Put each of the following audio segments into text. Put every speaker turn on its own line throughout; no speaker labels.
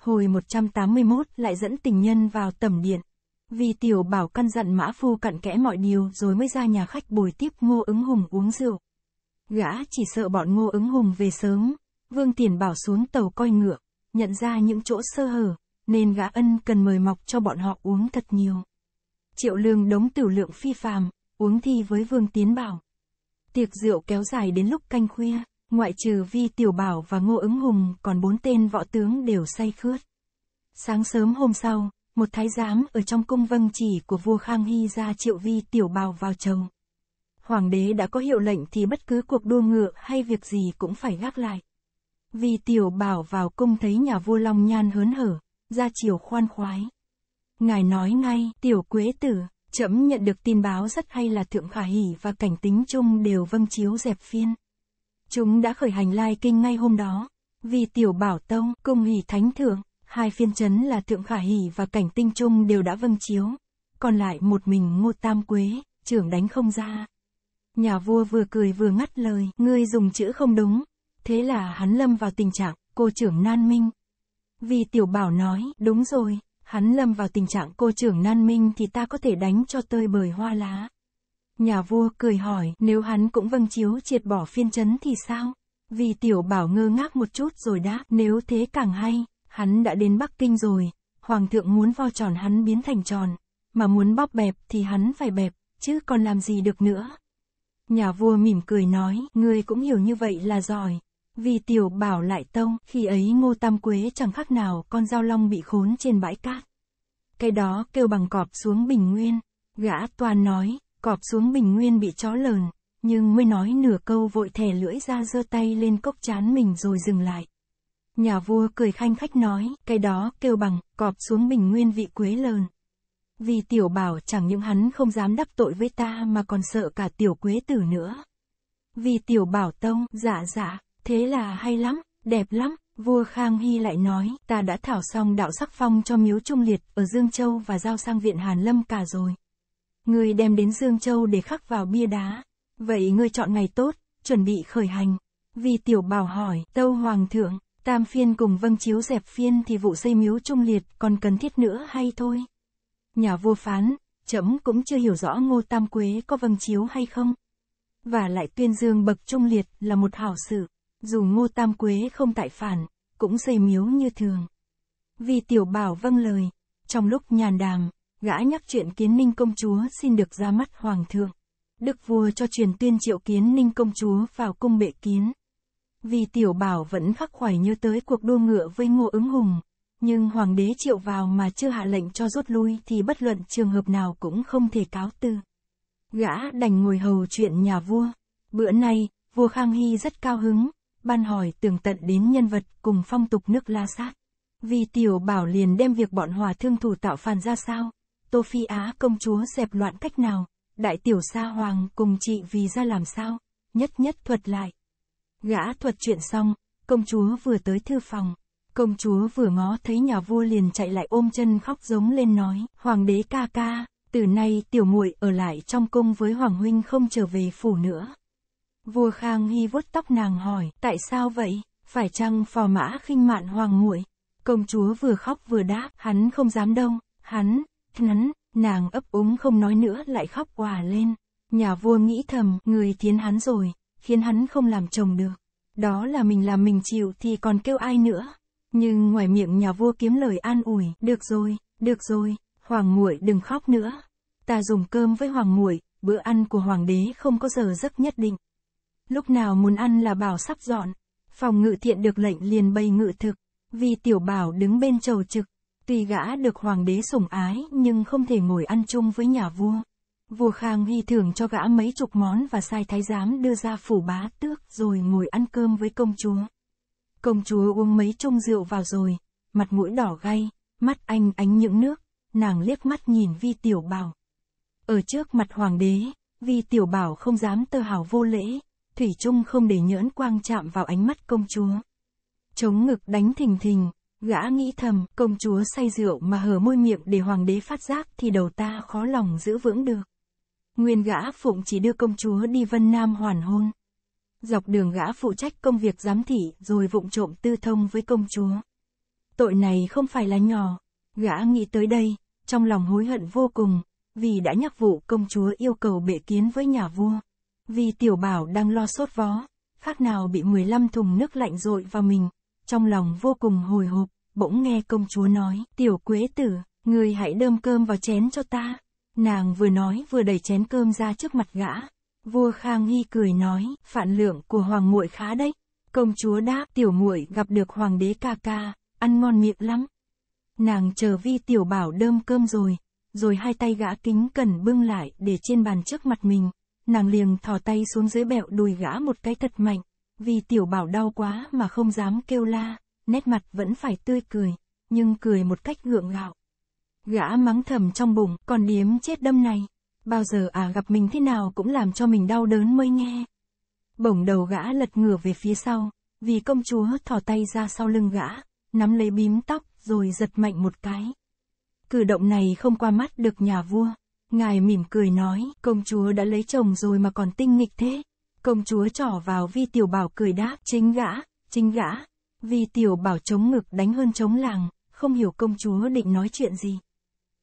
Hồi 181 lại dẫn tình nhân vào tẩm điện. Vì tiểu bảo căn dặn mã phu cặn kẽ mọi điều rồi mới ra nhà khách bồi tiếp ngô ứng hùng uống rượu. Gã chỉ sợ bọn ngô ứng hùng về sớm. Vương Tiền bảo xuống tàu coi ngựa, nhận ra những chỗ sơ hở, nên gã ân cần mời mọc cho bọn họ uống thật nhiều. Triệu lương đống tiểu lượng phi phàm, uống thi với Vương Tiến Bảo. Tiệc rượu kéo dài đến lúc canh khuya, ngoại trừ Vi Tiểu Bảo và Ngô ứng hùng còn bốn tên võ tướng đều say khướt. Sáng sớm hôm sau, một thái giám ở trong cung vâng chỉ của vua Khang Hy ra triệu Vi Tiểu Bảo vào chồng. Hoàng đế đã có hiệu lệnh thì bất cứ cuộc đua ngựa hay việc gì cũng phải gác lại. Vi Tiểu Bảo vào cung thấy nhà vua Long Nhan hớn hở, ra chiều khoan khoái. Ngài nói ngay, Tiểu Quế Tử, Trẫm nhận được tin báo rất hay là Thượng Khả Hỷ và Cảnh Tính Trung đều vâng chiếu dẹp phiên. Chúng đã khởi hành lai kinh ngay hôm đó. Vì tiểu bảo tông, cung hỷ thánh thượng, hai phiên chấn là Thượng Khả Hỷ và Cảnh Tinh Trung đều đã vâng chiếu. Còn lại một mình Ngô Tam Quế, trưởng đánh không ra. Nhà vua vừa cười vừa ngắt lời, ngươi dùng chữ không đúng. Thế là hắn lâm vào tình trạng, cô trưởng nan minh. Vì tiểu bảo nói, đúng rồi, Hắn lâm vào tình trạng cô trưởng nan minh thì ta có thể đánh cho tơi bời hoa lá. Nhà vua cười hỏi, nếu hắn cũng vâng chiếu triệt bỏ phiên chấn thì sao? Vì tiểu bảo ngơ ngác một chút rồi đáp, nếu thế càng hay, hắn đã đến Bắc Kinh rồi, hoàng thượng muốn vo tròn hắn biến thành tròn, mà muốn bóp bẹp thì hắn phải bẹp, chứ còn làm gì được nữa. Nhà vua mỉm cười nói, ngươi cũng hiểu như vậy là giỏi, vì tiểu bảo lại tông, khi ấy ngô tam quế chẳng khác nào con dao long bị khốn trên bãi cát. Cái đó kêu bằng cọp xuống bình nguyên. Gã toàn nói, cọp xuống bình nguyên bị chó lờn, nhưng mới nói nửa câu vội thè lưỡi ra giơ tay lên cốc chán mình rồi dừng lại. Nhà vua cười khanh khách nói, cái đó kêu bằng, cọp xuống bình nguyên vị quế lờn. Vì tiểu bảo chẳng những hắn không dám đắc tội với ta mà còn sợ cả tiểu quế tử nữa. Vì tiểu bảo tông, dạ dạ, Thế là hay lắm, đẹp lắm. Vua Khang Hy lại nói, ta đã thảo xong đạo sắc phong cho miếu trung liệt ở Dương Châu và giao sang viện Hàn Lâm cả rồi. Ngươi đem đến Dương Châu để khắc vào bia đá. Vậy ngươi chọn ngày tốt, chuẩn bị khởi hành. Vì tiểu bảo hỏi, tâu hoàng thượng, tam phiên cùng vâng chiếu dẹp phiên thì vụ xây miếu trung liệt còn cần thiết nữa hay thôi? Nhà vua phán, chấm cũng chưa hiểu rõ ngô tam quế có vâng chiếu hay không. Và lại tuyên dương bậc trung liệt là một hảo sự. Dù ngô tam quế không tại phản, cũng xây miếu như thường. Vì tiểu bảo vâng lời, trong lúc nhàn đàm, gã nhắc chuyện kiến ninh công chúa xin được ra mắt hoàng thượng. Đức vua cho truyền tuyên triệu kiến ninh công chúa vào cung bệ kiến. Vì tiểu bảo vẫn khắc khoải nhớ tới cuộc đua ngựa với ngô ứng hùng, nhưng hoàng đế triệu vào mà chưa hạ lệnh cho rút lui thì bất luận trường hợp nào cũng không thể cáo từ. Gã đành ngồi hầu chuyện nhà vua. Bữa nay, vua Khang Hy rất cao hứng, ban hỏi tường tận đến nhân vật cùng phong tục nước La Sát. Vì tiểu bảo liền đem việc bọn hòa thương thủ tạo phàn ra sao, Tô Phi Á công chúa dẹp loạn cách nào, đại tiểu sa hoàng cùng chị vì ra làm sao, nhất nhất thuật lại. Gã thuật chuyện xong, công chúa vừa tới thư phòng, công chúa vừa ngó thấy nhà vua liền chạy lại ôm chân khóc giống lên nói, hoàng đế ca ca, từ nay tiểu muội ở lại trong cung với hoàng huynh không trở về phủ nữa. Vua Khang Hy vuốt tóc nàng hỏi, tại sao vậy? Phải chăng phò mã khinh mạn hoàng muội? Công chúa vừa khóc vừa đáp, hắn không dám đâu, hắn, nắn nàng ấp úng không nói nữa lại khóc quả lên. Nhà vua nghĩ thầm, người thiến hắn rồi, khiến hắn không làm chồng được. Đó là mình làm mình chịu thì còn kêu ai nữa. Nhưng ngoài miệng nhà vua kiếm lời an ủi, được rồi, được rồi, hoàng muội đừng khóc nữa. Ta dùng cơm với hoàng muội, bữa ăn của hoàng đế không có giờ giấc nhất định. Lúc nào muốn ăn là bảo sắp dọn. Phòng ngự thiện được lệnh liền bày ngự thực. Vì tiểu bảo đứng bên chầu trực. Tuy gã được hoàng đế sủng ái nhưng không thể ngồi ăn chung với nhà vua. Vua Khang Hy thưởng cho gã mấy chục món và sai thái giám đưa ra phủ bá tước rồi ngồi ăn cơm với công chúa. Công chúa uống mấy chung rượu vào rồi, mặt mũi đỏ gay, mắt anh ánh những nước, nàng liếc mắt nhìn vi tiểu bảo. Ở trước mặt hoàng đế, vi tiểu bảo không dám tơ hào vô lễ, Thủy Trung không để nhỡn quang chạm vào ánh mắt công chúa. Chống ngực đánh thình thình, gã nghĩ thầm, công chúa say rượu mà hở môi miệng để hoàng đế phát giác thì đầu ta khó lòng giữ vững được. Nguyên gã phụng chỉ đưa công chúa đi Vân Nam hoàn hôn. Dọc đường gã phụ trách công việc giám thị rồi vụng trộm tư thông với công chúa. Tội này không phải là nhỏ. Gã nghĩ tới đây, trong lòng hối hận vô cùng, vì đã nhắc vụ công chúa yêu cầu bệ kiến với nhà vua. Vì tiểu bảo đang lo sốt vó, khác nào bị 15 thùng nước lạnh rội vào mình, trong lòng vô cùng hồi hộp, bỗng nghe công chúa nói, tiểu quế tử, người hãy đơm cơm vào chén cho ta. Nàng vừa nói vừa đẩy chén cơm ra trước mặt gã. Vua Khang Hy cười nói, phản lượng của hoàng muội khá đấy. Công chúa đáp, tiểu muội gặp được hoàng đế ca ca, ăn ngon miệng lắm. Nàng chờ vi tiểu bảo đơm cơm rồi, rồi hai tay gã kính cần bưng lại để trên bàn trước mặt mình. Nàng liền thò tay xuống dưới bẹo đùi gã một cái thật mạnh, vì tiểu bảo đau quá mà không dám kêu la, nét mặt vẫn phải tươi cười, nhưng cười một cách gượng gạo. Gã mắng thầm trong bụng, còn điếm chết đâm này, bao giờ à gặp mình thế nào cũng làm cho mình đau đớn mới nghe. Bổng đầu gã lật ngửa về phía sau, vì công chúa thò tay ra sau lưng gã, nắm lấy bím tóc, rồi giật mạnh một cái. Cử động này không qua mắt được nhà vua. Ngài mỉm cười nói, công chúa đã lấy chồng rồi mà còn tinh nghịch thế. Công chúa trỏ vào vi tiểu bảo cười đáp, chính gã, chính gã. Vi tiểu bảo chống ngực đánh hơn chống làng, không hiểu công chúa định nói chuyện gì.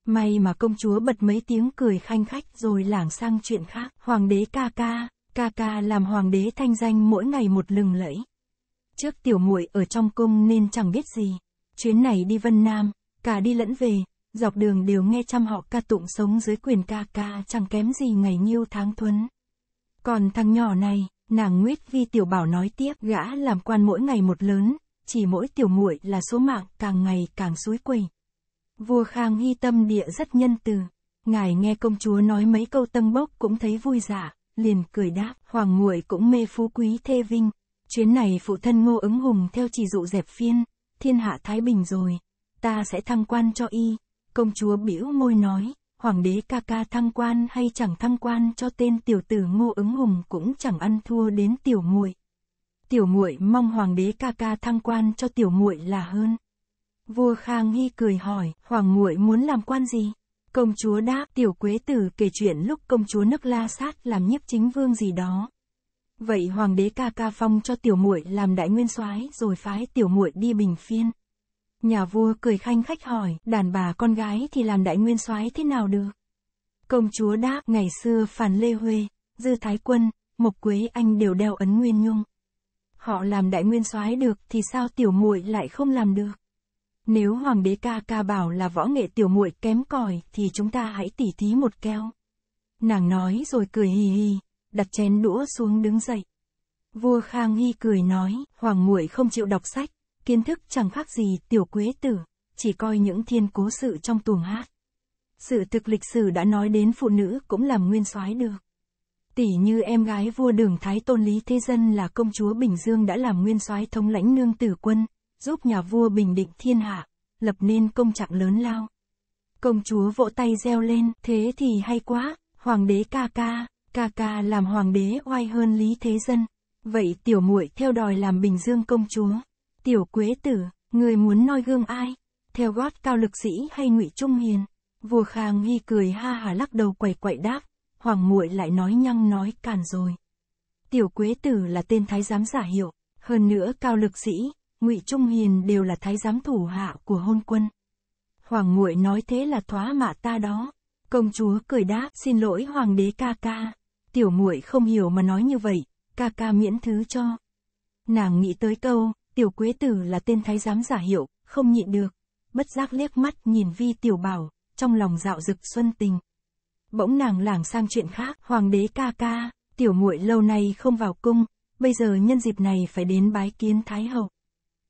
May mà công chúa bật mấy tiếng cười khanh khách rồi lảng sang chuyện khác. Hoàng đế ca ca, ca ca làm hoàng đế thanh danh mỗi ngày một lừng lẫy. Trước tiểu muội ở trong cung nên chẳng biết gì. Chuyến này đi Vân Nam, cả đi lẫn về, dọc đường đều nghe trăm họ ca tụng sống dưới quyền ca ca chẳng kém gì ngày nhiêu tháng thuấn. Còn thằng nhỏ này, nàng nguyết vi tiểu bảo nói tiếp gã làm quan mỗi ngày một lớn, chỉ mỗi tiểu muội là số mạng càng ngày càng suối quầy. Vua Khang Hy tâm địa rất nhân từ, ngài nghe công chúa nói mấy câu tâm bốc cũng thấy vui giả, liền cười đáp, hoàng muội cũng mê phú quý thê vinh, chuyến này phụ thân ngô ứng hùng theo chỉ dụ dẹp phiên, thiên hạ thái bình rồi, ta sẽ thăng quan cho y, công chúa bĩu môi nói, hoàng đế ca ca thăng quan hay chẳng thăng quan cho tên tiểu tử ngô ứng hùng cũng chẳng ăn thua đến tiểu muội. Tiểu muội mong hoàng đế ca ca thăng quan cho tiểu muội là hơn. Vua Khang Hy cười hỏi, hoàng muội muốn làm quan gì? Công chúa đáp, tiểu quế tử kể chuyện lúc công chúa nước La Sát làm nhiếp chính vương gì đó. Vậy hoàng đế ca ca phong cho tiểu muội làm đại nguyên soái rồi phái tiểu muội đi bình phiên. Nhà vua cười khanh khách hỏi, đàn bà con gái thì làm đại nguyên soái thế nào được? Công chúa đáp, ngày xưa Phàn Lê Huê, Dư Thái Quân, Mộc Quế Anh đều đeo ấn nguyên nhung. Họ làm đại nguyên soái được thì sao tiểu muội lại không làm được? Nếu hoàng đế ca ca bảo là võ nghệ tiểu muội kém cỏi thì chúng ta hãy tỉ thí một keo. Nàng nói rồi cười hì hì, đặt chén đũa xuống đứng dậy. Vua Khang Hy cười nói, hoàng muội không chịu đọc sách, kiến thức chẳng khác gì tiểu quế tử, chỉ coi những thiên cố sự trong tuồng hát. Sự thực lịch sử đã nói đến phụ nữ cũng làm nguyên soái được. Tỷ như em gái vua đường Thái Tôn Lý Thế Dân là công chúa Bình Dương đã làm nguyên soái thống lãnh nương tử quân, giúp nhà vua bình định thiên hạ, lập nên công trạng lớn lao. Công chúa vỗ tay reo lên, thế thì hay quá, hoàng đế ca ca, ca ca làm hoàng đế oai hơn Lý Thế Dân. Vậy tiểu muội theo đòi làm Bình Dương công chúa. Tiểu quế tử, người muốn noi gương ai? Theo gót cao lực sĩ hay ngụy Trung Hiền? Vua Khang Hy cười ha hà lắc đầu quẩy quậy đáp, hoàng muội lại nói nhăng nói càn rồi. Tiểu quế tử là tên thái giám giả hiệu, hơn nữa cao lực sĩ, ngụy Trung Hiền đều là thái giám thủ hạ của hôn quân. Hoàng muội nói thế là thoá mạ ta đó. Công chúa cười đáp, xin lỗi hoàng đế ca ca. Tiểu muội không hiểu mà nói như vậy, ca ca miễn thứ cho. Nàng nghĩ tới câu, tiểu quế tử là tên thái giám giả hiệu, không nhịn được. Bất giác liếc mắt nhìn vi tiểu bảo, trong lòng dạo rực xuân tình. Bỗng nàng lảng sang chuyện khác, hoàng đế ca ca, tiểu muội lâu nay không vào cung, bây giờ nhân dịp này phải đến bái kiến thái hậu.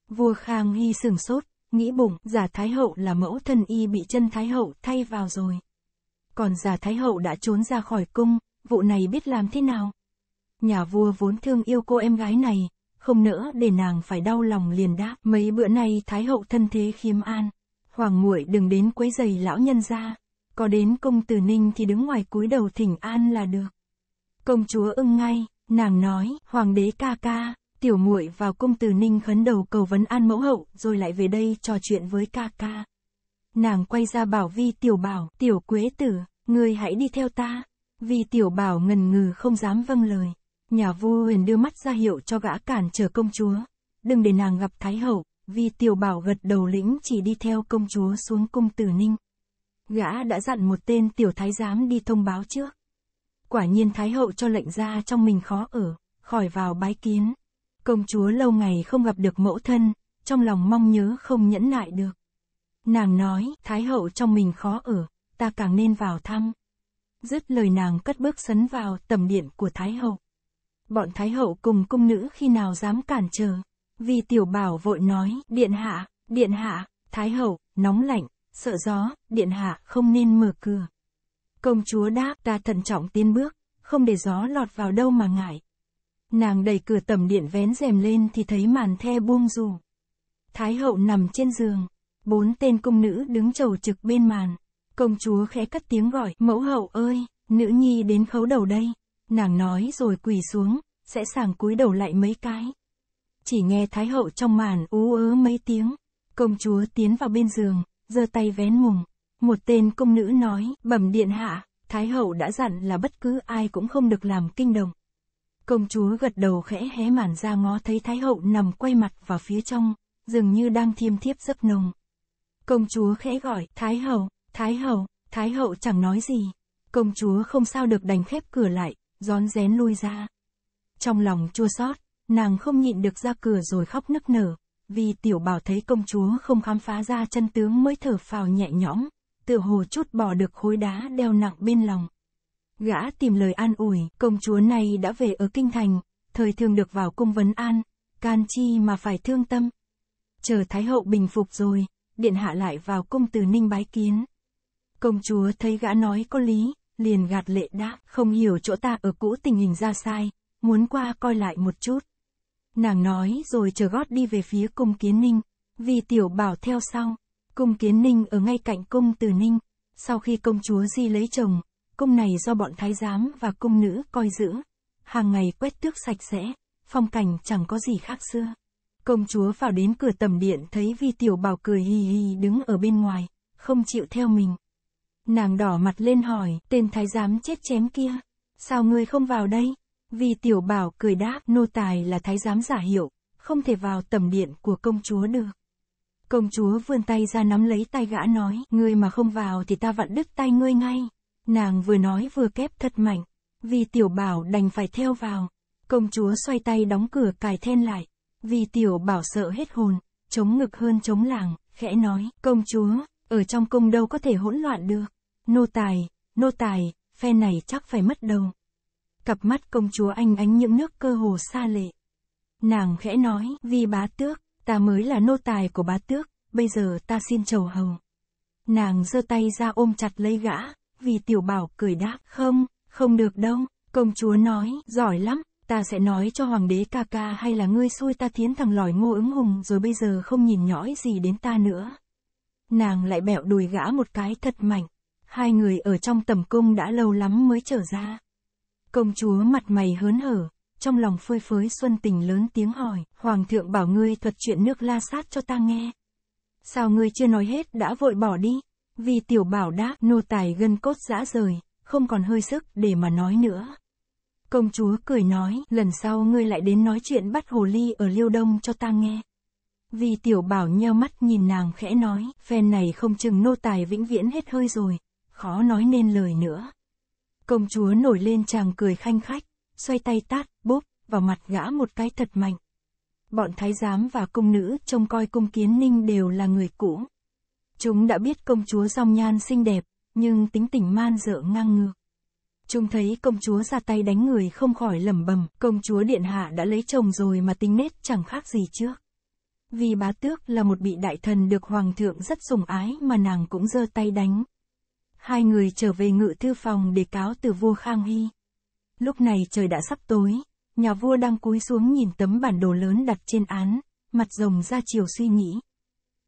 Vua Khang Hy sừng sốt, nghĩ bụng, giả Thái Hậu là mẫu thân y bị chân Thái Hậu thay vào rồi. Còn giả Thái Hậu đã trốn ra khỏi cung, vụ này biết làm thế nào? Nhà vua vốn thương yêu cô em gái này, không nỡ để nàng phải đau lòng liền đáp. Mấy bữa nay Thái Hậu thân thế khiêm an. Hoàng muội đừng đến quấy giày lão nhân ra. Có đến công tử ninh thì đứng ngoài cúi đầu thỉnh an là được. Công chúa ưng ngay, nàng nói, hoàng đế ca ca, Tiểu muội vào công tử Ninh khấn đầu cầu vấn an mẫu hậu, rồi lại về đây trò chuyện với ca ca. Nàng quay ra bảo Vi tiểu bảo, tiểu quế tử, ngươi hãy đi theo ta. Vi tiểu bảo ngần ngừ không dám vâng lời. Nhà vua huyền đưa mắt ra hiệu cho gã cản trở công chúa. Đừng để nàng gặp thái hậu, vì tiểu bảo gật đầu lĩnh chỉ đi theo công chúa xuống cung tử ninh. Gã đã dặn một tên tiểu thái giám đi thông báo trước. Quả nhiên thái hậu cho lệnh ra trong mình khó ở, khỏi vào bái kiến. Công chúa lâu ngày không gặp được mẫu thân, trong lòng mong nhớ không nhẫn nại được. Nàng nói, thái hậu trong mình khó ở, ta càng nên vào thăm. Dứt lời nàng cất bước sấn vào tầm điện của thái hậu. Bọn thái hậu cùng cung nữ khi nào dám cản trở. Vì tiểu bảo vội nói, điện hạ, điện hạ, thái hậu, nóng lạnh, sợ gió, điện hạ không nên mở cửa. Công chúa đáp ta thận trọng tiến bước, không để gió lọt vào đâu mà ngại. Nàng đẩy cửa tầm điện vén rèm lên thì thấy màn the buông rủ. Thái hậu nằm trên giường, bốn tên cung nữ đứng chầu trực bên màn. Công chúa khẽ cất tiếng gọi, mẫu hậu ơi, nữ nhi đến khấu đầu đây. Nàng nói rồi quỳ xuống, sẽ sàng cúi đầu lại mấy cái. Chỉ nghe Thái hậu trong màn ú ớ mấy tiếng. Công chúa tiến vào bên giường, giơ tay vén mùng. Một tên công nữ nói, bẩm điện hạ, Thái hậu đã dặn là bất cứ ai cũng không được làm kinh động. Công chúa gật đầu khẽ hé màn ra ngó thấy Thái hậu nằm quay mặt vào phía trong, dường như đang thiêm thiếp giấc nồng. Công chúa khẽ gọi, Thái hậu, Thái hậu, Thái hậu chẳng nói gì. Công chúa không sao được đành khép cửa lại, rón rén lui ra. Trong lòng chua xót, nàng không nhịn được ra cửa rồi khóc nức nở, vì tiểu bảo thấy công chúa không khám phá ra chân tướng mới thở phào nhẹ nhõm, tựa hồ chút bỏ được khối đá đeo nặng bên lòng. Gã tìm lời an ủi, công chúa này đã về ở kinh thành, thời thường được vào cung vấn an, can chi mà phải thương tâm. Chờ Thái hậu bình phục rồi, điện hạ lại vào cung từ ninh bái kiến. Công chúa thấy gã nói có lý, liền gạt lệ đáp, không hiểu chỗ ta ở cũ tình hình ra sai, muốn qua coi lại một chút. Nàng nói rồi chờ gót đi về phía cung kiến ninh, vì tiểu bảo theo sau. Cung kiến ninh ở ngay cạnh cung từ ninh. Sau khi công chúa di lấy chồng, cung này do bọn thái giám và cung nữ coi giữ. Hàng ngày quét tước sạch sẽ, phong cảnh chẳng có gì khác xưa. Công chúa vào đến cửa tầm điện thấy vi tiểu bảo cười hì hì đứng ở bên ngoài, không chịu theo mình. Nàng đỏ mặt lên hỏi, tên thái giám chết chém kia, sao ngươi không vào đây? vì tiểu bảo cười đáp, nô tài là thái giám giả hiệu, không thể vào tầm điện của công chúa được. Công chúa vươn tay ra nắm lấy tay gã nói, ngươi mà không vào thì ta vặn đứt tay ngươi ngay. Nàng vừa nói vừa kép thật mạnh, vì tiểu bảo đành phải theo vào. Công chúa xoay tay đóng cửa cài then lại, vì tiểu bảo sợ hết hồn, chống ngực hơn chống làng, khẽ nói, công chúa, ở trong cung đâu có thể hỗn loạn được. Nô tài, nô tài, phe này chắc phải mất đầu. Cặp mắt công chúa anh ánh những nước cơ hồ xa lệ. Nàng khẽ nói, vì bá tước, ta mới là nô tài của bá tước, bây giờ ta xin chầu hầu. Nàng giơ tay ra ôm chặt lấy gã, vì tiểu bảo cười đáp, không, không được đâu, công chúa nói, giỏi lắm, ta sẽ nói cho hoàng đế ca ca hay là ngươi xui ta thiến thằng lòi ngô ứng hùng rồi bây giờ không nhìn nhõi gì đến ta nữa. Nàng lại bẹo đùi gã một cái thật mạnh, hai người ở trong tầm cung đã lâu lắm mới trở ra. Công chúa mặt mày hớn hở, trong lòng phơi phới xuân tình lớn tiếng hỏi, Hoàng thượng bảo ngươi thuật chuyện nước la sát cho ta nghe. Sao ngươi chưa nói hết đã vội bỏ đi? Vì tiểu bảo đáp, nô tài gân cốt dã rời, không còn hơi sức để mà nói nữa. Công chúa cười nói, lần sau ngươi lại đến nói chuyện bắt hồ ly ở liêu đông cho ta nghe. Vì tiểu bảo nheo mắt nhìn nàng khẽ nói, phen này không chừng nô tài vĩnh viễn hết hơi rồi, khó nói nên lời nữa. Công chúa nổi lên chàng cười khanh khách, xoay tay tát, bốp, vào mặt gã một cái thật mạnh. Bọn thái giám và cung nữ trông coi cung kiến ninh đều là người cũ. Chúng đã biết công chúa song nhan xinh đẹp, nhưng tính tình man dợ ngang ngược. Chúng thấy công chúa ra tay đánh người không khỏi lẩm bẩm, công chúa điện hạ đã lấy chồng rồi mà tính nết chẳng khác gì trước. Vì bá tước là một bị đại thần được hoàng thượng rất sủng ái mà nàng cũng giơ tay đánh. Hai người trở về ngự thư phòng để cáo từ vua Khang Hy. Lúc này trời đã sắp tối, nhà vua đang cúi xuống nhìn tấm bản đồ lớn đặt trên án, mặt rồng ra chiều suy nghĩ.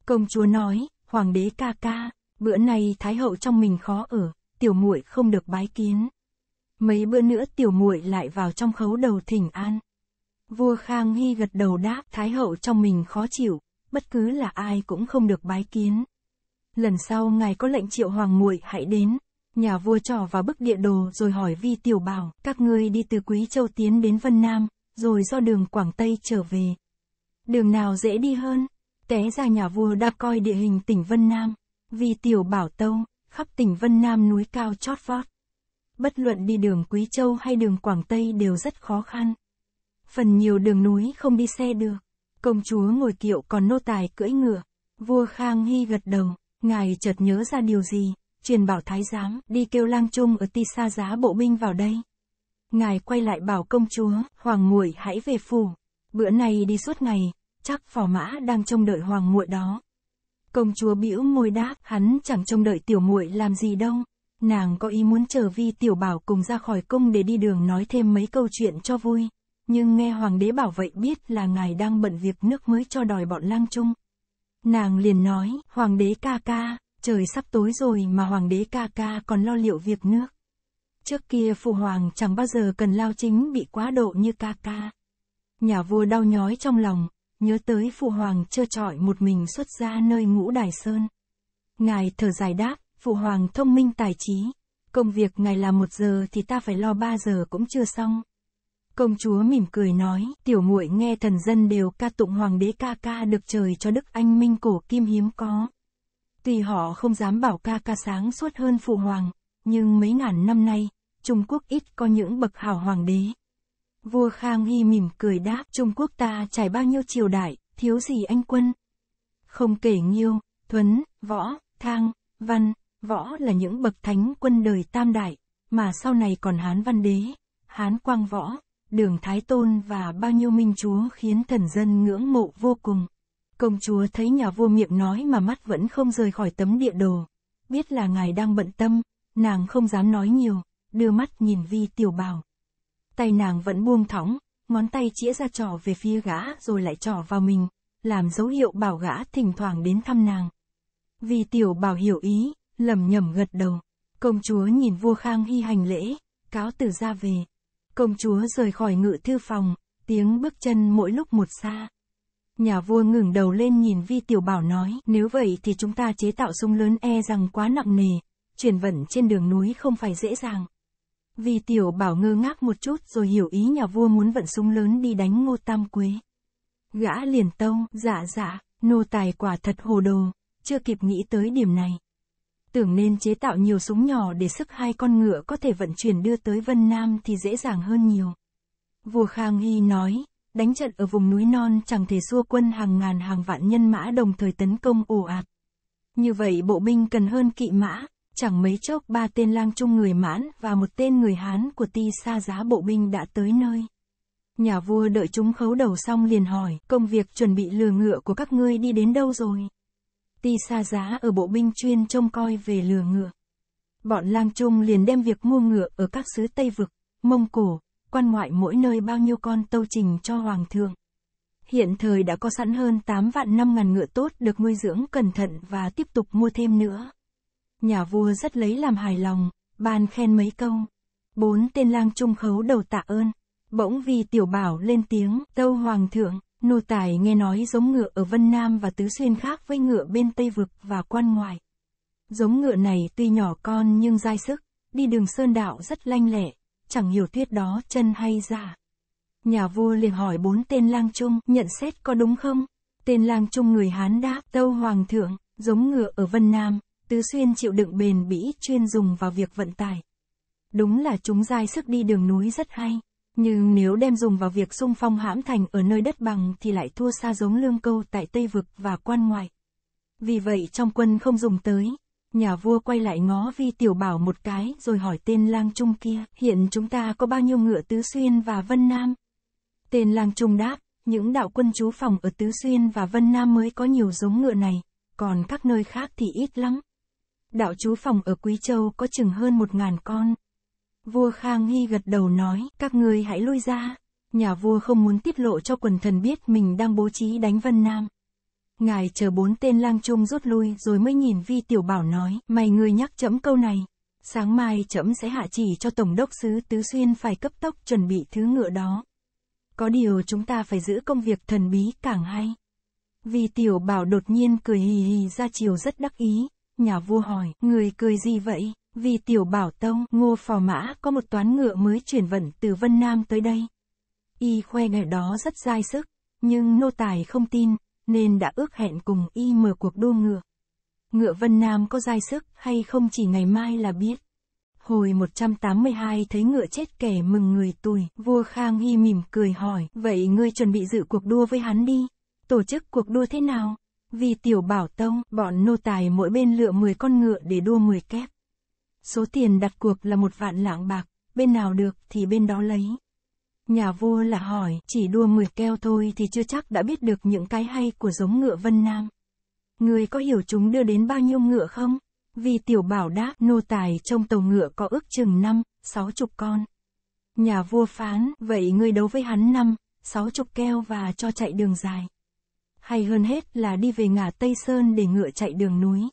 Công chúa nói, hoàng đế ca ca, bữa nay thái hậu trong mình khó ở, tiểu muội không được bái kiến. Mấy bữa nữa tiểu muội lại vào trong khấu đầu thỉnh an. Vua Khang Hy gật đầu đáp, thái hậu trong mình khó chịu, bất cứ là ai cũng không được bái kiến. Lần sau ngài có lệnh triệu hoàng muội hãy đến. Nhà vua trò vào bức địa đồ rồi hỏi vi tiểu bảo, các ngươi đi từ Quý Châu tiến đến Vân Nam, rồi do đường Quảng Tây trở về. Đường nào dễ đi hơn? Té ra nhà vua đã coi địa hình tỉnh Vân Nam, vi tiểu bảo tâu, khắp tỉnh Vân Nam núi cao chót vót. Bất luận đi đường Quý Châu hay đường Quảng Tây đều rất khó khăn. Phần nhiều đường núi không đi xe được. Công chúa ngồi kiệu còn nô tài cưỡi ngựa. Vua Khang Hy gật đầu, ngài chợt nhớ ra điều gì, truyền bảo thái giám, đi kêu lang trung ở ti xa giá bộ binh vào đây. Ngài quay lại bảo công chúa, hoàng muội hãy về phủ. Bữa nay đi suốt ngày, chắc phò mã đang trông đợi hoàng muội đó. Công chúa bĩu môi đáp, hắn chẳng trông đợi tiểu muội làm gì đâu. Nàng có ý muốn chờ vi tiểu bảo cùng ra khỏi cung để đi đường nói thêm mấy câu chuyện cho vui. Nhưng nghe hoàng đế bảo vậy biết là ngài đang bận việc nước mới cho đòi bọn lang trung. Nàng liền nói, hoàng đế ca ca, trời sắp tối rồi mà hoàng đế ca ca còn lo liệu việc nước. Trước kia phụ hoàng chẳng bao giờ cần lao chính bị quá độ như ca ca. Nhà vua đau nhói trong lòng, nhớ tới phụ hoàng trơ trọi một mình xuất ra nơi ngũ đài sơn. Ngài thở dài đáp, phụ hoàng thông minh tài trí, công việc ngài làm một giờ thì ta phải lo ba giờ cũng chưa xong. Công chúa mỉm cười nói, tiểu muội nghe thần dân đều ca tụng hoàng đế ca ca được trời cho đức anh minh cổ kim hiếm có. Tuy họ không dám bảo ca ca sáng suốt hơn phụ hoàng, nhưng mấy ngàn năm nay, Trung Quốc ít có những bậc hảo hoàng đế. Vua Khang Hy mỉm cười đáp, Trung Quốc ta trải bao nhiêu triều đại, thiếu gì anh quân. Không kể nghiêu, thuấn, võ, thang, văn, võ là những bậc thánh quân đời tam đại, mà sau này còn Hán văn đế, Hán quang võ, đường Thái Tôn và bao nhiêu minh chúa khiến thần dân ngưỡng mộ vô cùng. Công chúa thấy nhà vua miệng nói mà mắt vẫn không rời khỏi tấm địa đồ. Biết là ngài đang bận tâm, nàng không dám nói nhiều, đưa mắt nhìn vi tiểu bào. Tay nàng vẫn buông thõng, ngón tay chĩa ra trỏ về phía gã rồi lại trỏ vào mình, làm dấu hiệu bảo gã thỉnh thoảng đến thăm nàng. Vi tiểu bảo hiểu ý, lầm nhầm gật đầu. Công chúa nhìn vua Khang Hy hành lễ, cáo từ ra về. Công chúa rời khỏi ngự thư phòng, tiếng bước chân mỗi lúc một xa. Nhà vua ngừng đầu lên nhìn Vi Tiểu Bảo nói, nếu vậy thì chúng ta chế tạo súng lớn e rằng quá nặng nề, chuyển vận trên đường núi không phải dễ dàng. Vi Tiểu Bảo ngơ ngác một chút rồi hiểu ý nhà vua muốn vận súng lớn đi đánh ngô tam quế. Gã liền tông, dạ dạ, nô tài quả thật hồ đồ, chưa kịp nghĩ tới điểm này. Tưởng nên chế tạo nhiều súng nhỏ để sức hai con ngựa có thể vận chuyển đưa tới Vân Nam thì dễ dàng hơn nhiều. Vua Khang Hy nói, đánh trận ở vùng núi non chẳng thể xua quân hàng ngàn hàng vạn nhân mã đồng thời tấn công ồ ạt. Như vậy bộ binh cần hơn kỵ mã, chẳng mấy chốc ba tên lang trung người mãn và một tên người Hán của ti xa giá bộ binh đã tới nơi. Nhà vua đợi chúng khấu đầu xong liền hỏi, công việc chuẩn bị lừa ngựa của các ngươi đi đến đâu rồi? Ti xa giá ở bộ binh chuyên trông coi về lừa ngựa. Bọn lang trung liền đem việc mua ngựa ở các xứ Tây Vực, Mông Cổ, quan ngoại mỗi nơi bao nhiêu con tâu trình cho Hoàng thượng. Hiện thời đã có sẵn hơn 8 vạn 5 ngàn ngựa tốt được nuôi dưỡng cẩn thận và tiếp tục mua thêm nữa. Nhà vua rất lấy làm hài lòng, ban khen mấy câu. Bốn tên lang trung khấu đầu tạ ơn. Bỗng vì tiểu bảo lên tiếng, tâu hoàng thượng, nô tài nghe nói giống ngựa ở Vân Nam và Tứ Xuyên khác với ngựa bên Tây Vực và quan ngoại. Giống ngựa này tuy nhỏ con nhưng dai sức, đi đường sơn đạo rất lanh lẹ, chẳng hiểu thuyết đó chân hay giả. Nhà vua liền hỏi bốn tên lang trung, nhận xét có đúng không? Tên lang trung người Hán đáp, tâu hoàng thượng, giống ngựa ở Vân Nam, Tứ Xuyên chịu đựng bền bỉ chuyên dùng vào việc vận tải. Đúng là chúng dai sức đi đường núi rất hay. Nhưng nếu đem dùng vào việc xung phong hãm thành ở nơi đất bằng thì lại thua xa giống lương câu tại Tây Vực và quan ngoại. Vì vậy trong quân không dùng tới. Nhà vua quay lại ngó vi tiểu bảo một cái rồi hỏi tên lang trung kia, hiện chúng ta có bao nhiêu ngựa Tứ Xuyên và Vân Nam? Tên lang trung đáp, những đạo quân chú phòng ở Tứ Xuyên và Vân Nam mới có nhiều giống ngựa này, còn các nơi khác thì ít lắm. Đạo chú phòng ở Quý Châu có chừng hơn một ngàn con. Vua Khang Hy gật đầu nói, các ngươi hãy lui ra. Nhà vua không muốn tiết lộ cho quần thần biết mình đang bố trí đánh Vân Nam. Ngài chờ bốn tên lang trung rút lui rồi mới nhìn Vi Tiểu Bảo nói, mày người nhắc chấm câu này. Sáng mai chấm sẽ hạ chỉ cho Tổng đốc sứ Tứ Xuyên phải cấp tốc chuẩn bị thứ ngựa đó. Có điều chúng ta phải giữ công việc thần bí càng hay. Vi Tiểu Bảo đột nhiên cười hì hì ra chiều rất đắc ý. Nhà vua hỏi, người cười gì vậy? Vì tiểu bảo tông, ngô phò mã có một toán ngựa mới chuyển vận từ Vân Nam tới đây. Y khoe ngày đó rất dai sức, nhưng nô tài không tin, nên đã ước hẹn cùng y mở cuộc đua ngựa. Ngựa Vân Nam có dai sức hay không chỉ ngày mai là biết. Hồi 182 thấy ngựa chết kẻ mừng người tuổi, vua Khang Hy mỉm cười hỏi, vậy ngươi chuẩn bị dự cuộc đua với hắn đi. Tổ chức cuộc đua thế nào? Vì tiểu bảo tông, bọn nô tài mỗi bên lựa 10 con ngựa để đua 10 kép. Số tiền đặt cuộc là một vạn lạng bạc, bên nào được thì bên đó lấy. Nhà vua là hỏi, chỉ đua 10 keo thôi thì chưa chắc đã biết được những cái hay của giống ngựa Vân Nam. Người có hiểu chúng đưa đến bao nhiêu ngựa không? Vì tiểu bảo đáp, nô tài trong tàu ngựa có ước chừng năm, sáu chục con. Nhà vua phán, vậy người đấu với hắn năm, sáu chục keo và cho chạy đường dài. Hay hơn hết là đi về ngả Tây Sơn để ngựa chạy đường núi.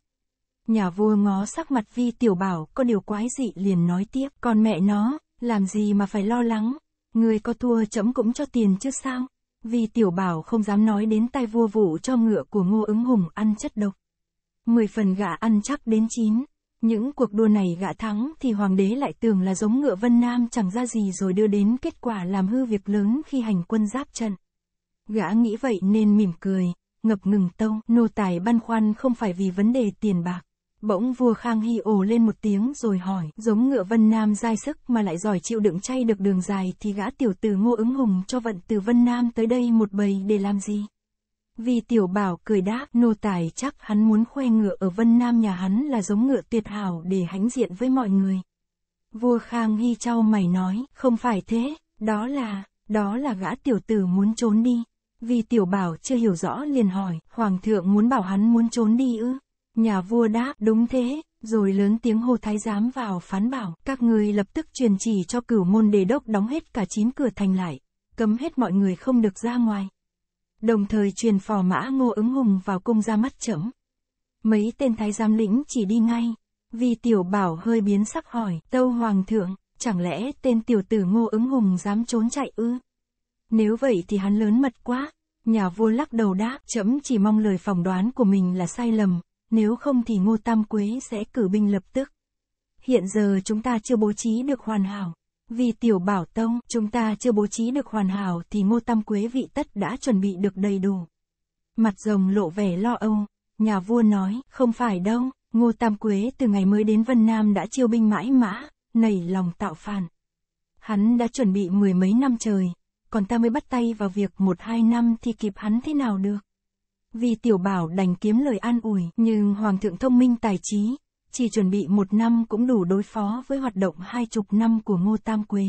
Nhà vua ngó sắc mặt vi tiểu bảo có điều quái dị liền nói tiếp, còn mẹ nó, làm gì mà phải lo lắng, người có thua chấm cũng cho tiền chứ sao. Vì tiểu bảo không dám nói đến tay vua vụ cho ngựa của ngô ứng hùng ăn chất độc. Mười phần gã ăn chắc đến chín. Những cuộc đua này gã thắng thì hoàng đế lại tưởng là giống ngựa Vân Nam chẳng ra gì rồi đưa đến kết quả làm hư việc lớn khi hành quân giáp trận. Gã nghĩ vậy nên mỉm cười, ngập ngừng tâu, nô tài băn khoăn không phải vì vấn đề tiền bạc. Bỗng vua Khang Hy ồ lên một tiếng rồi hỏi, giống ngựa Vân Nam dai sức mà lại giỏi chịu đựng chay được đường dài thì gã tiểu tử ngô ứng hùng cho vận từ Vân Nam tới đây một bầy để làm gì? Vì tiểu bảo cười đáp, nô tài chắc hắn muốn khoe ngựa ở Vân Nam nhà hắn là giống ngựa tuyệt hảo để hãnh diện với mọi người. Vua Khang Hy trao mày nói, không phải thế, đó là, đó là gã tiểu tử muốn trốn đi. Vì tiểu bảo chưa hiểu rõ liền hỏi, hoàng thượng muốn bảo hắn muốn trốn đi ư? Nhà vua đáp, đúng thế, rồi lớn tiếng hô thái giám vào phán bảo, các người lập tức truyền chỉ cho cửu môn đề đốc đóng hết cả chín cửa thành lại, cấm hết mọi người không được ra ngoài. Đồng thời truyền phò mã ngô ứng hùng vào cung ra mắt chấm. Mấy tên thái giám lĩnh chỉ đi ngay, vì tiểu bảo hơi biến sắc hỏi, tâu hoàng thượng, chẳng lẽ tên tiểu tử ngô ứng hùng dám trốn chạy ư? Nếu vậy thì hắn lớn mật quá. Nhà vua lắc đầu đáp, chấm chỉ mong lời phỏng đoán của mình là sai lầm, nếu không thì Ngô Tam Quế sẽ cử binh lập tức. Hiện giờ chúng ta chưa bố trí được hoàn hảo. Vì tiểu bảo tông, chúng ta chưa bố trí được hoàn hảo thì Ngô Tam Quế vị tất đã chuẩn bị được đầy đủ. Mặt rồng lộ vẻ lo âu, nhà vua nói, không phải đâu, Ngô Tam Quế từ ngày mới đến Vân Nam đã chiêu binh mãi mã, nảy lòng tạo phản. Hắn đã chuẩn bị mười mấy năm trời, còn ta mới bắt tay vào việc một hai năm thì kịp hắn thế nào được. Vì tiểu bảo đành kiếm lời an ủi, nhưng hoàng thượng thông minh tài trí, chỉ chuẩn bị một năm cũng đủ đối phó với hoạt động hai chục năm của ngô tam quế.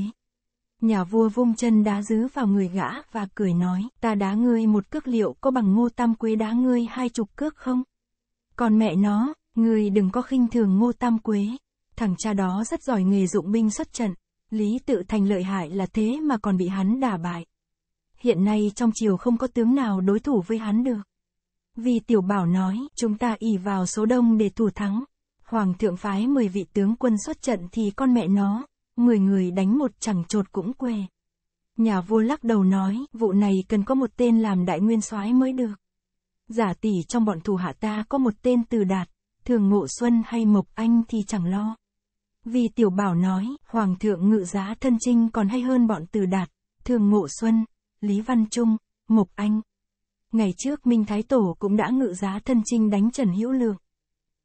Nhà vua vung chân đá dứ vào người gã và cười nói, ta đá ngươi một cước liệu có bằng ngô tam quế đá ngươi hai chục cước không? Còn mẹ nó, ngươi đừng có khinh thường ngô tam quế. Thằng cha đó rất giỏi nghề dụng binh xuất trận, Lý tự thành lợi hại là thế mà còn bị hắn đả bại. Hiện nay trong triều không có tướng nào đối thủ với hắn được. Vì tiểu bảo nói, chúng ta ỉ vào số đông để thủ thắng. Hoàng thượng phái 10 vị tướng quân xuất trận thì con mẹ nó, 10 người đánh một chẳng trột cũng què Nhà vua lắc đầu nói, vụ này cần có một tên làm đại nguyên soái mới được. Giả tỷ trong bọn thủ hạ ta có một tên từ đạt, thường ngộ xuân hay mộc anh thì chẳng lo. Vì tiểu bảo nói, Hoàng thượng ngự giá thân trinh còn hay hơn bọn từ đạt, thường ngộ xuân, Lý Văn Trung, Mộc Anh. Ngày trước Minh Thái Tổ cũng đã ngự giá thân trinh đánh Trần Hữu Lượng.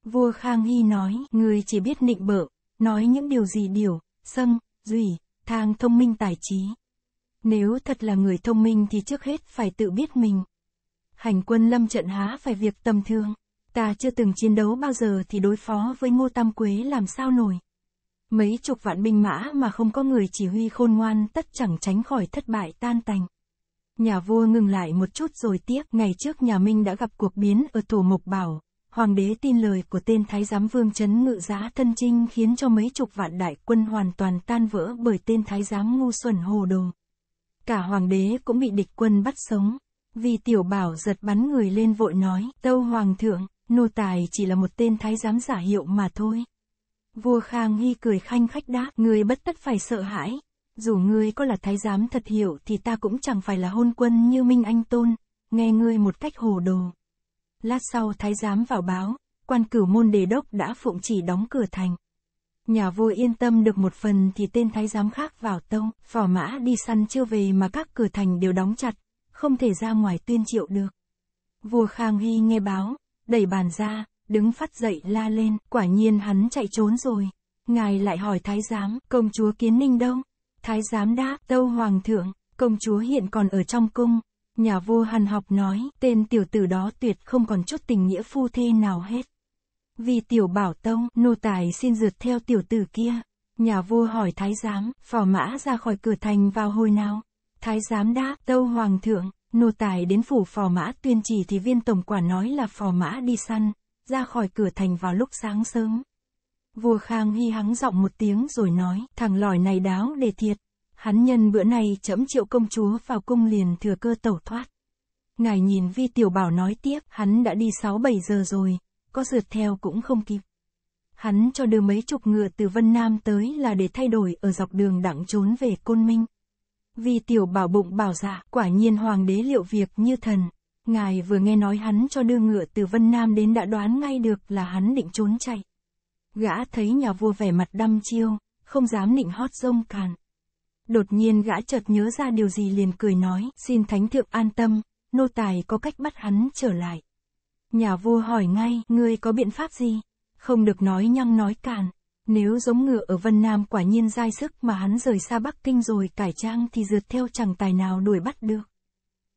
Vua Khang Hy nói, người chỉ biết nịnh bợ, nói những điều gì điều, sâm, duy, thang thông minh tài trí. Nếu thật là người thông minh thì trước hết phải tự biết mình. Hành quân lâm trận há phải việc tầm thường. Ta chưa từng chiến đấu bao giờ thì đối phó với Ngô Tam Quế làm sao nổi. Mấy chục vạn binh mã mà không có người chỉ huy khôn ngoan tất chẳng tránh khỏi thất bại tan tành. Nhà vua ngừng lại một chút rồi tiếp, ngày trước nhà Minh đã gặp cuộc biến ở Tổ Mộc Bảo, hoàng đế tin lời của tên thái giám vương chấn ngự giá thân trinh khiến cho mấy chục vạn đại quân hoàn toàn tan vỡ bởi tên thái giám ngu xuẩn hồ đồ. Cả hoàng đế cũng bị địch quân bắt sống, vì tiểu bảo giật bắn người lên vội nói, tâu hoàng thượng, nô tài chỉ là một tên thái giám giả hiệu mà thôi. Vua Khang Hy cười khanh khách đáp, người bất tất phải sợ hãi. Dù ngươi có là thái giám thật hiệu thì ta cũng chẳng phải là hôn quân như Minh Anh Tôn, nghe ngươi một cách hồ đồ. Lát sau thái giám vào báo, quan cửu môn đề đốc đã phụng chỉ đóng cửa thành. Nhà vua yên tâm được một phần thì tên thái giám khác vào tông, phò mã đi săn chưa về mà các cửa thành đều đóng chặt, không thể ra ngoài tuyên triệu được. Vua Khang Hy nghe báo, đẩy bàn ra, đứng phát dậy la lên, quả nhiên hắn chạy trốn rồi. Ngài lại hỏi thái giám, công chúa Kiến Ninh đâu? Thái giám đáp, tâu hoàng thượng, công chúa hiện còn ở trong cung. Nhà vua hàn học nói, tên tiểu tử đó tuyệt không còn chút tình nghĩa phu thê nào hết. Vì tiểu bảo tông, nô tài xin rượt theo tiểu tử kia. Nhà vua hỏi thái giám, phò mã ra khỏi cửa thành vào hồi nào? Thái giám đáp, tâu hoàng thượng, nô tài đến phủ phò mã tuyên chỉ thì viên tổng quản nói là phò mã đi săn, ra khỏi cửa thành vào lúc sáng sớm. Vua Khang Hy hắng giọng một tiếng rồi nói, thằng lòi này đáo để thiệt. Hắn nhân bữa nay chấm triệu công chúa vào cung liền thừa cơ tẩu thoát. Ngài nhìn vi tiểu bảo nói tiếp, hắn đã đi 6-7 giờ rồi, có rượt theo cũng không kịp. Hắn cho đưa mấy chục ngựa từ Vân Nam tới là để thay đổi ở dọc đường đặng trốn về Côn Minh. Vi tiểu bảo bụng bảo dạ, quả nhiên hoàng đế liệu việc như thần. Ngài vừa nghe nói hắn cho đưa ngựa từ Vân Nam đến đã đoán ngay được là hắn định trốn chạy. Gã thấy nhà vua vẻ mặt đăm chiêu, không dám nịnh hót rông càn. Đột nhiên gã chợt nhớ ra điều gì liền cười nói, xin thánh thượng an tâm, nô tài có cách bắt hắn trở lại. Nhà vua hỏi ngay, ngươi có biện pháp gì? Không được nói nhăng nói càn. Nếu giống ngựa ở Vân Nam quả nhiên dai sức mà hắn rời xa Bắc Kinh rồi cải trang thì dượt theo chẳng tài nào đuổi bắt được.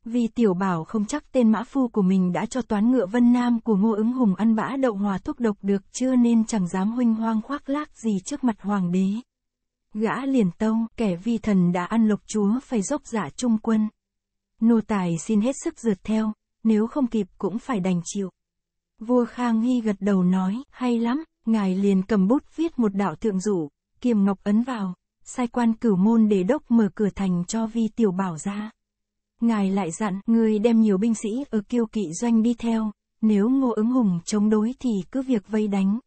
Vì tiểu bảo không chắc tên mã phu của mình đã cho toán ngựa Vân Nam của Ngô ứng hùng ăn bã đậu hòa thuốc độc được chưa nên chẳng dám huynh hoang khoác lác gì trước mặt hoàng đế. Gã liền tâu, kẻ vi thần đã ăn lộc chúa phải dốc giả trung quân. Nô tài xin hết sức rượt theo, nếu không kịp cũng phải đành chịu. Vua Khang Hy gật đầu nói, hay lắm, ngài liền cầm bút viết một đạo thượng dụ, kiềm ngọc ấn vào, sai quan cửu môn để đốc mở cửa thành cho vi tiểu bảo ra. Ngài lại dặn, người đem nhiều binh sĩ ở kiêu kỵ doanh đi theo, nếu ngô ứng hùng chống đối thì cứ việc vây đánh.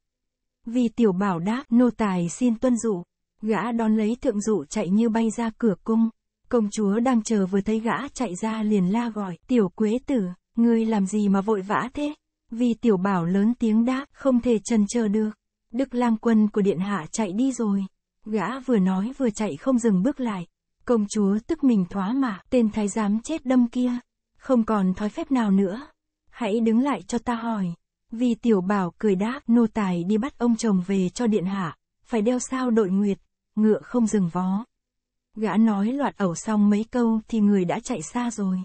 Vì tiểu bảo đáp, nô tài xin tuân dụ. Gã đón lấy thượng dụ chạy như bay ra cửa cung. Công chúa đang chờ vừa thấy gã chạy ra liền la gọi, tiểu quế tử, ngươi làm gì mà vội vã thế? Vì tiểu bảo lớn tiếng đáp, không thể trần chờ được. Đức lang quân của điện hạ chạy đi rồi. Gã vừa nói vừa chạy không dừng bước lại. Công chúa tức mình thoá mạ, tên thái giám chết đâm kia. Không còn thói phép nào nữa. Hãy đứng lại cho ta hỏi. Vì tiểu bảo cười đáp, nô tài đi bắt ông chồng về cho điện hạ. Phải đeo sao đội nguyệt, ngựa không dừng vó. Gã nói loạt ẩu xong mấy câu thì người đã chạy xa rồi.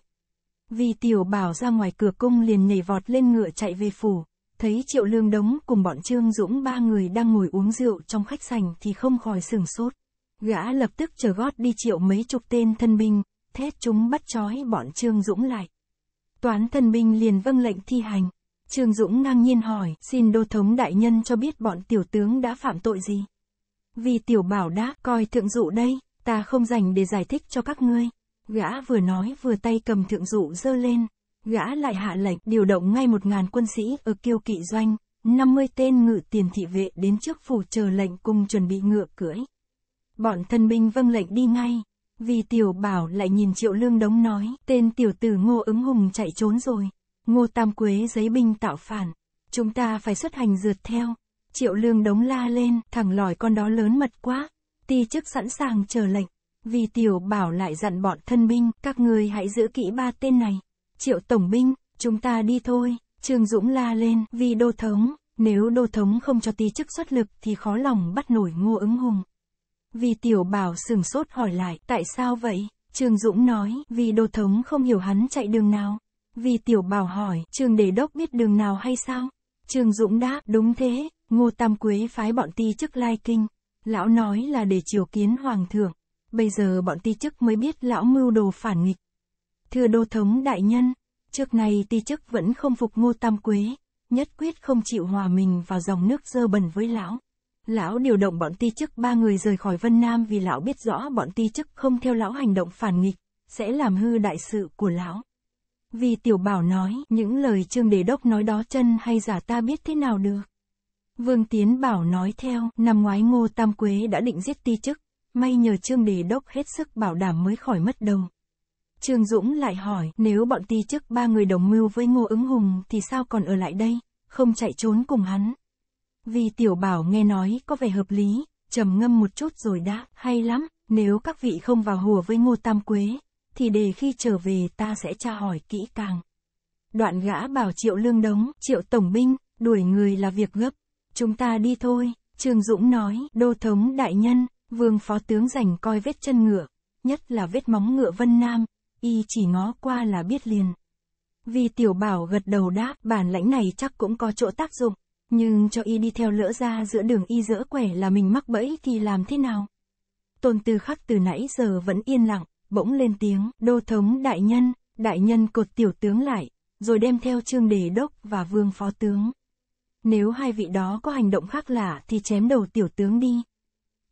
Vì tiểu bảo ra ngoài cửa cung liền nhảy vọt lên ngựa chạy về phủ, thấy triệu lương đống cùng bọn Trương Dũng ba người đang ngồi uống rượu trong khách sành thì không khỏi sừng sốt. Gã lập tức chờ gót đi triệu mấy chục tên thân binh, thét chúng bắt trói bọn Trương Dũng lại. Toán thân binh liền vâng lệnh thi hành. Trương Dũng ngang nhiên hỏi, xin đô thống đại nhân cho biết bọn tiểu tướng đã phạm tội gì. Vì tiểu bảo đã coi thượng dụ đây, ta không dành để giải thích cho các ngươi. Gã vừa nói vừa tay cầm thượng dụ dơ lên. Gã lại hạ lệnh điều động ngay một ngàn quân sĩ ở kiêu kỵ doanh, 50 tên ngự tiền thị vệ đến trước phủ chờ lệnh cùng chuẩn bị ngựa cưỡi. Bọn thân binh vâng lệnh đi ngay. Vì tiểu bảo lại nhìn triệu lương đống nói, tên tiểu tử ngô ứng hùng chạy trốn rồi. Ngô Tam Quế giấy binh tạo phản. Chúng ta phải xuất hành rượt theo. Triệu lương đống la lên, thằng lòi con đó lớn mật quá. Ti chức sẵn sàng chờ lệnh. Vì tiểu bảo lại dặn bọn thân binh, các người hãy giữ kỹ ba tên này. Triệu tổng binh, chúng ta đi thôi. Trương Dũng la lên, vì đô thống, nếu đô thống không cho ti chức xuất lực thì khó lòng bắt nổi ngô ứng hùng. Vì tiểu bảo sừng sốt hỏi lại, tại sao vậy? Trương Dũng nói, vì đô thống không hiểu hắn chạy đường nào. Vì tiểu bảo hỏi, Trương Đề Đốc biết đường nào hay sao? Trương Dũng đáp, đúng thế, Ngô Tam Quế phái bọn ti chức lai kinh. Lão nói là để triều kiến hoàng thượng. Bây giờ bọn ti chức mới biết lão mưu đồ phản nghịch. Thưa đô thống đại nhân, trước nay ti chức vẫn không phục Ngô Tam Quế, nhất quyết không chịu hòa mình vào dòng nước dơ bẩn với lão. Lão điều động bọn ti chức ba người rời khỏi Vân Nam vì lão biết rõ bọn ti chức không theo lão hành động phản nghịch, sẽ làm hư đại sự của lão. Vì tiểu bảo nói, những lời trương đề đốc nói đó chân hay giả ta biết thế nào được. Vương Tiến Bảo nói theo, năm ngoái Ngô Tam Quế đã định giết ti chức, may nhờ Trương Đề Đốc hết sức bảo đảm mới khỏi mất đầu. Trương Dũng lại hỏi, nếu bọn ti chức ba người đồng mưu với Ngô ứng hùng thì sao còn ở lại đây, không chạy trốn cùng hắn. Vì tiểu bảo nghe nói có vẻ hợp lý, trầm ngâm một chút rồi đã, hay lắm, nếu các vị không vào hùa với Ngô Tam Quế, thì để khi trở về ta sẽ tra hỏi kỹ càng. Đoạn gã bảo triệu lương đống, triệu tổng binh, đuổi người là việc gấp. Chúng ta đi thôi, Trương Dũng nói, đô thống đại nhân, vương phó tướng rảnh coi vết chân ngựa, nhất là vết móng ngựa Vân Nam, y chỉ ngó qua là biết liền. Vì tiểu bảo gật đầu đáp, bản lãnh này chắc cũng có chỗ tác dụng, nhưng cho y đi theo lỡ ra giữa đường y dỡ quẻ là mình mắc bẫy thì làm thế nào? Tôn tư khắc từ nãy giờ vẫn yên lặng, bỗng lên tiếng, đô thống đại nhân, đại nhân cột tiểu tướng lại, rồi đem theo trương đề đốc và vương phó tướng. Nếu hai vị đó có hành động khác lạ thì chém đầu tiểu tướng đi.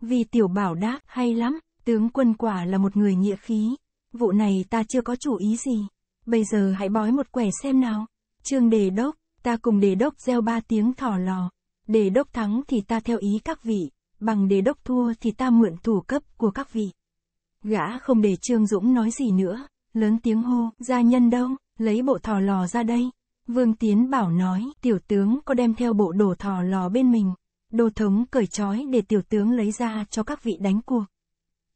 Vì tiểu bảo đáp, hay lắm, tướng quân quả là một người nghĩa khí. Vụ này ta chưa có chủ ý gì. Bây giờ hãy bói một quẻ xem nào. Trương đề đốc, ta cùng đề đốc gieo ba tiếng thỏ lò. Đề đốc thắng thì ta theo ý các vị, bằng đề đốc thua thì ta mượn thủ cấp của các vị. Gã không để Trương Dũng nói gì nữa, lớn tiếng hô, gia nhân đâu, lấy bộ thỏ lò ra đây. Vương Tiến Bảo nói, tiểu tướng có đem theo bộ đồ thỏ lò bên mình. Đô thống cởi trói để tiểu tướng lấy ra cho các vị đánh cuộc.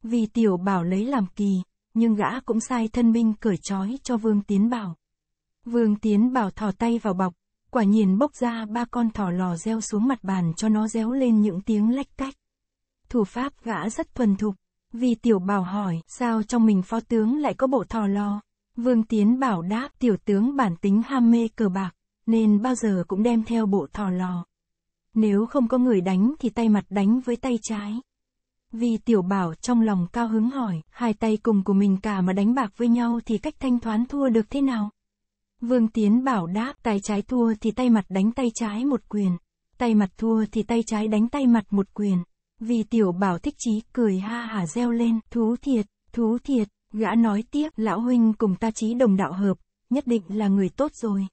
Vì tiểu bảo lấy làm kỳ, nhưng gã cũng sai thân binh cởi trói cho Vương Tiến Bảo. Vương Tiến Bảo thò tay vào bọc, quả nhiên bốc ra ba con thỏ lò reo xuống mặt bàn cho nó réo lên những tiếng lách cách. Thủ pháp gã rất thuần thục, vì tiểu bảo hỏi, sao trong mình phó tướng lại có bộ thò lò? Vương Tiến bảo đáp, tiểu tướng bản tính ham mê cờ bạc, nên bao giờ cũng đem theo bộ thò lò. Nếu không có người đánh thì tay mặt đánh với tay trái. Vì tiểu bảo trong lòng cao hứng hỏi, hai tay cùng của mình cả mà đánh bạc với nhau thì cách thanh thoán thua được thế nào? Vương Tiến bảo đáp, tay trái thua thì tay mặt đánh tay trái một quyền. Tay mặt thua thì tay trái đánh tay mặt một quyền. Vì tiểu bảo thích chí cười ha hả reo lên, thú thiệt, thú thiệt, gã nói tiếp, lão huynh cùng ta chí đồng đạo hợp, nhất định là người tốt rồi.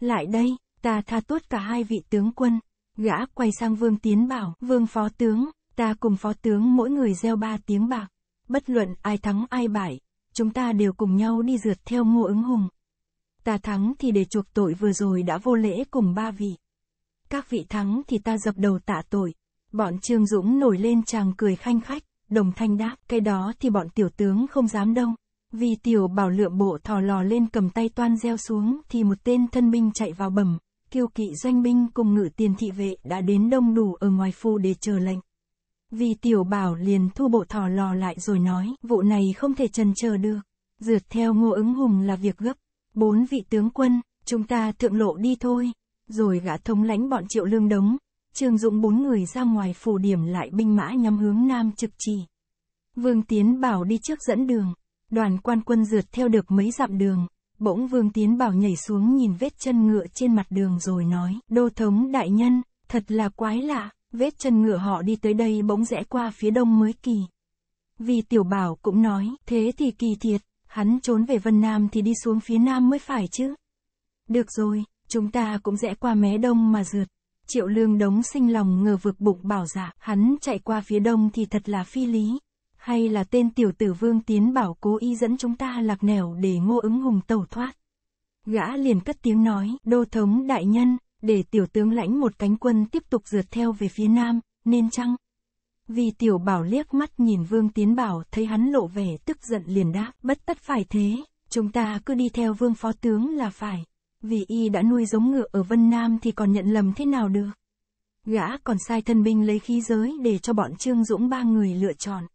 Lại đây, ta tha tuốt cả hai vị tướng quân. Gã quay sang vương tiến bảo, vương phó tướng, ta cùng phó tướng mỗi người gieo ba tiếng bạc. Bất luận ai thắng ai bại, chúng ta đều cùng nhau đi rượt theo ngô ứng hùng. Ta thắng thì để chuộc tội vừa rồi đã vô lễ cùng ba vị. Các vị thắng thì ta dập đầu tạ tội, Bọn Trương Dũng nổi lên chàng cười khanh khách, đồng thanh đáp, cái đó thì bọn tiểu tướng không dám đâu. Vì tiểu bảo lượm bộ thò lò lên cầm tay toan gieo xuống thì một tên thân binh chạy vào bẩm, kiêu kỵ doanh binh cùng ngự tiền thị vệ đã đến đông đủ ở ngoài phu để chờ lệnh. Vì tiểu bảo liền thu bộ thò lò lại rồi nói, vụ này không thể trần chờ được. Dượt theo ngô ứng hùng là việc gấp. Bốn vị tướng quân, chúng ta thượng lộ đi thôi. Rồi gã thống lãnh bọn triệu lương đống, Trương Dũng bốn người ra ngoài phủ điểm lại binh mã nhắm hướng nam trực trì. Vương Tiến Bảo đi trước dẫn đường, đoàn quan quân rượt theo được mấy dặm đường, bỗng Vương Tiến Bảo nhảy xuống nhìn vết chân ngựa trên mặt đường rồi nói, đô thống đại nhân, thật là quái lạ, vết chân ngựa họ đi tới đây bỗng rẽ qua phía đông mới kỳ. Vì tiểu bảo cũng nói, thế thì kỳ thiệt, hắn trốn về Vân Nam thì đi xuống phía Nam mới phải chứ. Được rồi, chúng ta cũng rẽ qua mé đông mà rượt. Triệu lương đống sinh lòng ngờ vực bụng bảo giả hắn chạy qua phía đông thì thật là phi lý. Hay là tên tiểu tử vương tiến bảo cố ý dẫn chúng ta lạc nẻo để ngô ứng hùng tẩu thoát. Gã liền cất tiếng nói, đô thống đại nhân, để tiểu tướng lãnh một cánh quân tiếp tục rượt theo về phía nam, nên chăng? Vì tiểu bảo liếc mắt nhìn vương tiến bảo thấy hắn lộ vẻ tức giận liền đáp, bất tất phải thế, chúng ta cứ đi theo vương phó tướng là phải. Vì y đã nuôi giống ngựa ở Vân Nam thì còn nhận lầm thế nào được. Gã còn sai thân binh lấy khí giới để cho bọn Trương Dũng ba người lựa chọn.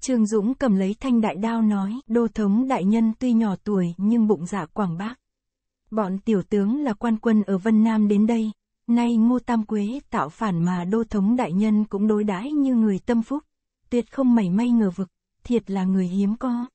Trương Dũng cầm lấy thanh đại đao nói, đô thống đại nhân tuy nhỏ tuổi nhưng bụng dạ quảng bác. Bọn tiểu tướng là quan quân ở Vân Nam đến đây, nay ngô tam quế tạo phản mà đô thống đại nhân cũng đối đãi như người tâm phúc, tuyệt không mảy may ngờ vực, thiệt là người hiếm có.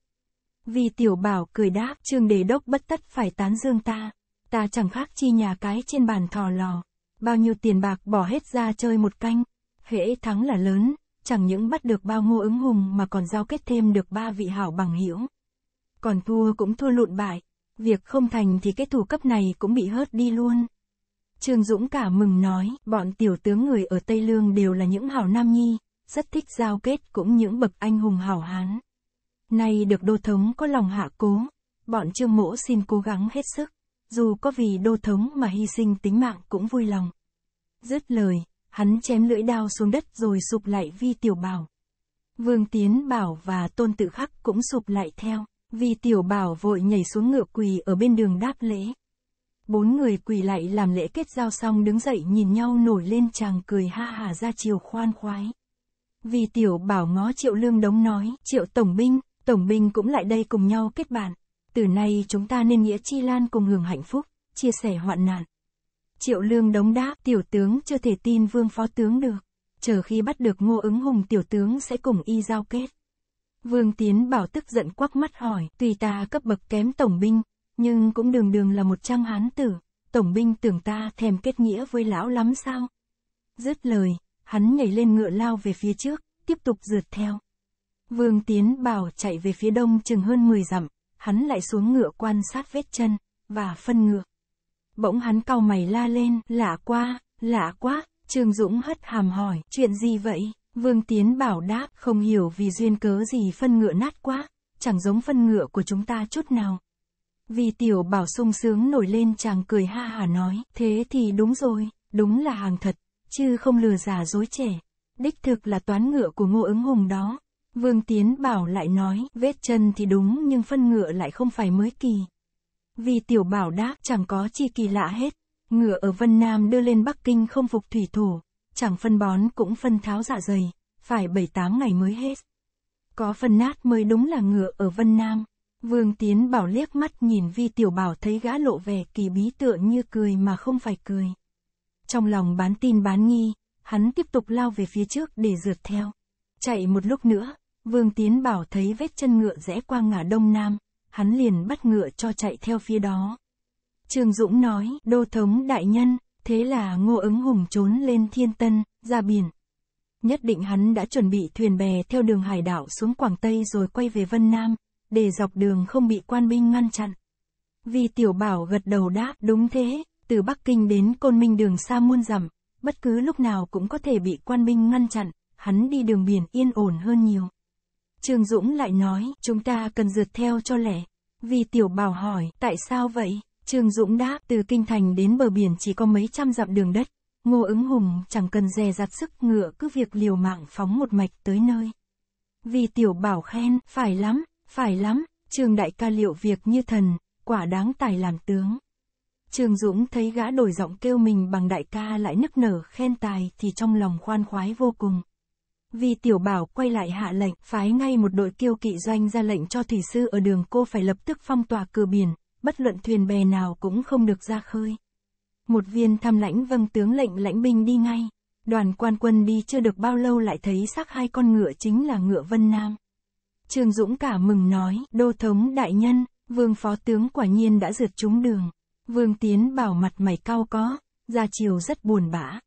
Vì tiểu bảo cười đáp, trương đề đốc bất tất phải tán dương ta, ta chẳng khác chi nhà cái trên bàn thò lò. Bao nhiêu tiền bạc bỏ hết ra chơi một canh. Hễ thắng là lớn, chẳng những bắt được bao ngô ứng hùng mà còn giao kết thêm được ba vị hảo bằng hữu, Còn thua cũng thua lụn bại. Việc không thành thì cái thủ cấp này cũng bị hớt đi luôn. Trương Dũng cả mừng nói, bọn tiểu tướng người ở Tây Lương đều là những hảo nam nhi, rất thích giao kết cũng những bậc anh hùng hảo hán. Nay được đô thống có lòng hạ cố, bọn trương mỗ xin cố gắng hết sức dù có vì đô thống mà hy sinh tính mạng cũng vui lòng. Dứt lời, hắn chém lưỡi đao xuống đất rồi sụp lại vi tiểu bảo. Vương Tiến Bảo và Tôn Tự Khắc cũng sụp lại theo, vì tiểu bảo vội nhảy xuống ngựa quỳ ở bên đường đáp lễ. Bốn người quỳ lại làm lễ kết giao xong đứng dậy nhìn nhau nổi lên chàng cười ha hà ra chiều khoan khoái. Vì tiểu bảo ngó triệu lương đống nói, triệu tổng binh, tổng binh cũng lại đây cùng nhau kết bạn. Từ nay chúng ta nên nghĩa chi lan cùng hưởng hạnh phúc, chia sẻ hoạn nạn. Triệu lương đống đáp, tiểu tướng chưa thể tin vương phó tướng được. Chờ khi bắt được ngô ứng hùng tiểu tướng sẽ cùng y giao kết. Vương Tiến Bảo tức giận quắc mắt hỏi, tùy ta cấp bậc kém tổng binh, nhưng cũng đường đường là một trang hán tử, tổng binh tưởng ta thèm kết nghĩa với lão lắm sao? Dứt lời, hắn nhảy lên ngựa lao về phía trước, tiếp tục rượt theo. Vương Tiến Bảo chạy về phía đông chừng hơn 10 dặm, hắn lại xuống ngựa quan sát vết chân, và phân ngựa. Bỗng hắn cau mày la lên, lạ quá, lạ quá, Trương Dũng hất hàm hỏi, chuyện gì vậy? Vương Tiến bảo đáp, không hiểu vì duyên cớ gì phân ngựa nát quá, chẳng giống phân ngựa của chúng ta chút nào. Vì tiểu bảo sung sướng nổi lên chàng cười ha hà nói, thế thì đúng rồi, đúng là hàng thật, chứ không lừa giả dối trẻ. Đích thực là toán ngựa của ngô ứng hùng đó. Vương Tiến bảo lại nói, vết chân thì đúng nhưng phân ngựa lại không phải mới kỳ. Vì tiểu bảo đáp chẳng có chi kỳ lạ hết. Ngựa ở Vân Nam đưa lên Bắc Kinh không phục thủy thổ, chẳng phân bón cũng phân tháo dạ dày, phải 7-8 ngày mới hết. Có phân nát mới đúng là ngựa ở Vân Nam. Vương Tiến Bảo liếc mắt nhìn Vi Tiểu Bảo thấy gã lộ vẻ kỳ bí tựa như cười mà không phải cười. Trong lòng bán tin bán nghi, hắn tiếp tục lao về phía trước để rượt theo. Chạy một lúc nữa, Vương Tiến Bảo thấy vết chân ngựa rẽ qua ngã đông nam, hắn liền bắt ngựa cho chạy theo phía đó. Trương Dũng nói, đô thống đại nhân, thế là ngô ứng hùng trốn lên thiên tân, ra biển. Nhất định hắn đã chuẩn bị thuyền bè theo đường hải đảo xuống Quảng Tây rồi quay về Vân Nam, để dọc đường không bị quan binh ngăn chặn. Vì tiểu bảo gật đầu đáp, đúng thế, từ Bắc Kinh đến Côn Minh đường xa muôn dặm, bất cứ lúc nào cũng có thể bị quan binh ngăn chặn, hắn đi đường biển yên ổn hơn nhiều. Trương Dũng lại nói, chúng ta cần rượt theo cho lẻ. Vì tiểu bảo hỏi, tại sao vậy? Trương Dũng đáp, từ kinh thành đến bờ biển chỉ có mấy trăm dặm đường đất. Ngô ứng hùng chẳng cần dè dặt sức ngựa cứ việc liều mạng phóng một mạch tới nơi. Vì tiểu bảo khen, phải lắm, phải lắm, Trương đại ca liệu việc như thần, quả đáng tài làm tướng. Trương Dũng thấy gã đổi giọng kêu mình bằng đại ca lại nức nở khen tài thì trong lòng khoan khoái vô cùng. Vì tiểu bảo quay lại hạ lệnh, phái ngay một đội kiêu kỵ doanh ra lệnh cho thủy sư ở đường cô phải lập tức phong tỏa cửa biển, bất luận thuyền bè nào cũng không được ra khơi. Một viên tham lãnh vâng tướng lệnh lãnh binh đi ngay. Đoàn quan quân đi chưa được bao lâu lại thấy xác hai con ngựa chính là ngựa Vân Nam. Trương Dũng cả mừng nói, đô thống đại nhân, vương phó tướng quả nhiên đã rượt trúng đường. Vương Tiến bảo mặt mày cao có, ra chiều rất buồn bã.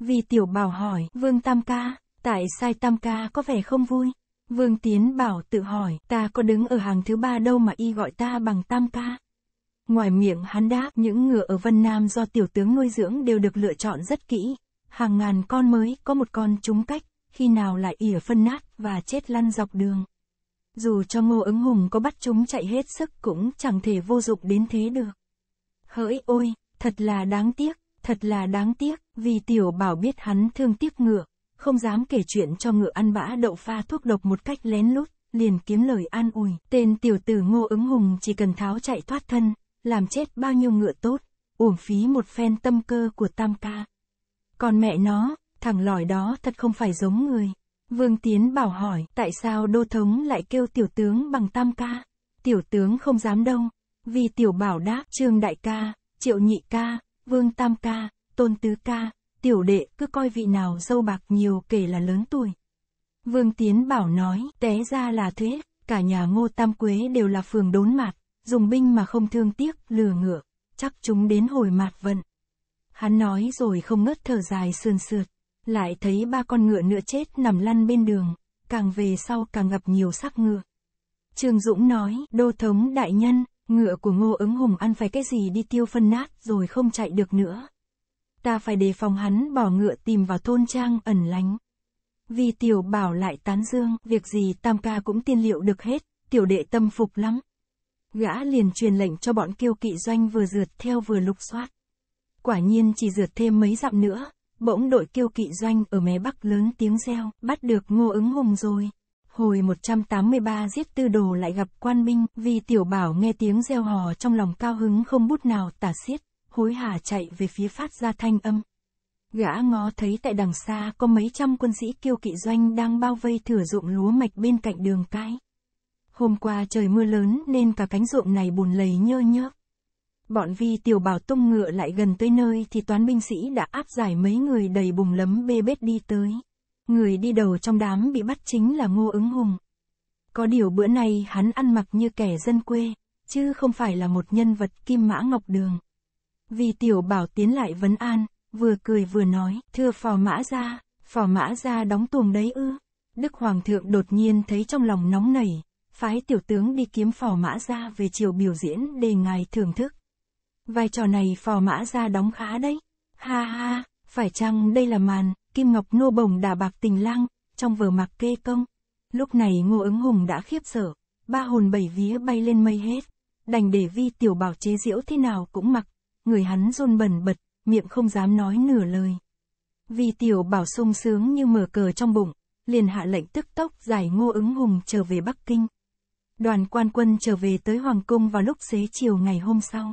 Vì tiểu bảo hỏi, vương Tam Ca, tại sai Tam Ca có vẻ không vui? Vương Tiến bảo tự hỏi, ta có đứng ở hàng thứ ba đâu mà y gọi ta bằng Tam Ca? Ngoài miệng hắn đáp, những ngựa ở Vân Nam do tiểu tướng nuôi dưỡng đều được lựa chọn rất kỹ. Hàng ngàn con mới, có một con trúng cách, khi nào lại ỉa phân nát và chết lăn dọc đường. Dù cho ngô ứng hùng có bắt chúng chạy hết sức cũng chẳng thể vô dụng đến thế được. Hỡi ôi, thật là đáng tiếc, thật là đáng tiếc, vì tiểu bảo biết hắn thương tiếc ngựa, không dám kể chuyện cho ngựa ăn bã đậu pha thuốc độc một cách lén lút, liền kiếm lời an ủi. Tên tiểu tử ngô ứng hùng chỉ cần tháo chạy thoát thân, làm chết bao nhiêu ngựa tốt, uổng phí một phen tâm cơ của tam ca. Còn mẹ nó, thằng lỏi đó thật không phải giống người. Vương Tiến bảo hỏi, tại sao đô thống lại kêu tiểu tướng bằng tam ca? Tiểu tướng không dám đâu. Vì tiểu bảo đáp, trương đại ca, triệu nhị ca, vương tam ca, tôn tứ ca, tiểu đệ cứ coi vị nào dâu bạc nhiều kể là lớn tuổi. Vương Tiến bảo nói, té ra là thế, cả nhà ngô tam quế đều là phường đốn mạt, dùng binh mà không thương tiếc, lừa ngựa, chắc chúng đến hồi mạt vận. Hắn nói rồi không ngớt thở dài sườn sượt, lại thấy ba con ngựa nữa chết nằm lăn bên đường, càng về sau càng gặp nhiều xác ngựa. Trương Dũng nói, đô thống đại nhân, ngựa của ngô ứng hùng ăn phải cái gì đi tiêu phân nát rồi không chạy được nữa. Ta phải đề phòng hắn bỏ ngựa tìm vào thôn trang ẩn lánh. Vì tiểu bảo lại tán dương, việc gì tam ca cũng tiên liệu được hết, tiểu đệ tâm phục lắm. Gã liền truyền lệnh cho bọn kiêu kỵ doanh vừa rượt theo vừa lục soát. Quả nhiên chỉ rượt thêm mấy dặm nữa, bỗng đội kiêu kỵ doanh ở mé bắc lớn tiếng reo, bắt được ngô ứng hùng rồi. Hồi 183 giết tư đồ lại gặp quan binh vì tiểu bảo nghe tiếng reo hò trong lòng cao hứng không bút nào tả xiết, hối hả chạy về phía phát ra thanh âm. Gã ngó thấy tại đằng xa có mấy trăm quân sĩ kiêu kỵ doanh đang bao vây thửa ruộng lúa mạch bên cạnh đường cái. Hôm qua trời mưa lớn nên cả cánh ruộng này bùn lầy nhơ nhớp. Bọn vi tiểu bảo tung ngựa lại gần tới nơi thì toán binh sĩ đã áp giải mấy người đầy bùng lấm bê bết đi tới. Người đi đầu trong đám bị bắt chính là Ngô ứng hùng. Có điều bữa nay hắn ăn mặc như kẻ dân quê, chứ không phải là một nhân vật kim mã ngọc đường. Vì tiểu bảo tiến lại vấn an, vừa cười vừa nói, thưa phò mã ra, phò mã ra đóng tuồng đấy ư. Đức Hoàng thượng đột nhiên thấy trong lòng nóng nảy, phái tiểu tướng đi kiếm phò mã ra về chiều biểu diễn để ngài thưởng thức. Vai trò này phò mã ra đóng khá đấy. Ha ha, phải chăng đây là màn, Kim Ngọc nô bồng đà bạc tình lang, trong vở mặc kê công. Lúc này ngô ứng hùng đã khiếp sợ, ba hồn bảy vía bay lên mây hết. Đành để vi tiểu bảo chế diễu thế nào cũng mặc, người hắn run bẩn bật, miệng không dám nói nửa lời. Vi tiểu bảo sung sướng như mở cờ trong bụng, liền hạ lệnh tức tốc giải ngô ứng hùng trở về Bắc Kinh. Đoàn quan quân trở về tới Hoàng Cung vào lúc xế chiều ngày hôm sau.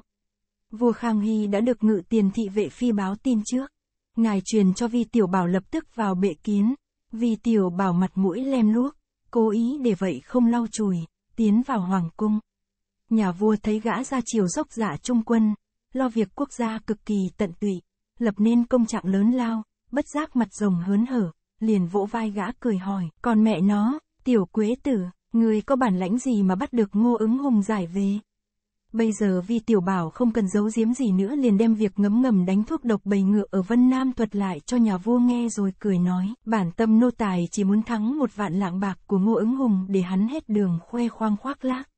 Vua Khang Hy đã được ngự tiền thị vệ phi báo tin trước. Ngài truyền cho Vi Tiểu Bảo lập tức vào bệ kiến. Vi Tiểu Bảo mặt mũi lem luốc, cố ý để vậy không lau chùi, tiến vào Hoàng Cung. Nhà vua thấy gã ra chiều dốc giả trung quân, lo việc quốc gia cực kỳ tận tụy, lập nên công trạng lớn lao, bất giác mặt rồng hớn hở, liền vỗ vai gã cười hỏi, còn mẹ nó, tiểu quế tử, người có bản lãnh gì mà bắt được ngô ứng hùng giải về? Bây giờ vi tiểu bảo không cần giấu giếm gì nữa liền đem việc ngấm ngầm đánh thuốc độc bầy ngựa ở Vân Nam thuật lại cho nhà vua nghe rồi cười nói, bản tâm nô tài chỉ muốn thắng một vạn lạng bạc của ngô ứng hùng để hắn hết đường khoe khoang khoác lác.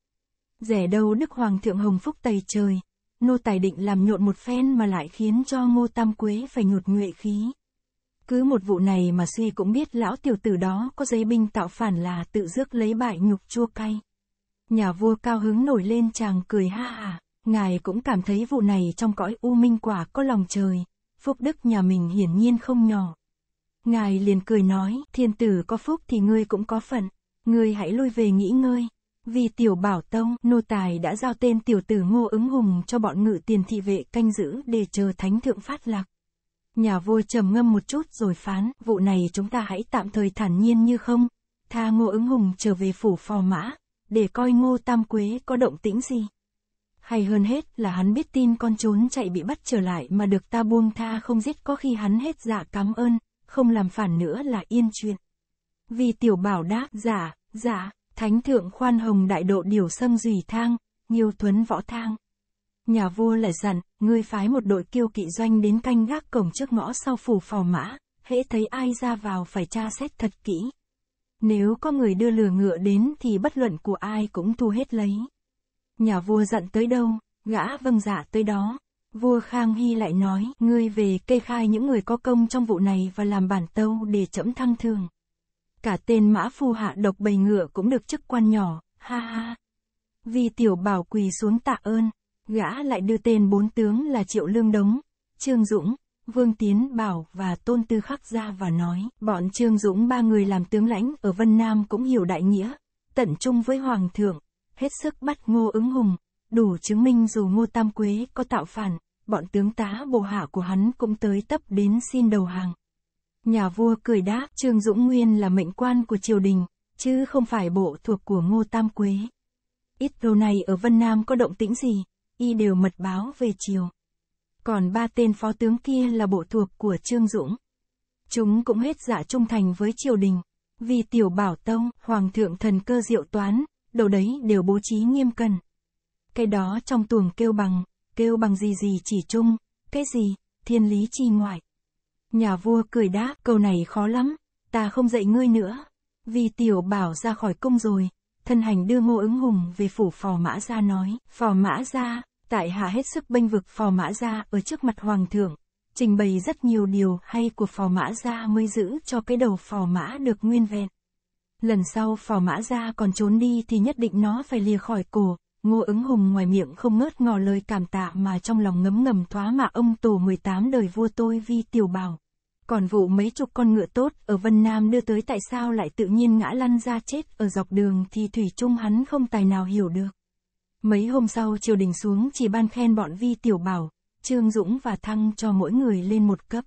Rẻ đâu Đức Hoàng thượng Hồng Phúc tày trời, nô tài định làm nhộn một phen mà lại khiến cho ngô tam quế phải nhột nhuệ khí. Cứ một vụ này mà suy cũng biết lão tiểu tử đó có giấy binh tạo phản là tự rước lấy bại nhục chua cay. Nhà vua cao hứng nổi lên chàng cười ha hả. ngài cũng cảm thấy vụ này trong cõi u minh quả có lòng trời, phúc đức nhà mình hiển nhiên không nhỏ. Ngài liền cười nói, thiên tử có phúc thì ngươi cũng có phận, ngươi hãy lui về nghỉ ngơi. Vì tiểu bảo tông, nô tài đã giao tên tiểu tử ngô ứng hùng cho bọn ngự tiền thị vệ canh giữ để chờ thánh thượng phát lạc. Nhà vua trầm ngâm một chút rồi phán, vụ này chúng ta hãy tạm thời thản nhiên như không, tha ngô ứng hùng trở về phủ phò mã, để coi ngô tam quế có động tĩnh gì. Hay hơn hết là hắn biết tin con trốn chạy bị bắt trở lại mà được ta buông tha không giết có khi hắn hết dạ cảm ơn, không làm phản nữa là yên chuyện. Vì tiểu bảo đáp, giả giả thánh thượng khoan hồng đại độ điều sâm dùy thang, nhiều thuấn võ thang. Nhà vua lại dặn, ngươi phái một đội kiêu kỵ doanh đến canh gác cổng trước ngõ sau phủ phò mã, hễ thấy ai ra vào phải tra xét thật kỹ. Nếu có người đưa lừa ngựa đến thì bất luận của ai cũng thu hết lấy. Nhà vua dặn tới đâu, gã vâng giả tới đó. Vua Khang Hy lại nói, ngươi về kê khai những người có công trong vụ này và làm bản tâu để chấm thăng thường. Cả tên mã phu hạ độc bầy ngựa cũng được chức quan nhỏ, ha ha. Vì tiểu bảo quỳ xuống tạ ơn, gã lại đưa tên bốn tướng là Triệu Lương Đống, Trương Dũng, Vương Tiến Bảo và Tôn Tư khắc ra và nói, bọn Trương Dũng ba người làm tướng lãnh ở Vân Nam cũng hiểu đại nghĩa, tận trung với Hoàng thượng, hết sức bắt ngô ứng hùng, đủ chứng minh dù ngô tam quế có tạo phản, bọn tướng tá bộ hạ của hắn cũng tới tấp đến xin đầu hàng. Nhà vua cười đáp, Trương Dũng Nguyên là mệnh quan của triều đình, chứ không phải bộ thuộc của ngô tam quế. Ít lâu này ở Vân Nam có động tĩnh gì, y đều mật báo về triều. Còn ba tên phó tướng kia là bộ thuộc của Trương Dũng. Chúng cũng hết dạ trung thành với triều đình. Vì tiểu bảo tông, hoàng thượng thần cơ diệu toán, đầu đấy đều bố trí nghiêm cẩn. Cái đó trong tuồng kêu bằng, kêu bằng gì gì chỉ chung, cái gì, thiên lý chi ngoại. Nhà vua cười đáp, câu này khó lắm, ta không dạy ngươi nữa. Vì tiểu bảo ra khỏi cung rồi, thân hành đưa ngô ứng hùng về phủ phò mã ra nói, phò mã ra, Tại hạ hết sức bênh vực phò mã gia ở trước mặt hoàng thượng, trình bày rất nhiều điều hay của phò mã gia mới giữ cho cái đầu phò mã được nguyên vẹn. Lần sau phò mã gia còn trốn đi thì nhất định nó phải lìa khỏi cổ, ngô ứng hùng ngoài miệng không ngớt ngò lời cảm tạ mà trong lòng ngấm ngầm thoá mà ông tổ 18 đời vua tôi vi tiểu bảo. Còn vụ mấy chục con ngựa tốt ở Vân Nam đưa tới tại sao lại tự nhiên ngã lăn ra chết ở dọc đường thì Thủy Trung hắn không tài nào hiểu được. Mấy hôm sau triều đình xuống chỉ ban khen bọn Vi Tiểu Bảo, Trương Dũng và Thăng cho mỗi người lên một cấp.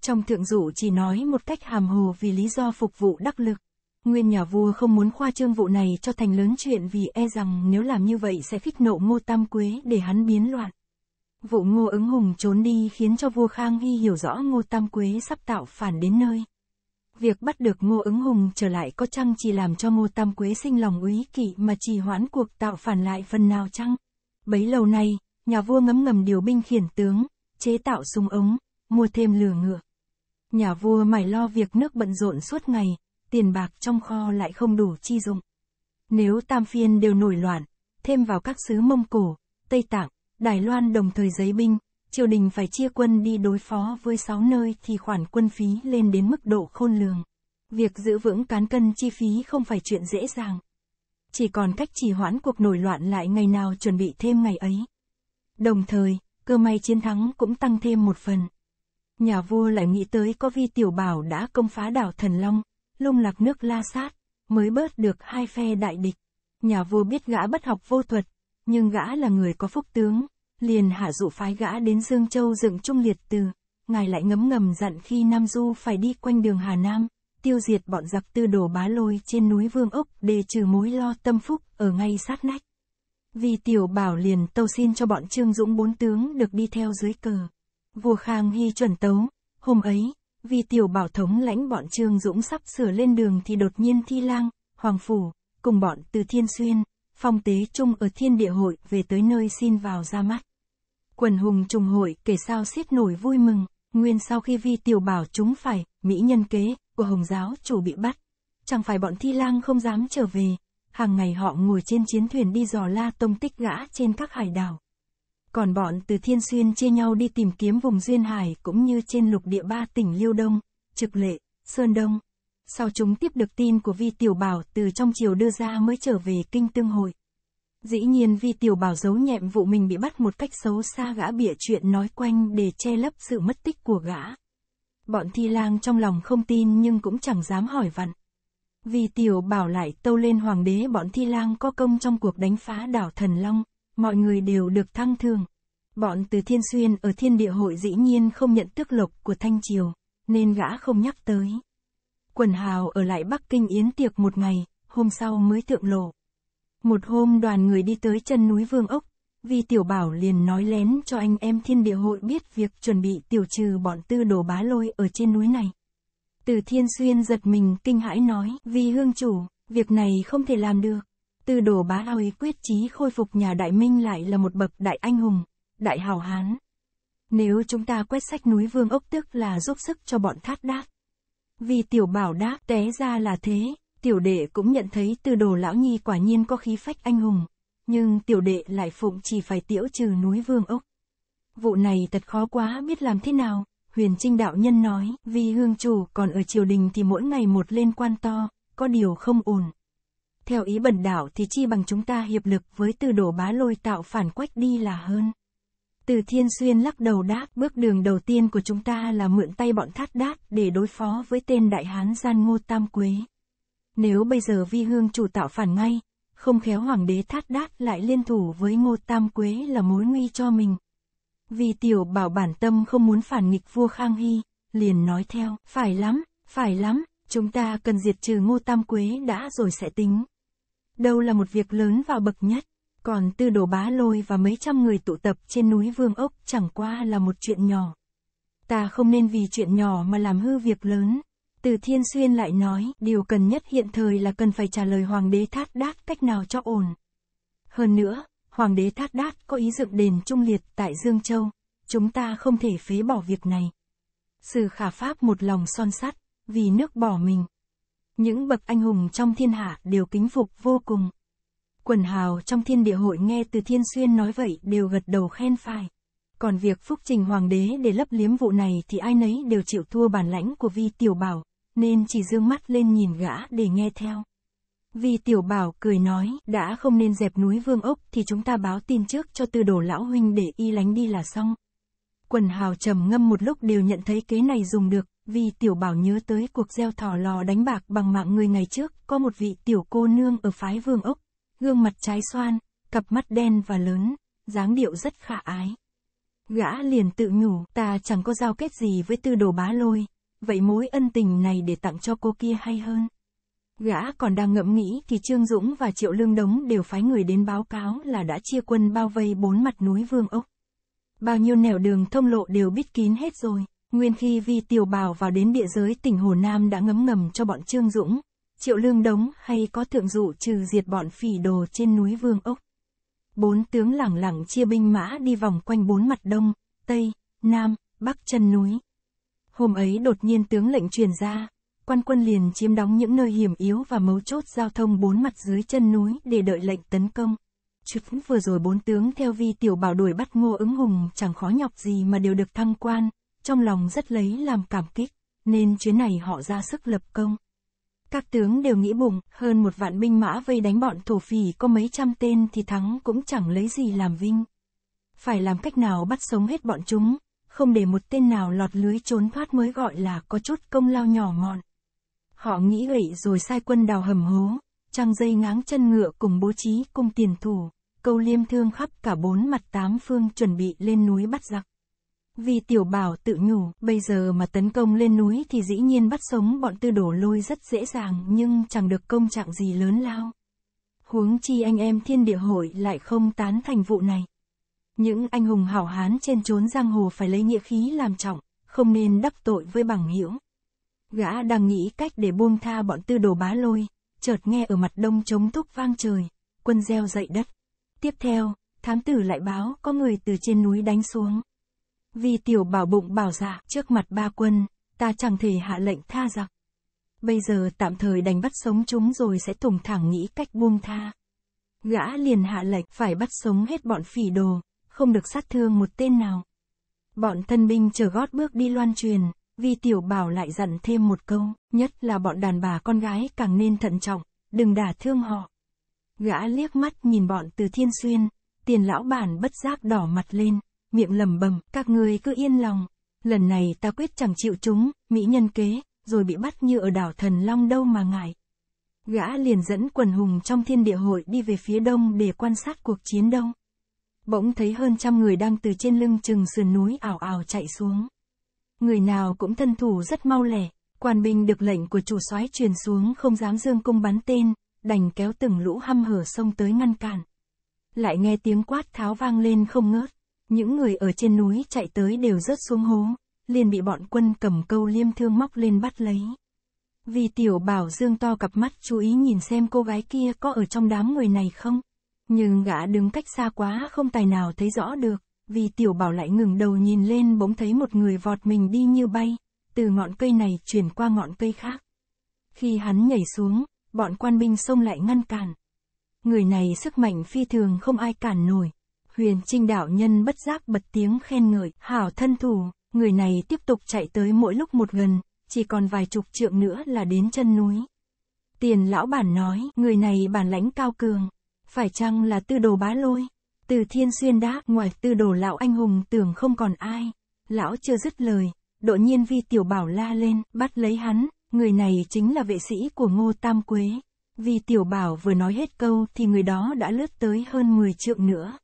Trong thượng dụ chỉ nói một cách hàm hồ vì lý do phục vụ đắc lực. Nguyên nhà vua không muốn khoa trương vụ này cho thành lớn chuyện vì e rằng nếu làm như vậy sẽ khích nộ ngô tam quế để hắn biến loạn. Vụ ngô ứng hùng trốn đi khiến cho vua Khang Hy hiểu rõ ngô tam quế sắp tạo phản đến nơi. Việc bắt được ngô ứng hùng trở lại có chăng chỉ làm cho ngô tam quế sinh lòng úy kỵ mà trì hoãn cuộc tạo phản lại phần nào chăng? Bấy lâu nay, nhà vua ngấm ngầm điều binh khiển tướng, chế tạo súng ống, mua thêm lửa ngựa. Nhà vua mải lo việc nước bận rộn suốt ngày, tiền bạc trong kho lại không đủ chi dụng. Nếu tam phiên đều nổi loạn, thêm vào các xứ Mông Cổ, Tây Tạng, Đài Loan đồng thời giấy binh, triều đình phải chia quân đi đối phó với 6 nơi thì khoản quân phí lên đến mức độ khôn lường. Việc giữ vững cán cân chi phí không phải chuyện dễ dàng. Chỉ còn cách trì hoãn cuộc nổi loạn lại ngày nào chuẩn bị thêm ngày ấy. Đồng thời, cơ may chiến thắng cũng tăng thêm một phần. Nhà vua lại nghĩ tới có vi tiểu bảo đã công phá đảo Thần Long, lung lạc nước La Sát, mới bớt được hai phe đại địch. Nhà vua biết gã bất học vô thuật, nhưng gã là người có phúc tướng, liền hạ dụ phái gã đến Dương Châu dựng trung liệt từ, ngài lại ngấm ngầm dặn khi Nam Du phải đi quanh đường Hà Nam, tiêu diệt bọn giặc tư đồ bá lôi trên núi Vương Ốc để trừ mối lo tâm phúc ở ngay sát nách. Vì tiểu bảo liền tâu xin cho bọn Trương Dũng bốn tướng được đi theo dưới cờ. Vua Khang Hy chuẩn tấu, hôm ấy, vì tiểu bảo thống lãnh bọn Trương Dũng sắp sửa lên đường thì đột nhiên Thi Lang, Hoàng Phủ, cùng bọn từ Thiên Xuyên, phong tế chung ở thiên địa hội về tới nơi xin vào ra mắt. Quần hùng trùng hội kể sao xiết nổi vui mừng, nguyên sau khi vi tiểu bảo chúng phải, mỹ nhân kế, của hồng giáo chủ bị bắt. Chẳng phải bọn thi lang không dám trở về, hàng ngày họ ngồi trên chiến thuyền đi dò la tông tích gã trên các hải đảo. Còn bọn từ Thiên Xuyên chia nhau đi tìm kiếm vùng Duyên Hải cũng như trên lục địa ba tỉnh Liêu Đông, Trực Lệ, Sơn Đông. Sau chúng tiếp được tin của Vi Tiểu Bảo từ trong chiều đưa ra mới trở về kinh tương hội. Dĩ nhiên vì Tiểu Bảo giấu nhẹm vụ mình bị bắt một cách xấu xa gã bịa chuyện nói quanh để che lấp sự mất tích của gã. Bọn thi lang trong lòng không tin nhưng cũng chẳng dám hỏi vặn. vì Tiểu Bảo lại tâu lên hoàng đế bọn thi lang có công trong cuộc đánh phá đảo Thần Long, mọi người đều được thăng thường. Bọn từ Thiên Xuyên ở thiên địa hội dĩ nhiên không nhận tước lộc của Thanh Triều, nên gã không nhắc tới. Quần hào ở lại Bắc Kinh yến tiệc một ngày, hôm sau mới thượng lộ. Một hôm đoàn người đi tới chân núi Vương Ốc, vì tiểu bảo liền nói lén cho anh em thiên địa hội biết việc chuẩn bị tiểu trừ bọn tư đồ bá lôi ở trên núi này. Từ thiên xuyên giật mình kinh hãi nói, vì hương chủ, việc này không thể làm được. Tư đồ bá lôi quyết chí khôi phục nhà đại minh lại là một bậc đại anh hùng, đại hào hán. Nếu chúng ta quét sách núi Vương Ốc tức là giúp sức cho bọn thát đát. Vì tiểu bảo đáp té ra là thế, tiểu đệ cũng nhận thấy từ đồ lão nhi quả nhiên có khí phách anh hùng. Nhưng tiểu đệ lại phụng chỉ phải tiễu trừ núi Vương Ốc. Vụ này thật khó quá biết làm thế nào, huyền trinh đạo nhân nói, vì hương chủ còn ở triều đình thì mỗi ngày một lên quan to, có điều không ổn. Theo ý bẩn đạo thì chi bằng chúng ta hiệp lực với từ đổ bá lôi tạo phản quách đi là hơn. Từ Thiên Xuyên lắc đầu đáp, bước đường đầu tiên của chúng ta là mượn tay bọn thát đát để đối phó với tên đại hán gian ngô tam quế. Nếu bây giờ vi hương chủ tạo phản ngay, không khéo hoàng đế thát đát lại liên thủ với ngô tam quế là mối nguy cho mình. Vì tiểu bảo bản tâm không muốn phản nghịch vua Khang Hy, liền nói theo, phải lắm, phải lắm, chúng ta cần diệt trừ ngô tam quế đã rồi sẽ tính. Đâu là một việc lớn và bậc nhất. Còn tư đồ bá lôi và mấy trăm người tụ tập trên núi Vương Ốc chẳng qua là một chuyện nhỏ. Ta không nên vì chuyện nhỏ mà làm hư việc lớn. Từ Thiên Xuyên lại nói, điều cần nhất hiện thời là cần phải trả lời Hoàng đế Thát Đát cách nào cho ổn. Hơn nữa, Hoàng đế Thát Đát có ý dựng đền trung liệt tại Dương Châu. Chúng ta không thể phế bỏ việc này. Sự khả pháp một lòng son sắt, vì nước bỏ mình. Những bậc anh hùng trong thiên hạ đều kính phục vô cùng. Quần hào trong thiên địa hội nghe từ thiên xuyên nói vậy đều gật đầu khen phải. Còn việc phúc trình hoàng đế để lấp liếm vụ này thì ai nấy đều chịu thua bản lãnh của vi tiểu bảo, nên chỉ dương mắt lên nhìn gã để nghe theo. vì tiểu bảo cười nói, đã không nên dẹp núi vương ốc thì chúng ta báo tin trước cho tư đồ lão huynh để y lánh đi là xong. Quần hào trầm ngâm một lúc đều nhận thấy kế này dùng được, vì tiểu bảo nhớ tới cuộc gieo thỏ lò đánh bạc bằng mạng người ngày trước, có một vị tiểu cô nương ở phái vương ốc, gương mặt trái xoan, cặp mắt đen và lớn, dáng điệu rất khả ái. Gã liền tự nhủ, ta chẳng có giao kết gì với tư đồ bá lôi, vậy mối ân tình này để tặng cho cô kia hay hơn. Gã còn đang ngẫm nghĩ thì Trương Dũng và Triệu Lương Đống đều phái người đến báo cáo là đã chia quân bao vây bốn mặt núi Vương Ốc. Bao nhiêu nẻo đường thông lộ đều bít kín hết rồi. Nguyên khi Vi Tiểu Bảo vào đến địa giới tỉnh Hồ Nam đã ngấm ngầm cho bọn Trương Dũng, Triệu Lương Đống hay có thượng dụ trừ diệt bọn phỉ đồ trên núi Vương Ốc. Bốn tướng lẳng lặng chia binh mã đi vòng quanh bốn mặt đông, tây, nam, bắc chân núi. Hôm ấy đột nhiên tướng lệnh truyền ra, quan quân liền chiếm đóng những nơi hiểm yếu và mấu chốt giao thông bốn mặt dưới chân núi để đợi lệnh tấn công. Chút vừa rồi bốn tướng theo vi tiểu bảo đuổi bắt ngô ứng hùng chẳng khó nhọc gì mà đều được thăng quan, trong lòng rất lấy làm cảm kích, nên chuyến này họ ra sức lập công. Các tướng đều nghĩ bụng, hơn một vạn binh mã vây đánh bọn thổ phỉ có mấy trăm tên thì thắng cũng chẳng lấy gì làm vinh. Phải làm cách nào bắt sống hết bọn chúng, không để một tên nào lọt lưới trốn thoát mới gọi là có chút công lao nhỏ mọn. Họ nghĩ vậy rồi sai quân đào hầm hố, trăng dây ngáng chân ngựa cùng bố trí cung tiền thủ, câu liêm thương khắp cả bốn mặt tám phương chuẩn bị lên núi bắt giặc. Vì tiểu bảo tự nhủ, bây giờ mà tấn công lên núi thì dĩ nhiên bắt sống bọn tư đổ lôi rất dễ dàng nhưng chẳng được công trạng gì lớn lao. Huống chi anh em thiên địa hội lại không tán thành vụ này. Những anh hùng hảo hán trên chốn giang hồ phải lấy nghĩa khí làm trọng, không nên đắc tội với bằng hữu. Gã đang nghĩ cách để buông tha bọn tư đồ bá lôi, chợt nghe ở mặt đông chống thúc vang trời, quân gieo dậy đất. Tiếp theo, thám tử lại báo có người từ trên núi đánh xuống. Vì tiểu bảo bụng bảo dạ, trước mặt ba quân, ta chẳng thể hạ lệnh tha giặc. Bây giờ tạm thời đánh bắt sống chúng rồi sẽ thủng thẳng nghĩ cách buông tha. Gã liền hạ lệnh phải bắt sống hết bọn phỉ đồ, không được sát thương một tên nào. Bọn thân binh chờ gót bước đi loan truyền, vì tiểu bảo lại dặn thêm một câu, nhất là bọn đàn bà con gái càng nên thận trọng, đừng đả thương họ. Gã liếc mắt nhìn bọn từ thiên xuyên, tiền lão bản bất giác đỏ mặt lên, miệng lầm bầm, các người cứ yên lòng. Lần này ta quyết chẳng chịu chúng, mỹ nhân kế, rồi bị bắt như ở đảo thần long đâu mà ngại. Gã liền dẫn quần hùng trong thiên địa hội đi về phía đông để quan sát cuộc chiến đông. Bỗng thấy hơn trăm người đang từ trên lưng chừng sườn núi ảo ảo chạy xuống. Người nào cũng thân thủ rất mau lẻ, quan binh được lệnh của chủ soái truyền xuống không dám dương cung bắn tên, đành kéo từng lũ hăm hở sông tới ngăn cản. Lại nghe tiếng quát tháo vang lên không ngớt, những người ở trên núi chạy tới đều rớt xuống hố, liền bị bọn quân cầm câu liêm thương móc lên bắt lấy. Vì tiểu bảo dương to cặp mắt chú ý nhìn xem cô gái kia có ở trong đám người này không. Nhưng gã đứng cách xa quá không tài nào thấy rõ được, vì tiểu bảo lại ngừng đầu nhìn lên bỗng thấy một người vọt mình đi như bay, từ ngọn cây này chuyển qua ngọn cây khác. Khi hắn nhảy xuống, bọn quan binh xông lại ngăn cản. Người này sức mạnh phi thường không ai cản nổi. Huyền Trinh đạo nhân bất giác bật tiếng khen ngợi, hảo thân thủ, người này tiếp tục chạy tới mỗi lúc một gần, chỉ còn vài chục trượng nữa là đến chân núi. Tiền lão bản nói, người này bản lãnh cao cường, phải chăng là tư đồ bá lôi? Từ thiên xuyên đáp, ngoài tư đồ lão anh hùng tưởng không còn ai. Lão chưa dứt lời, đột nhiên vi tiểu bảo la lên, bắt lấy hắn, người này chính là vệ sĩ của ngô tam quế. Vi tiểu bảo vừa nói hết câu thì người đó đã lướt tới hơn 10 trượng nữa.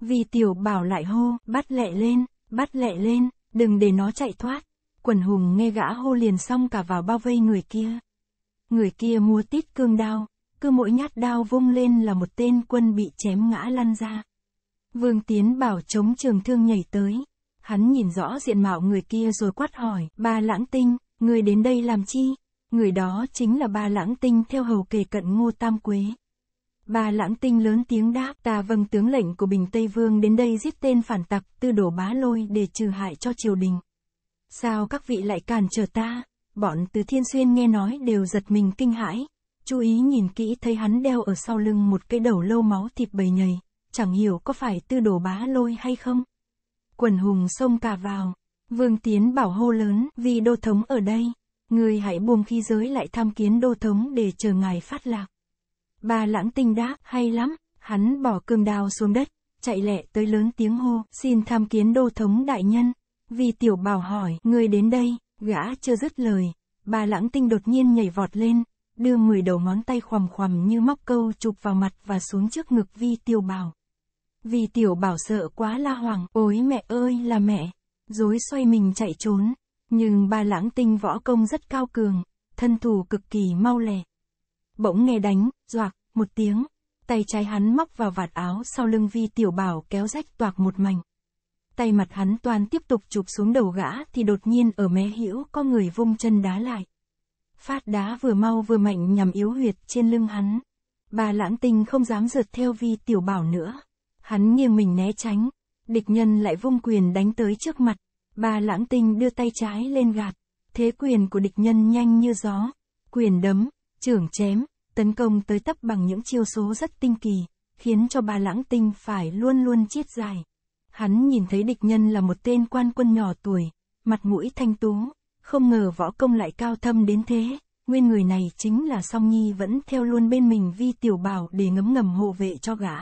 Vi tiểu bảo lại hô, bắt lẹ lên, bắt lẹ lên, đừng để nó chạy thoát. Quần hùng nghe gã hô liền xong cả vào bao vây người kia. Người kia mua tít cương đao, cứ mỗi nhát đao vung lên là một tên quân bị chém ngã lăn ra. Vương Tiến bảo chống trường thương nhảy tới. Hắn nhìn rõ diện mạo người kia rồi quát hỏi, ba lãng tinh, người đến đây làm chi? Người đó chính là ba lãng tinh theo hầu kề cận ngô tam quế. Ba lãng tinh lớn tiếng đáp, ta vâng tướng lệnh của Bình Tây Vương đến đây giết tên phản tặc, tư đổ bá lôi để trừ hại cho triều đình. Sao các vị lại cản trở ta? Bọn từ thiên xuyên nghe nói đều giật mình kinh hãi, chú ý nhìn kỹ thấy hắn đeo ở sau lưng một cái đầu lâu máu thịt bầy nhầy, chẳng hiểu có phải tư đồ bá lôi hay không. Quần hùng xông cả vào, vương tiến bảo hô lớn, vì đô thống ở đây, người hãy buông khí giới lại tham kiến đô thống để chờ ngài phát lạc. Ba lãng tinh đáp, hay lắm, hắn bỏ cương đào xuống đất, chạy lẹ tới lớn tiếng hô, xin tham kiến đô thống đại nhân. Vì tiểu bảo hỏi, người đến đây, Gã chưa dứt lời, bà lãng tinh đột nhiên nhảy vọt lên, đưa 10 đầu ngón tay khoằm khoằm như móc câu chụp vào mặt và xuống trước ngực vi Tiểu bảo. Vì tiểu bảo sợ quá la hoàng, ôi mẹ ơi là mẹ, dối xoay mình chạy trốn. Nhưng ba lãng tinh võ công rất cao cường, thân thủ cực kỳ mau lẹ. Bỗng nghe đánh, doạc, một tiếng, tay trái hắn móc vào vạt áo sau lưng vi tiểu bảo kéo rách toạc một mảnh. Tay mặt hắn toàn tiếp tục chụp xuống đầu gã thì đột nhiên ở mé hữu có người vung chân đá lại. Phát đá vừa mau vừa mạnh nhằm yếu huyệt trên lưng hắn. Bà lãng tinh không dám rượt theo vi tiểu bảo nữa. Hắn nghiêng mình né tránh. Địch nhân lại vung quyền đánh tới trước mặt. Bà lãng tinh đưa tay trái lên gạt. Thế quyền của địch nhân nhanh như gió. Quyền đấm, trưởng chém, tấn công tới tấp bằng những chiêu số rất tinh kỳ, khiến cho bà lãng tinh phải luôn luôn chiết dài. Hắn nhìn thấy địch nhân là một tên quan quân nhỏ tuổi, mặt mũi thanh tú, không ngờ võ công lại cao thâm đến thế. Nguyên người này chính là Song Nhi vẫn theo luôn bên mình vi tiểu bảo để ngấm ngầm hộ vệ cho gã.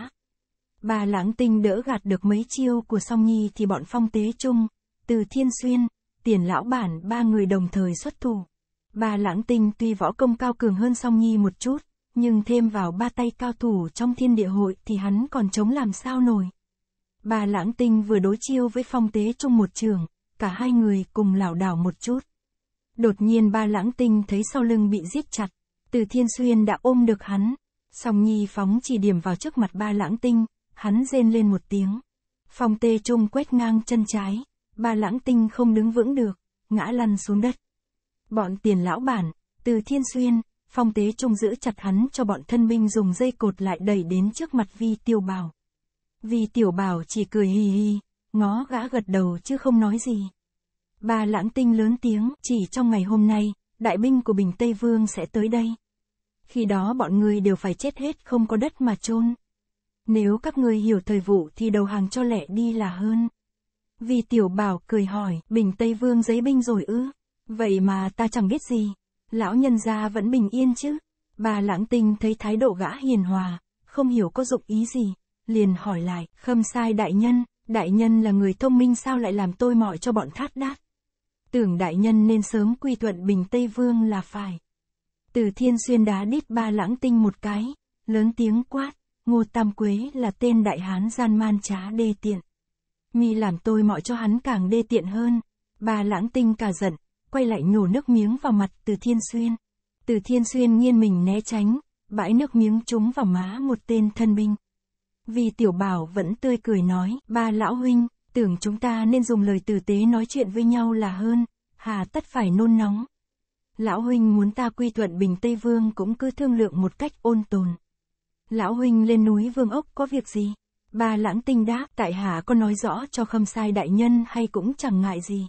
Bà lãng tinh đỡ gạt được mấy chiêu của Song Nhi thì bọn phong tế chung, từ thiên xuyên, tiền lão bản ba người đồng thời xuất thủ. Bà lãng tinh tuy võ công cao cường hơn Song Nhi một chút, nhưng thêm vào ba tay cao thủ trong thiên địa hội thì hắn còn chống làm sao nổi. Bà lãng tinh vừa đối chiêu với phong tế chung một trường, cả hai người cùng lảo đảo một chút. Đột nhiên ba lãng tinh thấy sau lưng bị giết chặt, từ thiên xuyên đã ôm được hắn. Song nhi phóng chỉ điểm vào trước mặt ba lãng tinh, hắn rên lên một tiếng. Phong tê trung quét ngang chân trái, ba lãng tinh không đứng vững được, ngã lăn xuống đất. Bọn tiền lão bản, từ thiên xuyên, phong tế trung giữ chặt hắn cho bọn thân binh dùng dây cột lại đẩy đến trước mặt vi tiêu bảo. Vi tiểu bảo chỉ cười hì hì, ngó gã gật đầu chứ không nói gì. Ba lãng tinh lớn tiếng, chỉ trong ngày hôm nay, đại binh của Bình Tây Vương sẽ tới đây. Khi đó bọn người đều phải chết hết không có đất mà chôn. Nếu các người hiểu thời vụ thì đầu hàng cho lẹ đi là hơn. Vì tiểu bảo cười hỏi, Bình Tây Vương giấy binh rồi ư? Vậy mà ta chẳng biết gì. Lão nhân gia vẫn bình yên chứ. Bà lãng tinh thấy thái độ gã hiền hòa, không hiểu có dụng ý gì. Liền hỏi lại, khâm sai đại nhân, đại nhân là người thông minh sao lại làm tôi mọi cho bọn thát đát. Tưởng đại nhân nên sớm quy thuận Bình Tây Vương là phải. Từ thiên xuyên đá đít ba lãng tinh một cái, lớn tiếng quát, ngô tam quế là tên đại hán gian man trá đê tiện. Mi làm tôi mọi cho hắn càng đê tiện hơn. Ba lãng tinh cả giận, quay lại nhổ nước miếng vào mặt từ thiên xuyên. Từ thiên xuyên nghiêng mình né tránh, bãi nước miếng trúng vào má một tên thân binh. Vì tiểu bảo vẫn tươi cười nói, ba lão huynh, tưởng chúng ta nên dùng lời tử tế nói chuyện với nhau là hơn, hà tất phải nôn nóng. Lão huynh muốn ta quy thuận Bình Tây Vương cũng cứ thương lượng một cách ôn tồn. Lão huynh lên núi Vương Ốc có việc gì? Ba lãng tinh đáp, tại hạ có nói rõ cho khâm sai đại nhân hay cũng chẳng ngại gì.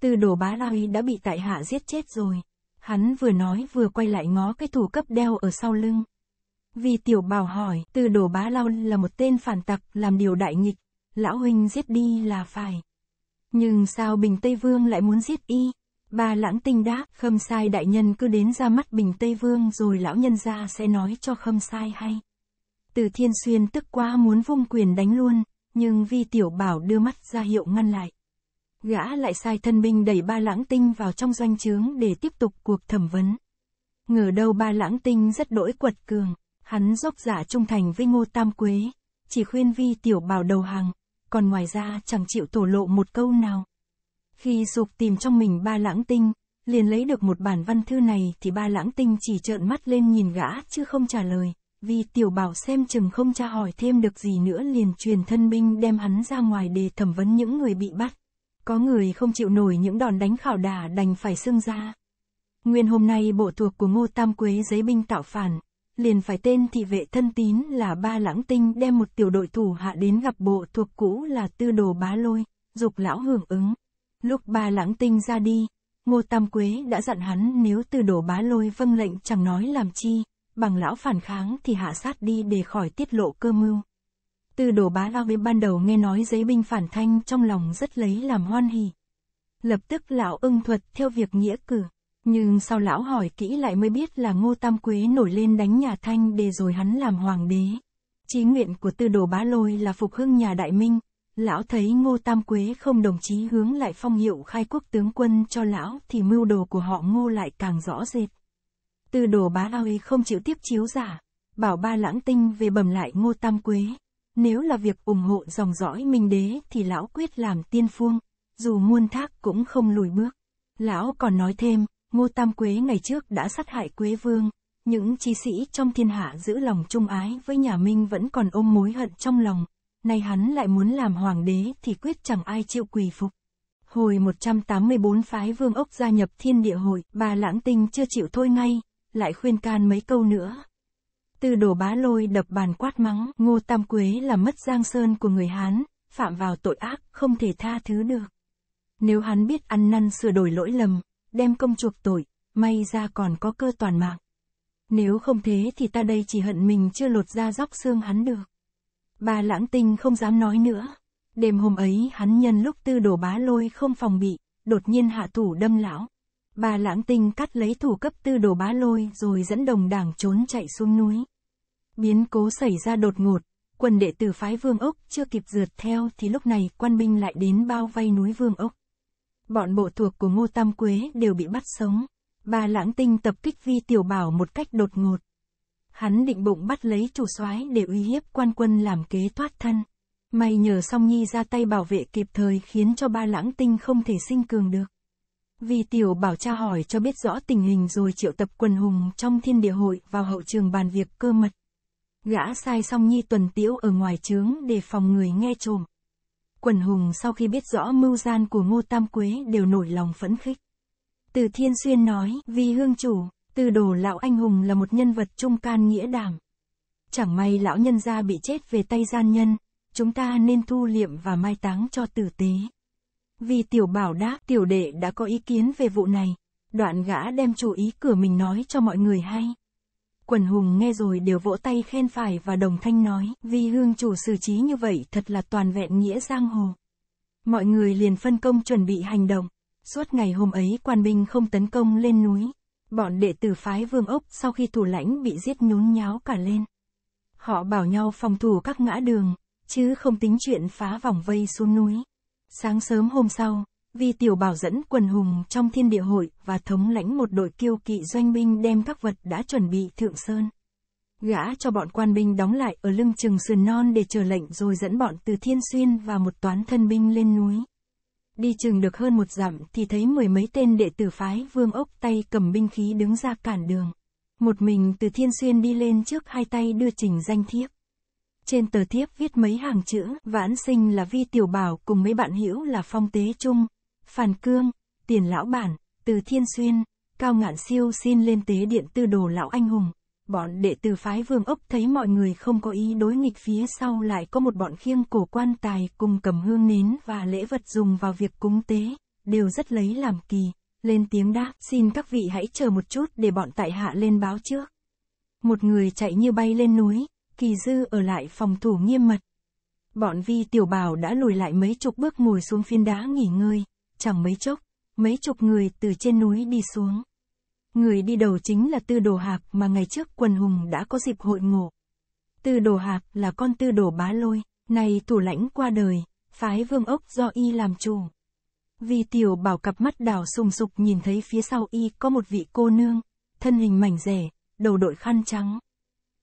Từ đồ bá lai đã bị tại hạ giết chết rồi. Hắn vừa nói vừa quay lại ngó cái thủ cấp đeo ở sau lưng. Vì tiểu bảo hỏi, từ đồ bá lao là một tên phản tặc làm điều đại nghịch, lão huynh giết đi là phải. Nhưng sao Bình Tây Vương lại muốn giết y? Ba lãng tinh đáp, khâm sai đại nhân cứ đến ra mắt Bình Tây Vương rồi lão nhân ra sẽ nói cho khâm sai hay. Từ thiên xuyên tức quá muốn vung quyền đánh luôn, nhưng vi tiểu bảo đưa mắt ra hiệu ngăn lại. Gã lại sai thân binh đẩy ba lãng tinh vào trong doanh trướng để tiếp tục cuộc thẩm vấn. Ngờ đâu ba lãng tinh rất đỗi quật cường, hắn dốc giả trung thành với ngô tam quế, chỉ khuyên vi tiểu bảo đầu hàng, còn ngoài ra chẳng chịu thổ lộ một câu nào. Khi sụp tìm trong mình ba lãng tinh, liền lấy được một bản văn thư này thì ba lãng tinh chỉ trợn mắt lên nhìn gã chứ không trả lời, vì tiểu bảo xem chừng không tra hỏi thêm được gì nữa liền truyền thân binh đem hắn ra ngoài để thẩm vấn những người bị bắt. Có người không chịu nổi những đòn đánh khảo đả đành phải xưng ra. Nguyên hôm nay bộ thuộc của Ngô Tam Quế giấy binh tạo phản, liền phải tên thị vệ thân tín là ba lãng tinh đem một tiểu đội thủ hạ đến gặp bộ thuộc cũ là tư đồ bá lôi, dục lão hưởng ứng. Lúc ba lãng tinh ra đi, Ngô Tam Quế đã dặn hắn nếu tư đồ bá lôi vâng lệnh chẳng nói làm chi, bằng lão phản kháng thì hạ sát đi để khỏi tiết lộ cơ mưu. Tư đồ bá lao với ban đầu nghe nói giấy binh phản thanh trong lòng rất lấy làm hoan hỉ. Lập tức lão ưng thuật theo việc nghĩa cử. Nhưng sau lão hỏi kỹ lại mới biết là Ngô Tam Quế nổi lên đánh nhà Thanh để rồi hắn làm hoàng đế. Chí nguyện của tư đồ bá lôi là phục hưng nhà Đại Minh, Lão thấy Ngô Tam Quế không đồng chí hướng lại phong hiệu khai quốc tướng quân cho lão thì mưu đồ của họ Ngô lại càng rõ rệt. Tư đồ bá ơi không chịu tiếp chiếu giả, bảo ba lãng tinh về bầm lại Ngô Tam Quế. Nếu là việc ủng hộ dòng dõi minh đế thì lão quyết làm tiên phương, dù muôn thác cũng không lùi bước. Lão còn nói thêm, Ngô Tam Quế ngày trước đã sát hại Quế Vương, những chi sĩ trong thiên hạ giữ lòng trung ái với nhà Minh vẫn còn ôm mối hận trong lòng, nay hắn lại muốn làm hoàng đế thì quyết chẳng ai chịu quỳ phục. Hồi 184 phái vương ốc gia nhập thiên địa hội, bà lãng tinh chưa chịu thôi ngay, lại khuyên can mấy câu nữa. Từ đổ bá lôi đập bàn quát mắng, ngô tam quế là mất giang sơn của người Hán, phạm vào tội ác, không thể tha thứ được. Nếu hắn biết ăn năn sửa đổi lỗi lầm, đem công chuộc tội, may ra còn có cơ toàn mạng. Nếu không thế thì ta đây chỉ hận mình chưa lột ra dóc xương hắn được. Bà lãng tinh không dám nói nữa. Đêm hôm ấy hắn nhân lúc tư đổ bá lôi không phòng bị, đột nhiên hạ thủ đâm lão. Bà lãng tinh cắt lấy thủ cấp tư đồ bá lôi rồi dẫn đồng đảng trốn chạy xuống núi. Biến cố xảy ra đột ngột, quần đệ tử phái vương ốc chưa kịp rượt theo thì lúc này quan binh lại đến bao vây núi vương ốc. Bọn bộ thuộc của Ngô Tam Quế đều bị bắt sống. ba lãng tinh tập kích vi tiểu bảo một cách đột ngột. Hắn định bụng bắt lấy chủ soái để uy hiếp quan quân làm kế thoát thân. May nhờ song nhi ra tay bảo vệ kịp thời khiến cho ba lãng tinh không thể sinh cường được. Vì tiểu bảo tra hỏi cho biết rõ tình hình rồi triệu tập quần hùng trong thiên địa hội vào hậu trường bàn việc cơ mật. Gã sai song nhi tuần tiễu ở ngoài trướng để phòng người nghe trộm. Quần hùng sau khi biết rõ mưu gian của ngô tam quế đều nổi lòng phẫn khích. Từ Thiên Xuyên nói, vì hương chủ, từ đồ lão anh hùng là một nhân vật trung can nghĩa đảm. Chẳng may lão nhân gia bị chết về tay gian nhân, chúng ta nên thu liệm và mai táng cho tử tế. Vì tiểu bảo đáp, tiểu đệ đã có ý kiến về vụ này. Đoạn gã đem chủ ý cửa mình nói cho mọi người hay. Quần hùng nghe rồi đều vỗ tay khen phải và đồng thanh nói, vì hương chủ xử trí như vậy thật là toàn vẹn nghĩa giang hồ. Mọi người liền phân công chuẩn bị hành động. Suốt ngày hôm ấy quan binh không tấn công lên núi. Bọn đệ tử phái vương ốc sau khi thủ lãnh bị giết nhún nháo cả lên. Họ bảo nhau phòng thủ các ngã đường, chứ không tính chuyện phá vòng vây xuống núi. Sáng sớm hôm sau, Vi Tiểu Bảo dẫn quần hùng trong thiên địa hội và thống lãnh một đội kiêu kỵ doanh binh đem các vật đã chuẩn bị thượng sơn. Gã cho bọn quan binh đóng lại ở lưng chừng sườn non để chờ lệnh rồi dẫn bọn từ Thiên Xuyên và một toán thân binh lên núi. Đi chừng được hơn một dặm thì thấy mười mấy tên đệ tử phái vương ốc tay cầm binh khí đứng ra cản đường. Một mình từ Thiên Xuyên đi lên trước hai tay đưa trình danh thiếp. Trên tờ thiếp viết mấy hàng chữ, vãn sinh là vi tiểu bảo cùng mấy bạn hữu là phong tế trung, phàn cương, tiền lão bản, từ thiên xuyên, cao ngạn siêu xin lên tế điện tư đồ lão anh hùng. Bọn đệ tử phái vương ốc thấy mọi người không có ý đối nghịch phía sau lại có một bọn khiêng cổ quan tài cùng cầm hương nến và lễ vật dùng vào việc cúng tế, đều rất lấy làm kỳ, lên tiếng đáp, xin các vị hãy chờ một chút để bọn tại hạ lên báo trước. Một người chạy như bay lên núi, Kỳ dư ở lại phòng thủ nghiêm mật. Bọn vi tiểu bảo đã lùi lại mấy chục bước ngồi xuống phiên đá nghỉ ngơi, chẳng mấy chốc, mấy chục người từ trên núi đi xuống. Người đi đầu chính là tư đồ hạc mà ngày trước quần hùng đã có dịp hội ngộ. Tư đồ hạc là con tư đồ bá lôi, nay thủ lãnh qua đời, phái vương ốc do y làm chủ. Vì tiểu bảo cặp mắt đảo sùng sục nhìn thấy phía sau y có một vị cô nương, thân hình mảnh rẻ, đầu đội khăn trắng.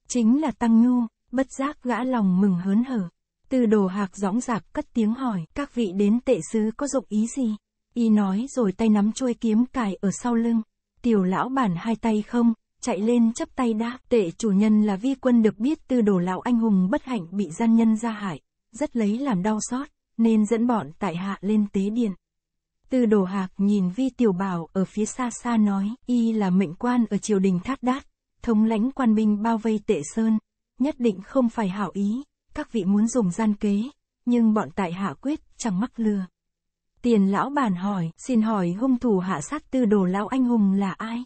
Chính là Tăng Nhu, bất giác gã lòng mừng hớn hở. Từ đồ hạc gióng giạc cất tiếng hỏi, các vị đến tệ sứ có dụng ý gì? Y nói rồi tay nắm chuôi kiếm cài ở sau lưng. Tiểu lão bản hai tay không, chạy lên chấp tay đáp. Tệ chủ nhân là vi quân được biết tư đồ lão anh hùng bất hạnh bị gian nhân ra hại, rất lấy làm đau xót, nên dẫn bọn tại hạ lên tế điện. tư đồ hạc nhìn vi tiểu bảo ở phía xa xa nói, y là mệnh quan ở triều đình thát đát, thống lãnh quan binh bao vây tệ sơn, nhất định không phải hảo ý, các vị muốn dùng gian kế, nhưng bọn tại hạ quyết chẳng mắc lừa. Tiền lão bản hỏi, xin hỏi hung thủ hạ sát tư đồ lão anh hùng là ai?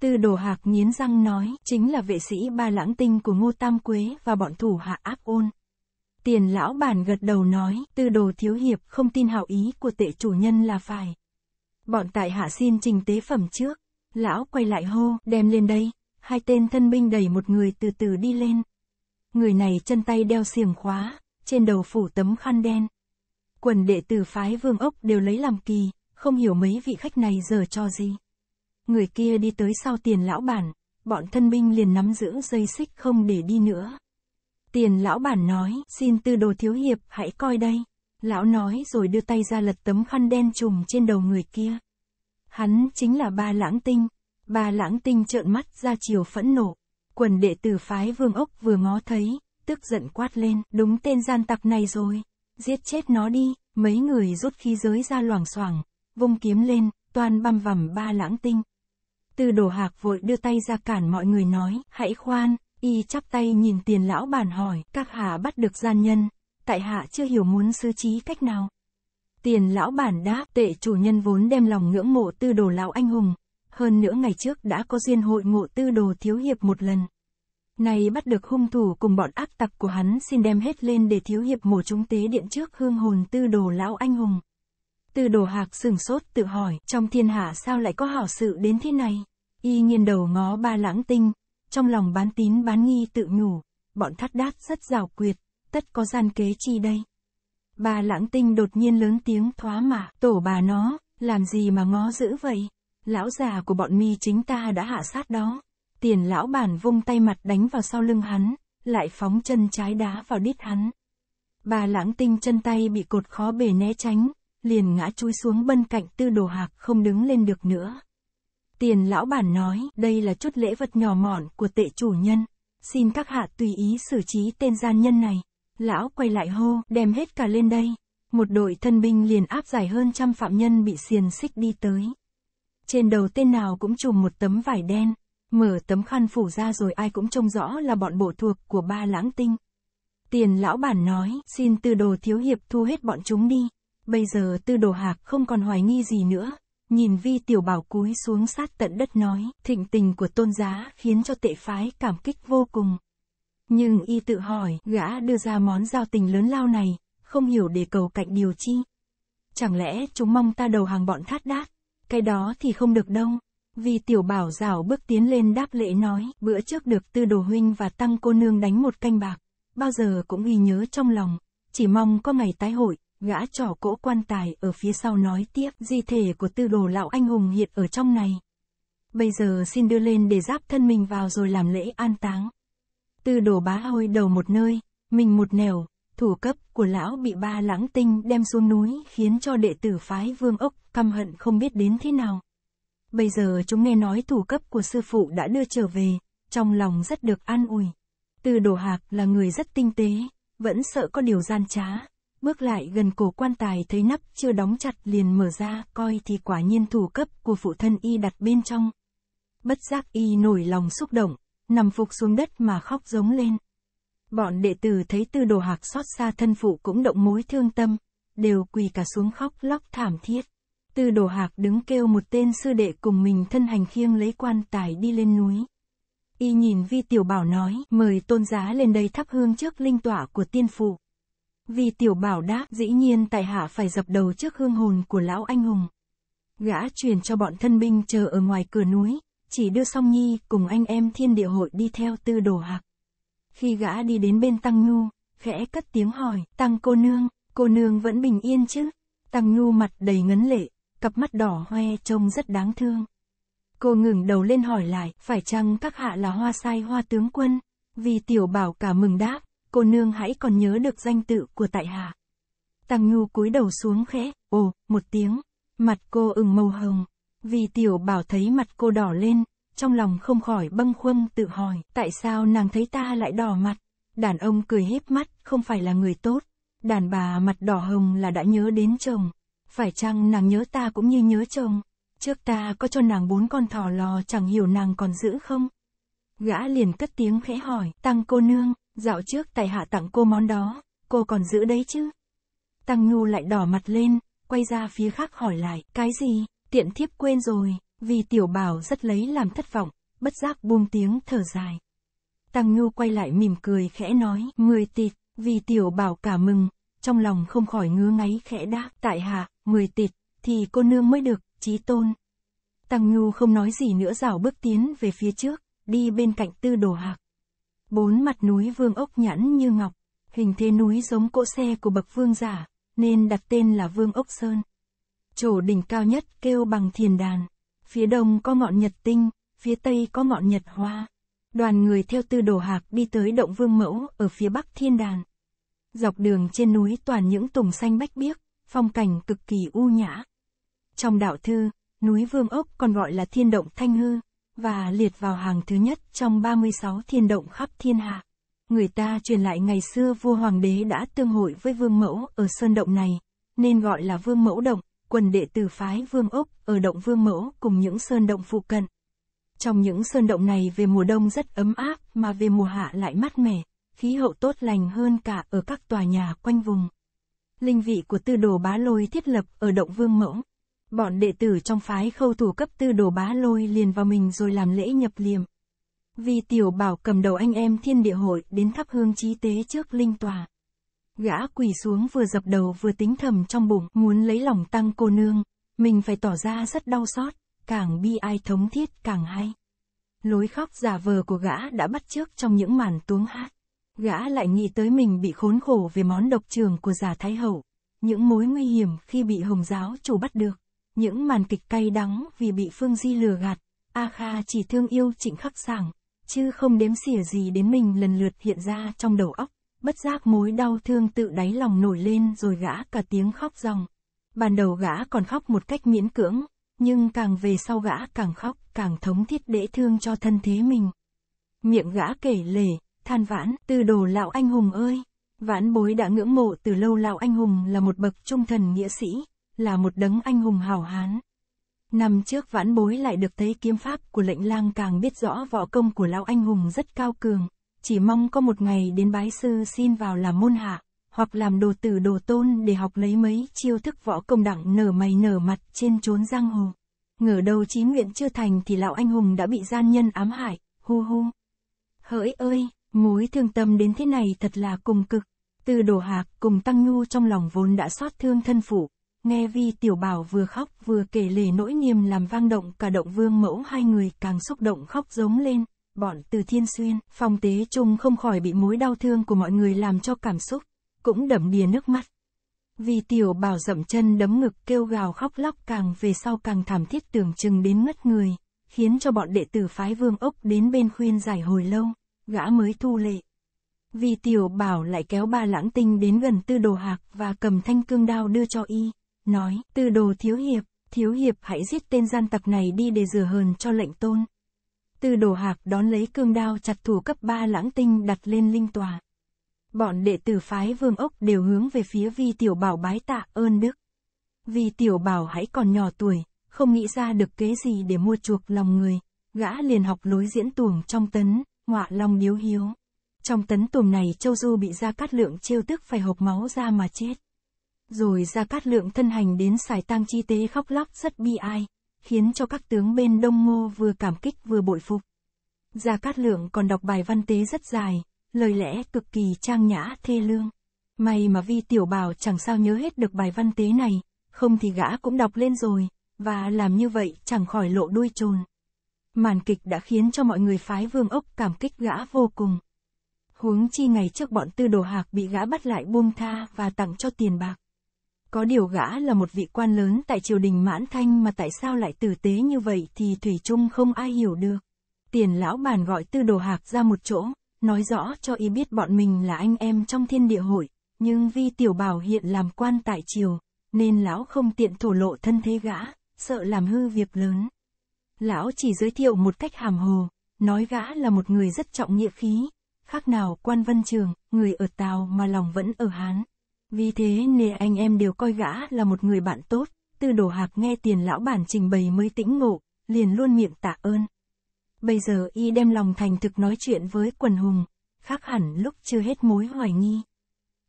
Tư đồ hạc nghiến răng nói, chính là vệ sĩ ba lãng tinh của ngô tam quế và bọn thủ hạ áp ôn. Tiền lão bản gật đầu nói, tư đồ thiếu hiệp không tin hảo ý của tệ chủ nhân là phải. Bọn tại hạ xin trình tế phẩm trước. Lão quay lại hô, đem lên đây. Hai tên thân binh đẩy một người từ từ đi lên. Người này chân tay đeo xiềng khóa, trên đầu phủ tấm khăn đen, Quần đệ tử phái vương ốc đều lấy làm kỳ, không hiểu mấy vị khách này giờ cho gì. Người kia đi tới sau tiền lão bản, bọn thân binh liền nắm giữ dây xích không để đi nữa. Tiền lão bản nói, xin tư đồ thiếu hiệp, hãy coi đây. Lão nói rồi đưa tay ra lật tấm khăn đen trùm trên đầu người kia. Hắn chính là ba lãng tinh. Ba lãng tinh trợn mắt ra chiều phẫn nộ. Quần đệ tử phái vương ốc vừa ngó thấy, tức giận quát lên, đúng tên gian tặc này rồi. Giết chết nó đi, mấy người rút khí giới ra loảng xoảng vung kiếm lên, toàn băm vằm ba lãng tinh. Từ đổ hạc vội đưa tay ra cản mọi người nói, hãy khoan, y chắp tay nhìn tiền lão bản hỏi, các hạ bắt được gian nhân, tại hạ chưa hiểu muốn sư trí cách nào. Tiền lão bản đáp, tệ chủ nhân vốn đem lòng ngưỡng mộ tư đồ lão anh hùng, hơn nữa ngày trước đã có duyên hội ngộ tư đồ thiếu hiệp một lần. Này bắt được hung thủ cùng bọn ác tặc của hắn xin đem hết lên để thiếu hiệp mổ chúng tế điện trước hương hồn tư đồ lão anh hùng. Tư đồ hạc sừng sốt tự hỏi, trong thiên hạ sao lại có hảo sự đến thế này? Y nghiêng đầu ngó ba lãng tinh, trong lòng bán tín bán nghi tự nhủ, bọn thắt đát rất rào quyệt, tất có gian kế chi đây. Ba lãng tinh đột nhiên lớn tiếng thoá mạ, tổ bà nó, làm gì mà ngó dữ vậy? Lão già của bọn mi chính ta đã hạ sát đó. Tiền lão bản vung tay mặt đánh vào sau lưng hắn, lại phóng chân trái đá vào đít hắn. Bà lãng tinh chân tay bị cột khó bề né tránh, liền ngã chui xuống bên cạnh tư đồ hạc không đứng lên được nữa. Tiền lão bản nói, đây là chút lễ vật nhỏ mọn của tệ chủ nhân. Xin các hạ tùy ý xử trí tên gian nhân này. Lão quay lại hô, đem hết cả lên đây. Một đội thân binh liền áp giải hơn trăm phạm nhân bị xiềng xích đi tới. Trên đầu tên nào cũng trùm một tấm vải đen. Mở tấm khăn phủ ra rồi ai cũng trông rõ là bọn bộ thuộc của ba lãng tinh. Tiền lão bản nói, xin tư đồ thiếu hiệp thu hết bọn chúng đi. Bây giờ tư đồ hạc không còn hoài nghi gì nữa. Nhìn vi tiểu bảo cúi xuống sát tận đất nói, thịnh tình của tôn giá khiến cho tệ phái cảm kích vô cùng. Nhưng y tự hỏi, gã đưa ra món giao tình lớn lao này, không hiểu để cầu cạnh điều chi. Chẳng lẽ chúng mong ta đầu hàng bọn thát đát? Cái đó thì không được đâu. Vì tiểu bảo rảo bước tiến lên đáp lễ nói, bữa trước được tư đồ huynh và tăng cô nương đánh một canh bạc, bao giờ cũng ghi nhớ trong lòng, chỉ mong có ngày tái hội, gã trỏ cỗ quan tài ở phía sau nói tiếp, di thể của tư đồ lão anh hùng hiện ở trong này. Bây giờ xin đưa lên để giáp thân mình vào rồi làm lễ an táng. Tư đồ bá hôi đầu một nơi, mình một nẻo, thủ cấp của lão bị ba lãng tinh đem xuống núi khiến cho đệ tử phái vương ốc căm hận không biết đến thế nào. Bây giờ chúng nghe nói thủ cấp của sư phụ đã đưa trở về, trong lòng rất được an ủi. Từ đồ hạc là người rất tinh tế, vẫn sợ có điều gian trá. Bước lại gần cổ quan tài thấy nắp chưa đóng chặt liền mở ra, coi thì quả nhiên thủ cấp của phụ thân y đặt bên trong. Bất giác y nổi lòng xúc động, nằm phục xuống đất mà khóc giống lên. Bọn đệ tử thấy tư đồ hạc xót xa thân phụ cũng động mối thương tâm, đều quỳ cả xuống khóc lóc thảm thiết. Tư đồ hạc đứng kêu một tên sư đệ cùng mình thân hành khiêng lấy quan tài đi lên núi. Y nhìn vi tiểu bảo nói, mời tôn giá lên đây thắp hương trước linh tỏa của tiên phụ. Vi tiểu bảo đáp, dĩ nhiên tại hạ phải dập đầu trước hương hồn của lão anh hùng. Gã truyền cho bọn thân binh chờ ở ngoài cửa núi, chỉ đưa song nhi cùng anh em thiên địa hội đi theo tư đồ hạc. Khi gã đi đến bên tăng nhu, khẽ cất tiếng hỏi, tăng cô nương, cô nương vẫn bình yên chứ? Tăng nhu mặt đầy ngấn lệ, cặp mắt đỏ hoe trông rất đáng thương. Cô ngừng đầu lên hỏi lại, phải chăng các hạ là hoa sai hoa tướng quân? Vì tiểu bảo cả mừng đáp, cô nương hãy còn nhớ được danh tự của tại hạ. Tăng Nhu cúi đầu xuống khẽ, ồ, một tiếng, mặt cô ửng màu hồng. Vì tiểu bảo thấy mặt cô đỏ lên, trong lòng không khỏi bâng khuâng tự hỏi, tại sao nàng thấy ta lại đỏ mặt? Đàn ông cười híp mắt, không phải là người tốt. Đàn bà mặt đỏ hồng là đã nhớ đến chồng. Phải chăng nàng nhớ ta cũng như nhớ chồng? Trước ta có cho nàng bốn con thỏ lò chẳng hiểu nàng còn giữ không? Gã liền cất tiếng khẽ hỏi, tăng cô nương, dạo trước tài hạ tặng cô món đó, cô còn giữ đấy chứ? Tăng Nhu lại đỏ mặt lên, quay ra phía khác hỏi lại, cái gì, tiện thiếp quên rồi, vì tiểu bảo rất lấy làm thất vọng, bất giác buông tiếng thở dài. Tăng Nhu quay lại mỉm cười khẽ nói, người tịt, vì tiểu bảo cả mừng, trong lòng không khỏi ngứa ngáy khẽ đáp, tại hạ, mười tịt, thì cô nương mới được, trí tôn. Tăng Nhu không nói gì nữa rảo bước tiến về phía trước, đi bên cạnh tư đồ hạc. Bốn mặt núi vương ốc nhẵn như ngọc, hình thế núi giống cỗ xe của bậc vương giả, nên đặt tên là Vương Ốc Sơn. Chỗ đỉnh cao nhất kêu bằng thiền đàn. Phía đông có ngọn nhật tinh, phía tây có ngọn nhật hoa. Đoàn người theo tư đồ hạc đi tới động vương mẫu ở phía bắc thiên đàn. Dọc đường trên núi toàn những tùng xanh bách biếc, phong cảnh cực kỳ u nhã. Trong đạo thư, núi Vương Ốc còn gọi là thiên động Thanh Hư, và liệt vào hàng thứ nhất trong 36 thiên động khắp thiên hạ. Người ta truyền lại ngày xưa vua hoàng đế đã tương hội với vương mẫu ở sơn động này, nên gọi là vương mẫu động, quần đệ tử phái vương ốc ở động vương mẫu cùng những sơn động phụ cận. Trong những sơn động này về mùa đông rất ấm áp mà về mùa hạ lại mát mẻ, khí hậu tốt lành hơn cả ở các tòa nhà quanh vùng. Linh vị của tư đồ bá lôi thiết lập ở động vương mẫu. Bọn đệ tử trong phái khâu thủ cấp tư đồ bá lôi liền vào mình rồi làm lễ nhập liệm. Vì tiểu bảo cầm đầu anh em thiên địa hội đến thắp hương trí tế trước linh tòa. Gã quỳ xuống vừa dập đầu vừa tính thầm trong bụng muốn lấy lòng tăng cô nương, mình phải tỏ ra rất đau xót, càng bi ai thống thiết càng hay. Lối khóc giả vờ của gã đã bắt trước trong những màn tuống hát. Gã lại nghĩ tới mình bị khốn khổ về món độc trường của giả thái hậu, những mối nguy hiểm khi bị hồng giáo chủ bắt được, những màn kịch cay đắng vì bị Phương Di lừa gạt, A Kha chỉ thương yêu trịnh khắc sảng, chứ không đếm xỉa gì đến mình lần lượt hiện ra trong đầu óc. Bất giác mối đau thương tự đáy lòng nổi lên rồi gã cả tiếng khóc ròng. Ban đầu gã còn khóc một cách miễn cưỡng, nhưng càng về sau gã càng khóc, càng thống thiết đễ thương cho thân thế mình. Miệng gã kể lể, than vãn, từ đồ lão anh hùng ơi! Vãn bối đã ngưỡng mộ từ lâu lão anh hùng là một bậc trung thần nghĩa sĩ, là một đấng anh hùng hào hán. Năm trước vãn bối lại được thấy kiếm pháp của lệnh lang càng biết rõ võ công của lão anh hùng rất cao cường, chỉ mong có một ngày đến bái sư xin vào làm môn hạ, hoặc làm đồ tử đồ tôn để học lấy mấy chiêu thức võ công đẳng nở mày nở mặt trên chốn giang hồ. Ngờ đầu chí nguyện chưa thành thì lão anh hùng đã bị gian nhân ám hại, hu hu. Hỡi ơi, mối thương tâm đến thế này thật là cùng cực. Từ đồ hạc cùng tăng nhu trong lòng vốn đã xót thương thân phụ, nghe vi tiểu bảo vừa khóc vừa kể lể nỗi niềm làm vang động cả động vương mẫu hai người càng xúc động khóc giống lên. Bọn từ thiên xuyên, phong tế trung không khỏi bị mối đau thương của mọi người làm cho cảm xúc, cũng đẫm đìa nước mắt. Vì tiểu bảo dậm chân đấm ngực kêu gào khóc lóc càng về sau càng thảm thiết tưởng chừng đến mất người, khiến cho bọn đệ tử phái vương ốc đến bên khuyên giải hồi lâu, gã mới thu lệ. Vì tiểu bảo lại kéo ba lãng tinh đến gần tư đồ hạc và cầm thanh cương đao đưa cho y, nói, tư đồ thiếu hiệp, thiếu hiệp hãy giết tên gian tặc này đi để rửa hờn cho lệnh tôn. Tư đồ hạc đón lấy cương đao chặt thủ cấp ba lãng tinh đặt lên linh tòa. Bọn đệ tử phái vương ốc đều hướng về phía vi tiểu bảo bái tạ ơn đức. Vi tiểu bảo hãy còn nhỏ tuổi, không nghĩ ra được kế gì để mua chuộc lòng người, gã liền học lối diễn tuồng trong tấn, ngọa long điếu hiếu. Trong tấn tuồng này Châu Du bị Gia Cát Lượng trêu tức phải hộc máu ra mà chết. Rồi Gia Cát Lượng thân hành đến xài tang chi tế khóc lóc rất bi ai khiến cho các tướng bên Đông Ngô vừa cảm kích vừa bội phục. Gia Cát Lượng còn đọc bài văn tế rất dài, lời lẽ cực kỳ trang nhã thê lương. May mà Vi Tiểu Bảo chẳng sao nhớ hết được bài văn tế này, không thì gã cũng đọc lên rồi, và làm như vậy chẳng khỏi lộ đuôi trồn. Màn kịch đã khiến cho mọi người phái vương ốc cảm kích gã vô cùng. Huống chi ngày trước bọn tư đồ hạc bị gã bắt lại buông tha và tặng cho tiền bạc. Có điều gã là một vị quan lớn tại triều đình mãn thanh mà tại sao lại tử tế như vậy thì Thủy chung không ai hiểu được. Tiền lão bàn gọi tư đồ hạc ra một chỗ, nói rõ cho y biết bọn mình là anh em trong thiên địa hội, nhưng vì tiểu bảo hiện làm quan tại triều, nên lão không tiện thổ lộ thân thế gã, sợ làm hư việc lớn. Lão chỉ giới thiệu một cách hàm hồ, nói gã là một người rất trọng nghĩa khí, khác nào quan vân trường, người ở Tàu mà lòng vẫn ở Hán. Vì thế nên anh em đều coi gã là một người bạn tốt, tư đồ hạc nghe tiền lão bản trình bày mới tĩnh ngộ, liền luôn miệng tạ ơn. Bây giờ y đem lòng thành thực nói chuyện với quần hùng, khác hẳn lúc chưa hết mối hoài nghi.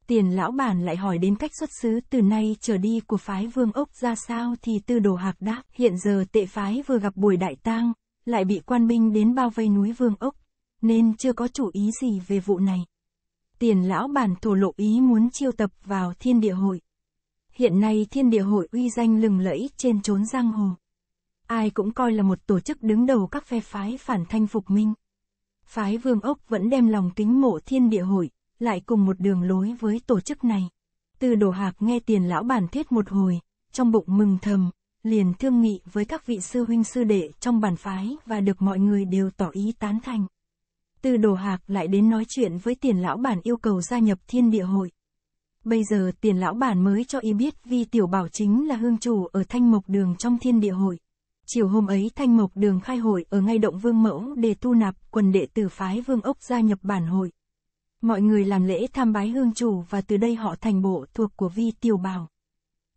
Tiền lão bản lại hỏi đến cách xuất xứ từ nay trở đi của phái vương ốc ra sao thì tư đồ hạc đáp, hiện giờ tệ phái vừa gặp buổi đại tang, lại bị quan binh đến bao vây núi vương ốc, nên chưa có chủ ý gì về vụ này tiền lão bản thổ lộ ý muốn chiêu tập vào thiên địa hội. Hiện nay thiên địa hội uy danh lừng lẫy trên chốn giang hồ. Ai cũng coi là một tổ chức đứng đầu các phe phái phản thanh phục minh. Phái vương ốc vẫn đem lòng kính mộ thiên địa hội, lại cùng một đường lối với tổ chức này. Từ đồ hạc nghe tiền lão bản thuyết một hồi, trong bụng mừng thầm, liền thương nghị với các vị sư huynh sư đệ trong bản phái và được mọi người đều tỏ ý tán thành. Từ đồ hạc lại đến nói chuyện với tiền lão bản yêu cầu gia nhập thiên địa hội. Bây giờ tiền lão bản mới cho y biết vì tiểu bảo chính là hương chủ ở thanh mộc đường trong thiên địa hội. Chiều hôm ấy thanh mộc đường khai hội ở ngay động vương mẫu để tu nạp quần đệ tử phái vương ốc gia nhập bản hội. Mọi người làm lễ tham bái hương chủ và từ đây họ thành bộ thuộc của vi tiểu bảo.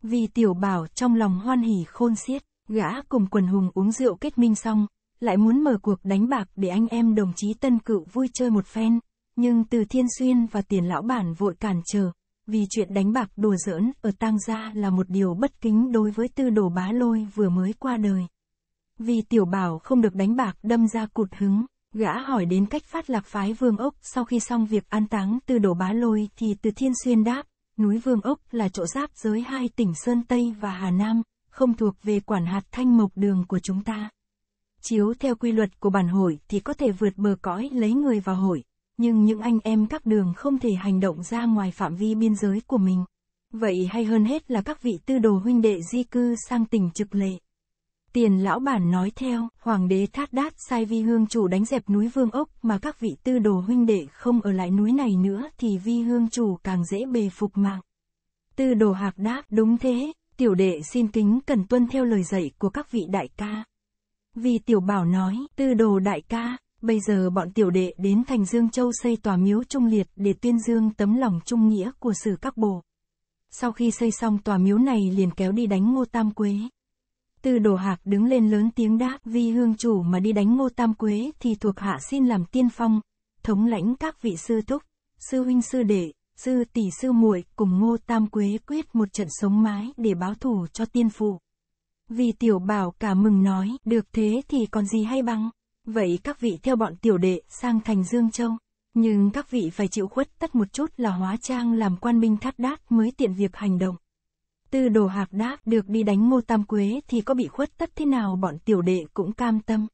Vi tiểu bảo trong lòng hoan hỉ khôn xiết, gã cùng quần hùng uống rượu kết minh xong, lại muốn mở cuộc đánh bạc để anh em đồng chí tân cựu vui chơi một phen, nhưng từ thiên xuyên và tiền lão bản vội cản trở, vì chuyện đánh bạc đùa giỡn ở tang gia là một điều bất kính đối với tư đồ bá lôi vừa mới qua đời. Vì tiểu bảo không được đánh bạc đâm ra cụt hứng, gã hỏi đến cách phát lạc phái vương ốc sau khi xong việc an táng tư đồ bá lôi thì từ thiên xuyên đáp, núi vương ốc là chỗ giáp giới hai tỉnh Sơn Tây và Hà Nam, không thuộc về quản hạt thanh mộc đường của chúng ta. Chiếu theo quy luật của bản hội thì có thể vượt bờ cõi lấy người vào hội, nhưng những anh em các đường không thể hành động ra ngoài phạm vi biên giới của mình. Vậy hay hơn hết là các vị tư đồ huynh đệ di cư sang tỉnh trực lệ. Tiền lão bản nói theo, hoàng đế thát đát sai vi hương chủ đánh dẹp núi vương ốc mà các vị tư đồ huynh đệ không ở lại núi này nữa thì vi hương chủ càng dễ bề phục mạng. Tư đồ hạc đáp, đúng thế, tiểu đệ xin kính cần tuân theo lời dạy của các vị đại ca. Vì tiểu bảo nói, tư đồ đại ca, bây giờ bọn tiểu đệ đến thành Dương Châu xây tòa miếu trung liệt để tuyên dương tấm lòng trung nghĩa của sử các bộ. Sau khi xây xong tòa miếu này liền kéo đi đánh ngô tam quế. Tư đồ hạc đứng lên lớn tiếng đáp vi hương chủ mà đi đánh ngô tam quế thì thuộc hạ xin làm tiên phong, thống lãnh các vị sư thúc, sư huynh sư đệ, sư tỷ sư muội cùng ngô tam quế quyết một trận sống mái để báo thù cho tiên phụ. Vì tiểu bảo cả mừng nói, được thế thì còn gì hay bằng. Vậy các vị theo bọn tiểu đệ sang thành Dương Châu. Nhưng các vị phải chịu khuất tất một chút là hóa trang làm quan binh thắt đát mới tiện việc hành động. Tư đồ hạc đáp được đi đánh ngô tam quế thì có bị khuất tất thế nào bọn tiểu đệ cũng cam tâm.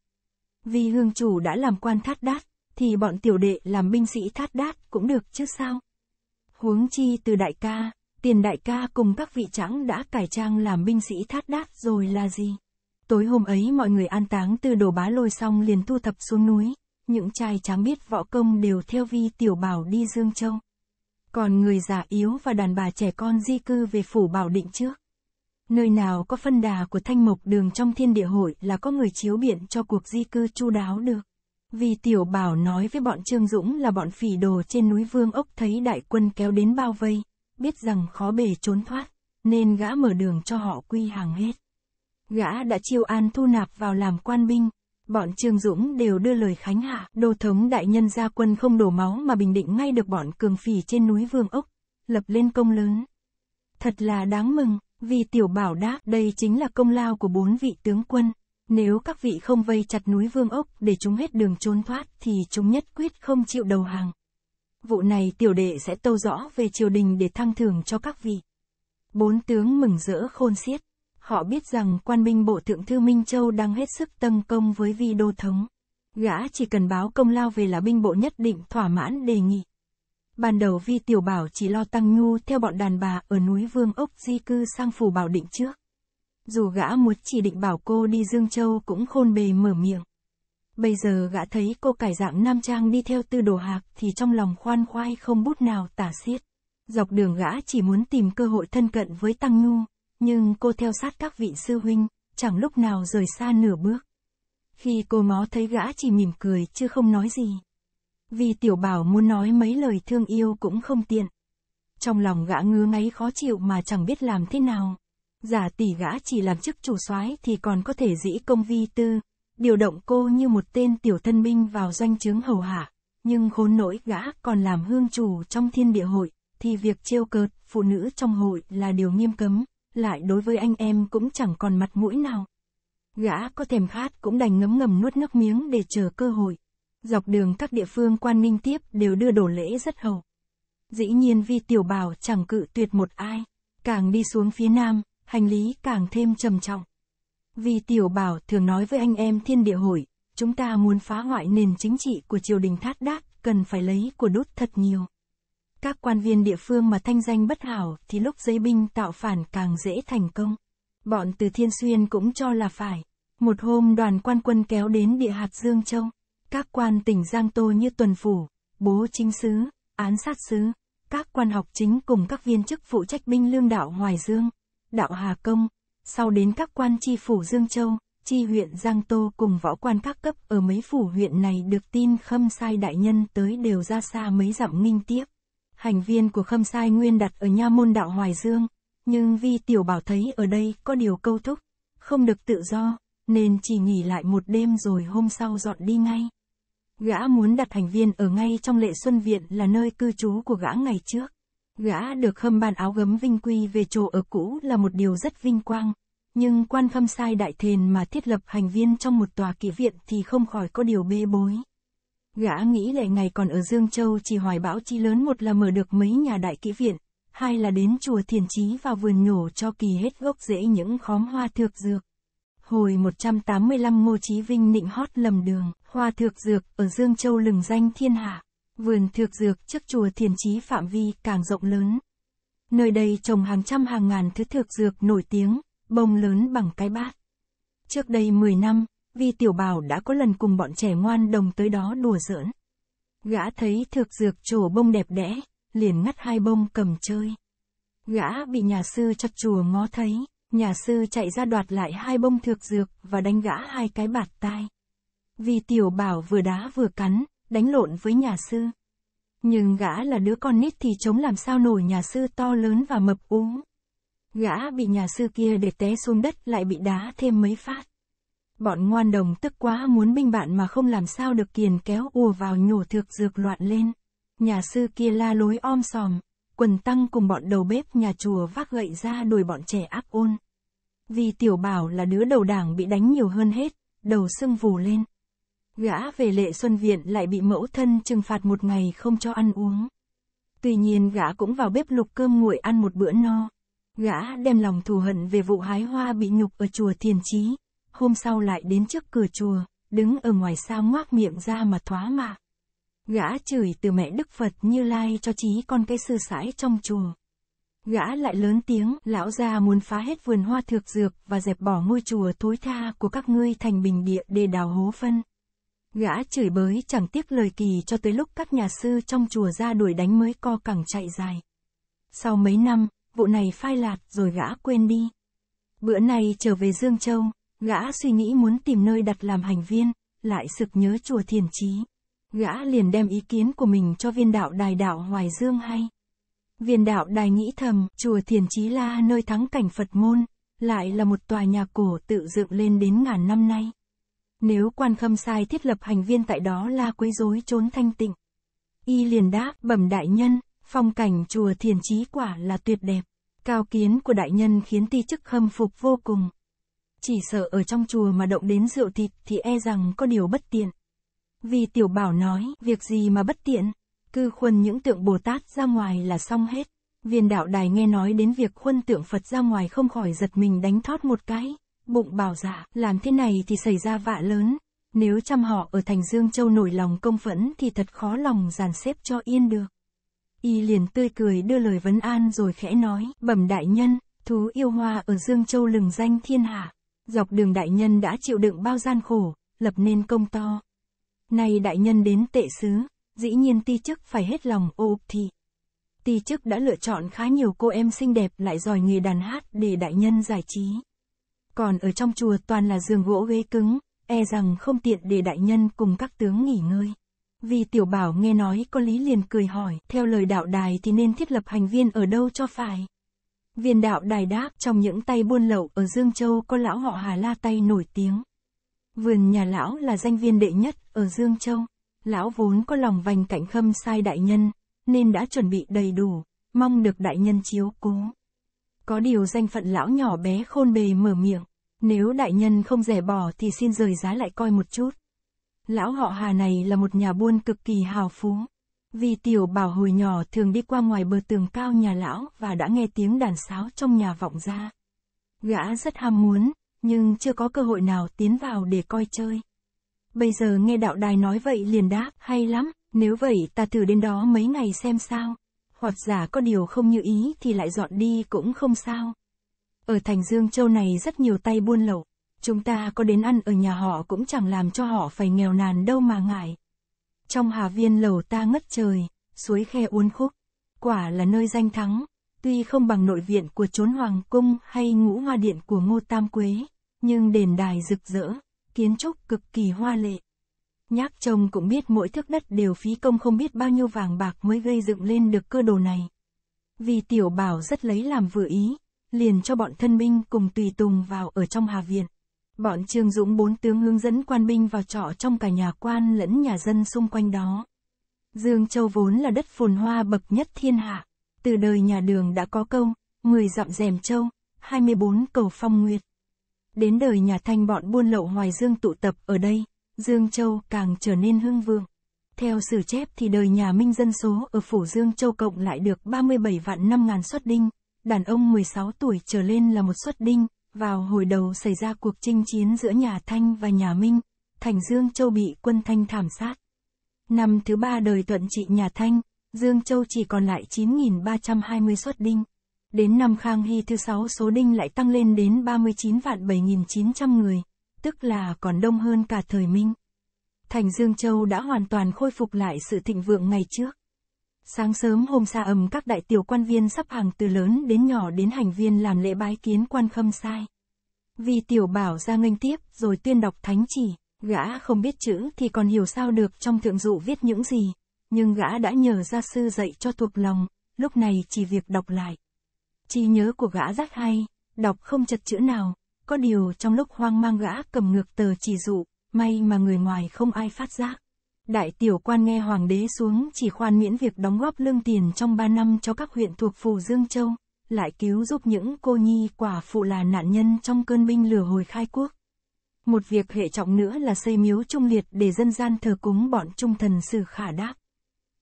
Vì hương chủ đã làm quan thát đát, thì bọn tiểu đệ làm binh sĩ thát đát cũng được chứ sao. Huống chi từ đại ca, tiền đại ca cùng các vị trắng đã cải trang làm binh sĩ thát đát rồi là gì? Tối hôm ấy mọi người an táng từ đồ bá lôi xong liền thu thập xuống núi, những trai tráng biết võ công đều theo vi tiểu bảo đi Dương Châu. Còn người già yếu và đàn bà trẻ con di cư về phủ bảo định trước. Nơi nào có phân đà của thanh mộc đường trong thiên địa hội là có người chiếu biện cho cuộc di cư chu đáo được. Vì tiểu bảo nói với bọn Trương Dũng là bọn phỉ đồ trên núi Vương Ốc thấy đại quân kéo đến bao vây, biết rằng khó bề trốn thoát, nên gã mở đường cho họ quy hàng hết. Gã đã chiêu an thu nạp vào làm quan binh, bọn Trương Dũng đều đưa lời khánh hạ, đô thống đại nhân gia quân không đổ máu mà bình định ngay được bọn cường phỉ trên núi Vương Ốc, lập lên công lớn. Thật là đáng mừng, vì tiểu bảo đáp đây chính là công lao của bốn vị tướng quân. Nếu các vị không vây chặt núi Vương Ốc để chúng hết đường trốn thoát thì chúng nhất quyết không chịu đầu hàng. Vụ này tiểu đệ sẽ tâu rõ về triều đình để thăng thưởng cho các vị. Bốn tướng mừng rỡ khôn xiết. Họ biết rằng quan binh bộ thượng thư Minh Châu đang hết sức tân công với vi đô thống. Gã chỉ cần báo công lao về là binh bộ nhất định thỏa mãn đề nghị. Ban đầu vi tiểu bảo chỉ lo tăng nhu theo bọn đàn bà ở núi Vương Ốc di cư sang phủ bảo định trước. Dù gã muốn chỉ định bảo cô đi Dương Châu cũng khôn bề mở miệng. Bây giờ gã thấy cô cải dạng nam trang đi theo tư đồ hạc thì trong lòng khoan khoai không bút nào tả xiết. Dọc đường gã chỉ muốn tìm cơ hội thân cận với Tăng Nhu, nhưng cô theo sát các vị sư huynh, chẳng lúc nào rời xa nửa bước. Khi cô ngó thấy gã chỉ mỉm cười chứ không nói gì. Vì tiểu bảo muốn nói mấy lời thương yêu cũng không tiện. Trong lòng gã ngứa ngáy khó chịu mà chẳng biết làm thế nào. Giả tỷ gã chỉ làm chức chủ soái thì còn có thể dĩ công vi tư, điều động cô như một tên tiểu thân binh vào doanh trướng hầu hạ. Nhưng khốn nỗi gã còn làm hương chủ trong thiên địa hội, thì việc trêu cợt phụ nữ trong hội là điều nghiêm cấm, lại đối với anh em cũng chẳng còn mặt mũi nào. Gã có thèm khát cũng đành ngấm ngầm nuốt nước miếng để chờ cơ hội. Dọc đường các địa phương quan ninh tiếp đều đưa đổ lễ rất hầu. Dĩ nhiên vi tiểu bảo chẳng cự tuyệt một ai. Càng đi xuống phía nam, hành lý càng thêm trầm trọng. Vì tiểu bảo thường nói với anh em thiên địa hội, chúng ta muốn phá hoại nền chính trị của triều đình thát đát, cần phải lấy của đốt thật nhiều. Các quan viên địa phương mà thanh danh bất hảo thì lúc giấy binh tạo phản càng dễ thành công. Bọn từ Thiên Xuyên cũng cho là phải. Một hôm đoàn quan quân kéo đến địa hạt Dương Châu. Các quan tỉnh Giang Tô như tuần phủ, bố chính sứ, án sát sứ, các quan học chính cùng các viên chức phụ trách binh lương đạo Hoài Dương, đạo Hà Công, sau đến các quan tri phủ Dương Châu, chi huyện Giang Tô cùng võ quan các cấp ở mấy phủ huyện này được tin khâm sai đại nhân tới đều ra xa mấy dặm nghinh tiếp. Hành viên của khâm sai nguyên đặt ở nha môn đạo Hoài Dương, nhưng Vi tiểu bảo thấy ở đây có điều câu thúc, không được tự do, nên chỉ nghỉ lại một đêm rồi hôm sau dọn đi ngay. Gã muốn đặt hành viên ở ngay trong lệ xuân viện là nơi cư trú của gã ngày trước. Gã được khâm ban áo gấm vinh quy về chỗ ở cũ là một điều rất vinh quang. Nhưng quan khâm sai đại thền mà thiết lập hành viên trong một tòa kỷ viện thì không khỏi có điều bê bối. Gã nghĩ lại ngày còn ở Dương Châu chỉ hoài bão chi lớn một là mở được mấy nhà đại kỹ viện, hai là đến chùa thiền trí vào vườn nhổ cho kỳ hết gốc rễ những khóm hoa thược dược. Hồi 185 Ngô Chí Vinh nịnh hót lầm đường, hoa thược dược ở Dương Châu lừng danh thiên hạ. Vườn thược dược trước chùa thiền trí phạm vi càng rộng lớn. Nơi đây trồng hàng trăm hàng ngàn thứ thược dược nổi tiếng, bông lớn bằng cái bát. Trước đây 10 năm, vì Tiểu Bảo đã có lần cùng bọn trẻ ngoan đồng tới đó đùa giỡn. Gã thấy thược dược trổ bông đẹp đẽ, liền ngắt hai bông cầm chơi. Gã bị nhà sư chặt chùa ngó thấy, nhà sư chạy ra đoạt lại hai bông thược dược và đánh gã hai cái bạt tai. Vì tiểu bảo vừa đá vừa cắn, đánh lộn với nhà sư. Nhưng gã là đứa con nít thì chống làm sao nổi nhà sư to lớn và mập úng. Gã bị nhà sư kia để té xuống đất lại bị đá thêm mấy phát. Bọn ngoan đồng tức quá muốn binh bạn mà không làm sao được kiền kéo ùa vào nhổ thược dược loạn lên. Nhà sư kia la lối om sòm, quần tăng cùng bọn đầu bếp nhà chùa vác gậy ra đuổi bọn trẻ ác ôn. Vì tiểu bảo là đứa đầu đảng bị đánh nhiều hơn hết, đầu sưng vù lên. Gã về lệ xuân viện lại bị mẫu thân trừng phạt một ngày không cho ăn uống. Tuy nhiên gã cũng vào bếp lục cơm nguội ăn một bữa no. Gã đem lòng thù hận về vụ hái hoa bị nhục ở chùa Thiền Trí. Hôm sau lại đến trước cửa chùa, đứng ở ngoài sao ngoác miệng ra mà thoá mạ. Gã chửi từ mẹ Đức Phật như lai cho trí con cái sư sãi trong chùa. Gã lại lớn tiếng, lão gia muốn phá hết vườn hoa thược dược và dẹp bỏ ngôi chùa thối tha của các ngươi thành bình địa để đào hố phân. Gã chửi bới chẳng tiếc lời kỳ cho tới lúc các nhà sư trong chùa ra đuổi đánh mới co cẳng chạy dài. Sau mấy năm, vụ này phai lạt rồi gã quên đi. Bữa nay trở về Dương Châu, gã suy nghĩ muốn tìm nơi đặt làm hành viên, lại sực nhớ chùa thiền trí. Gã liền đem ý kiến của mình cho viên đạo đài đạo Hoài Dương hay. Viên đạo đài nghĩ thầm, chùa thiền trí la nơi thắng cảnh Phật môn, lại là một tòa nhà cổ tự dựng lên đến ngàn năm nay. Nếu quan khâm sai thiết lập hành viên tại đó là quấy rối trốn thanh tịnh. Y liền đáp, bẩm đại nhân, phong cảnh chùa thiền trí quả là tuyệt đẹp. Cao kiến của đại nhân khiến ti chức khâm phục vô cùng. Chỉ sợ ở trong chùa mà động đến rượu thịt thì e rằng có điều bất tiện. Vì tiểu bảo nói, việc gì mà bất tiện, cứ khuân những tượng Bồ Tát ra ngoài là xong hết. Viên đạo đài nghe nói đến việc khuân tượng Phật ra ngoài không khỏi giật mình đánh thót một cái. Bụng bảo dạ, làm thế này thì xảy ra vạ lớn. Nếu chăm họ ở thành Dương Châu nổi lòng công phẫn thì thật khó lòng giàn xếp cho yên được. Y liền tươi cười đưa lời vấn an rồi khẽ nói, bẩm đại nhân, thú yêu hoa ở Dương Châu lừng danh thiên hạ. Dọc đường đại nhân đã chịu đựng bao gian khổ, lập nên công to. Nay đại nhân đến tệ xứ, dĩ nhiên ti chức phải hết lòng ô thị. Ti chức đã lựa chọn khá nhiều cô em xinh đẹp lại giỏi nghề đàn hát để đại nhân giải trí. Còn ở trong chùa toàn là giường gỗ ghế cứng, e rằng không tiện để đại nhân cùng các tướng nghỉ ngơi. Vì tiểu bảo nghe nói có lý liền cười hỏi, theo lời đạo đài thì nên thiết lập hành viên ở đâu cho phải. Viên đạo đài đáp trong những tay buôn lậu ở Dương Châu có lão họ Hà La tay nổi tiếng. Vườn nhà lão là danh viên đệ nhất ở Dương Châu. Lão vốn có lòng vành cảnh khâm sai đại nhân, nên đã chuẩn bị đầy đủ, mong được đại nhân chiếu cố. Có điều danh phận lão nhỏ bé khôn bề mở miệng, nếu đại nhân không rẻ bỏ thì xin rời giá lại coi một chút. Lão họ Hà này là một nhà buôn cực kỳ hào phú. Vì tiểu bảo hồi nhỏ thường đi qua ngoài bờ tường cao nhà lão và đã nghe tiếng đàn sáo trong nhà vọng ra. Gã rất ham muốn, nhưng chưa có cơ hội nào tiến vào để coi chơi. Bây giờ nghe đạo đài nói vậy liền đáp, hay lắm, nếu vậy ta thử đến đó mấy ngày xem sao. hoặc giả có điều không như ý thì lại dọn đi cũng không sao. Ở thành Dương Châu này rất nhiều tay buôn lậu, chúng ta có đến ăn ở nhà họ cũng chẳng làm cho họ phải nghèo nàn đâu mà ngại. Trong Hà Viên lầu ta ngất trời, suối khe uốn khúc, quả là nơi danh thắng, tuy không bằng nội viện của chốn hoàng cung hay ngũ hoa điện của ngô tam quế, nhưng đền đài rực rỡ, kiến trúc cực kỳ hoa lệ. Nhác chồng cũng biết mỗi thước đất đều phí công không biết bao nhiêu vàng bạc mới gây dựng lên được cơ đồ này. Vì tiểu bảo rất lấy làm vừa ý, liền cho bọn thân binh cùng tùy tùng vào ở trong Hà Viện. Bọn Trương Dũng bốn tướng hướng dẫn quan binh vào trọ trong cả nhà quan lẫn nhà dân xung quanh đó. Dương Châu vốn là đất phồn hoa bậc nhất thiên hạ. Từ đời nhà đường đã có câu, 10 dặm rèm châu, 24 cầu phong nguyệt. Đến đời nhà Thanh bọn buôn lậu Hoài Dương tụ tập ở đây, Dương Châu càng trở nên hưng vượng Theo sử chép thì đời nhà Minh dân số ở phủ Dương Châu cộng lại được 37 vạn 5 ngàn xuất đinh, đàn ông 16 tuổi trở lên là một xuất đinh, vào hồi đầu xảy ra cuộc chinh chiến giữa nhà Thanh và nhà Minh, thành Dương Châu bị quân Thanh thảm sát. Năm thứ ba đời tuận trị nhà Thanh, Dương Châu chỉ còn lại 9.320 xuất đinh. Đến năm Khang Hy thứ sáu số đinh lại tăng lên đến 39 vạn 7.900 người, tức là còn đông hơn cả thời Minh. Thành Dương Châu đã hoàn toàn khôi phục lại sự thịnh vượng ngày trước. Sáng sớm hôm xa ầm các đại tiểu quan viên sắp hàng từ lớn đến nhỏ đến hành viên làm lễ bái kiến quan khâm sai. Vì tiểu bảo ra nghênh tiếp rồi tuyên đọc thánh chỉ, gã không biết chữ thì còn hiểu sao được trong thượng dụ viết những gì, nhưng gã đã nhờ gia sư dạy cho thuộc lòng, lúc này chỉ việc đọc lại. Chi nhớ của gã rất hay, đọc không chật chữ nào, có điều trong lúc hoang mang gã cầm ngược tờ chỉ dụ, may mà người ngoài không ai phát giác. Đại tiểu quan nghe hoàng đế xuống chỉ khoan miễn việc đóng góp lương tiền trong 3 năm cho các huyện thuộc phù Dương Châu, lại cứu giúp những cô nhi quả phụ là nạn nhân trong cơn binh lửa hồi khai quốc. Một việc hệ trọng nữa là xây miếu trung liệt để dân gian thờ cúng bọn trung thần sử khả đáp.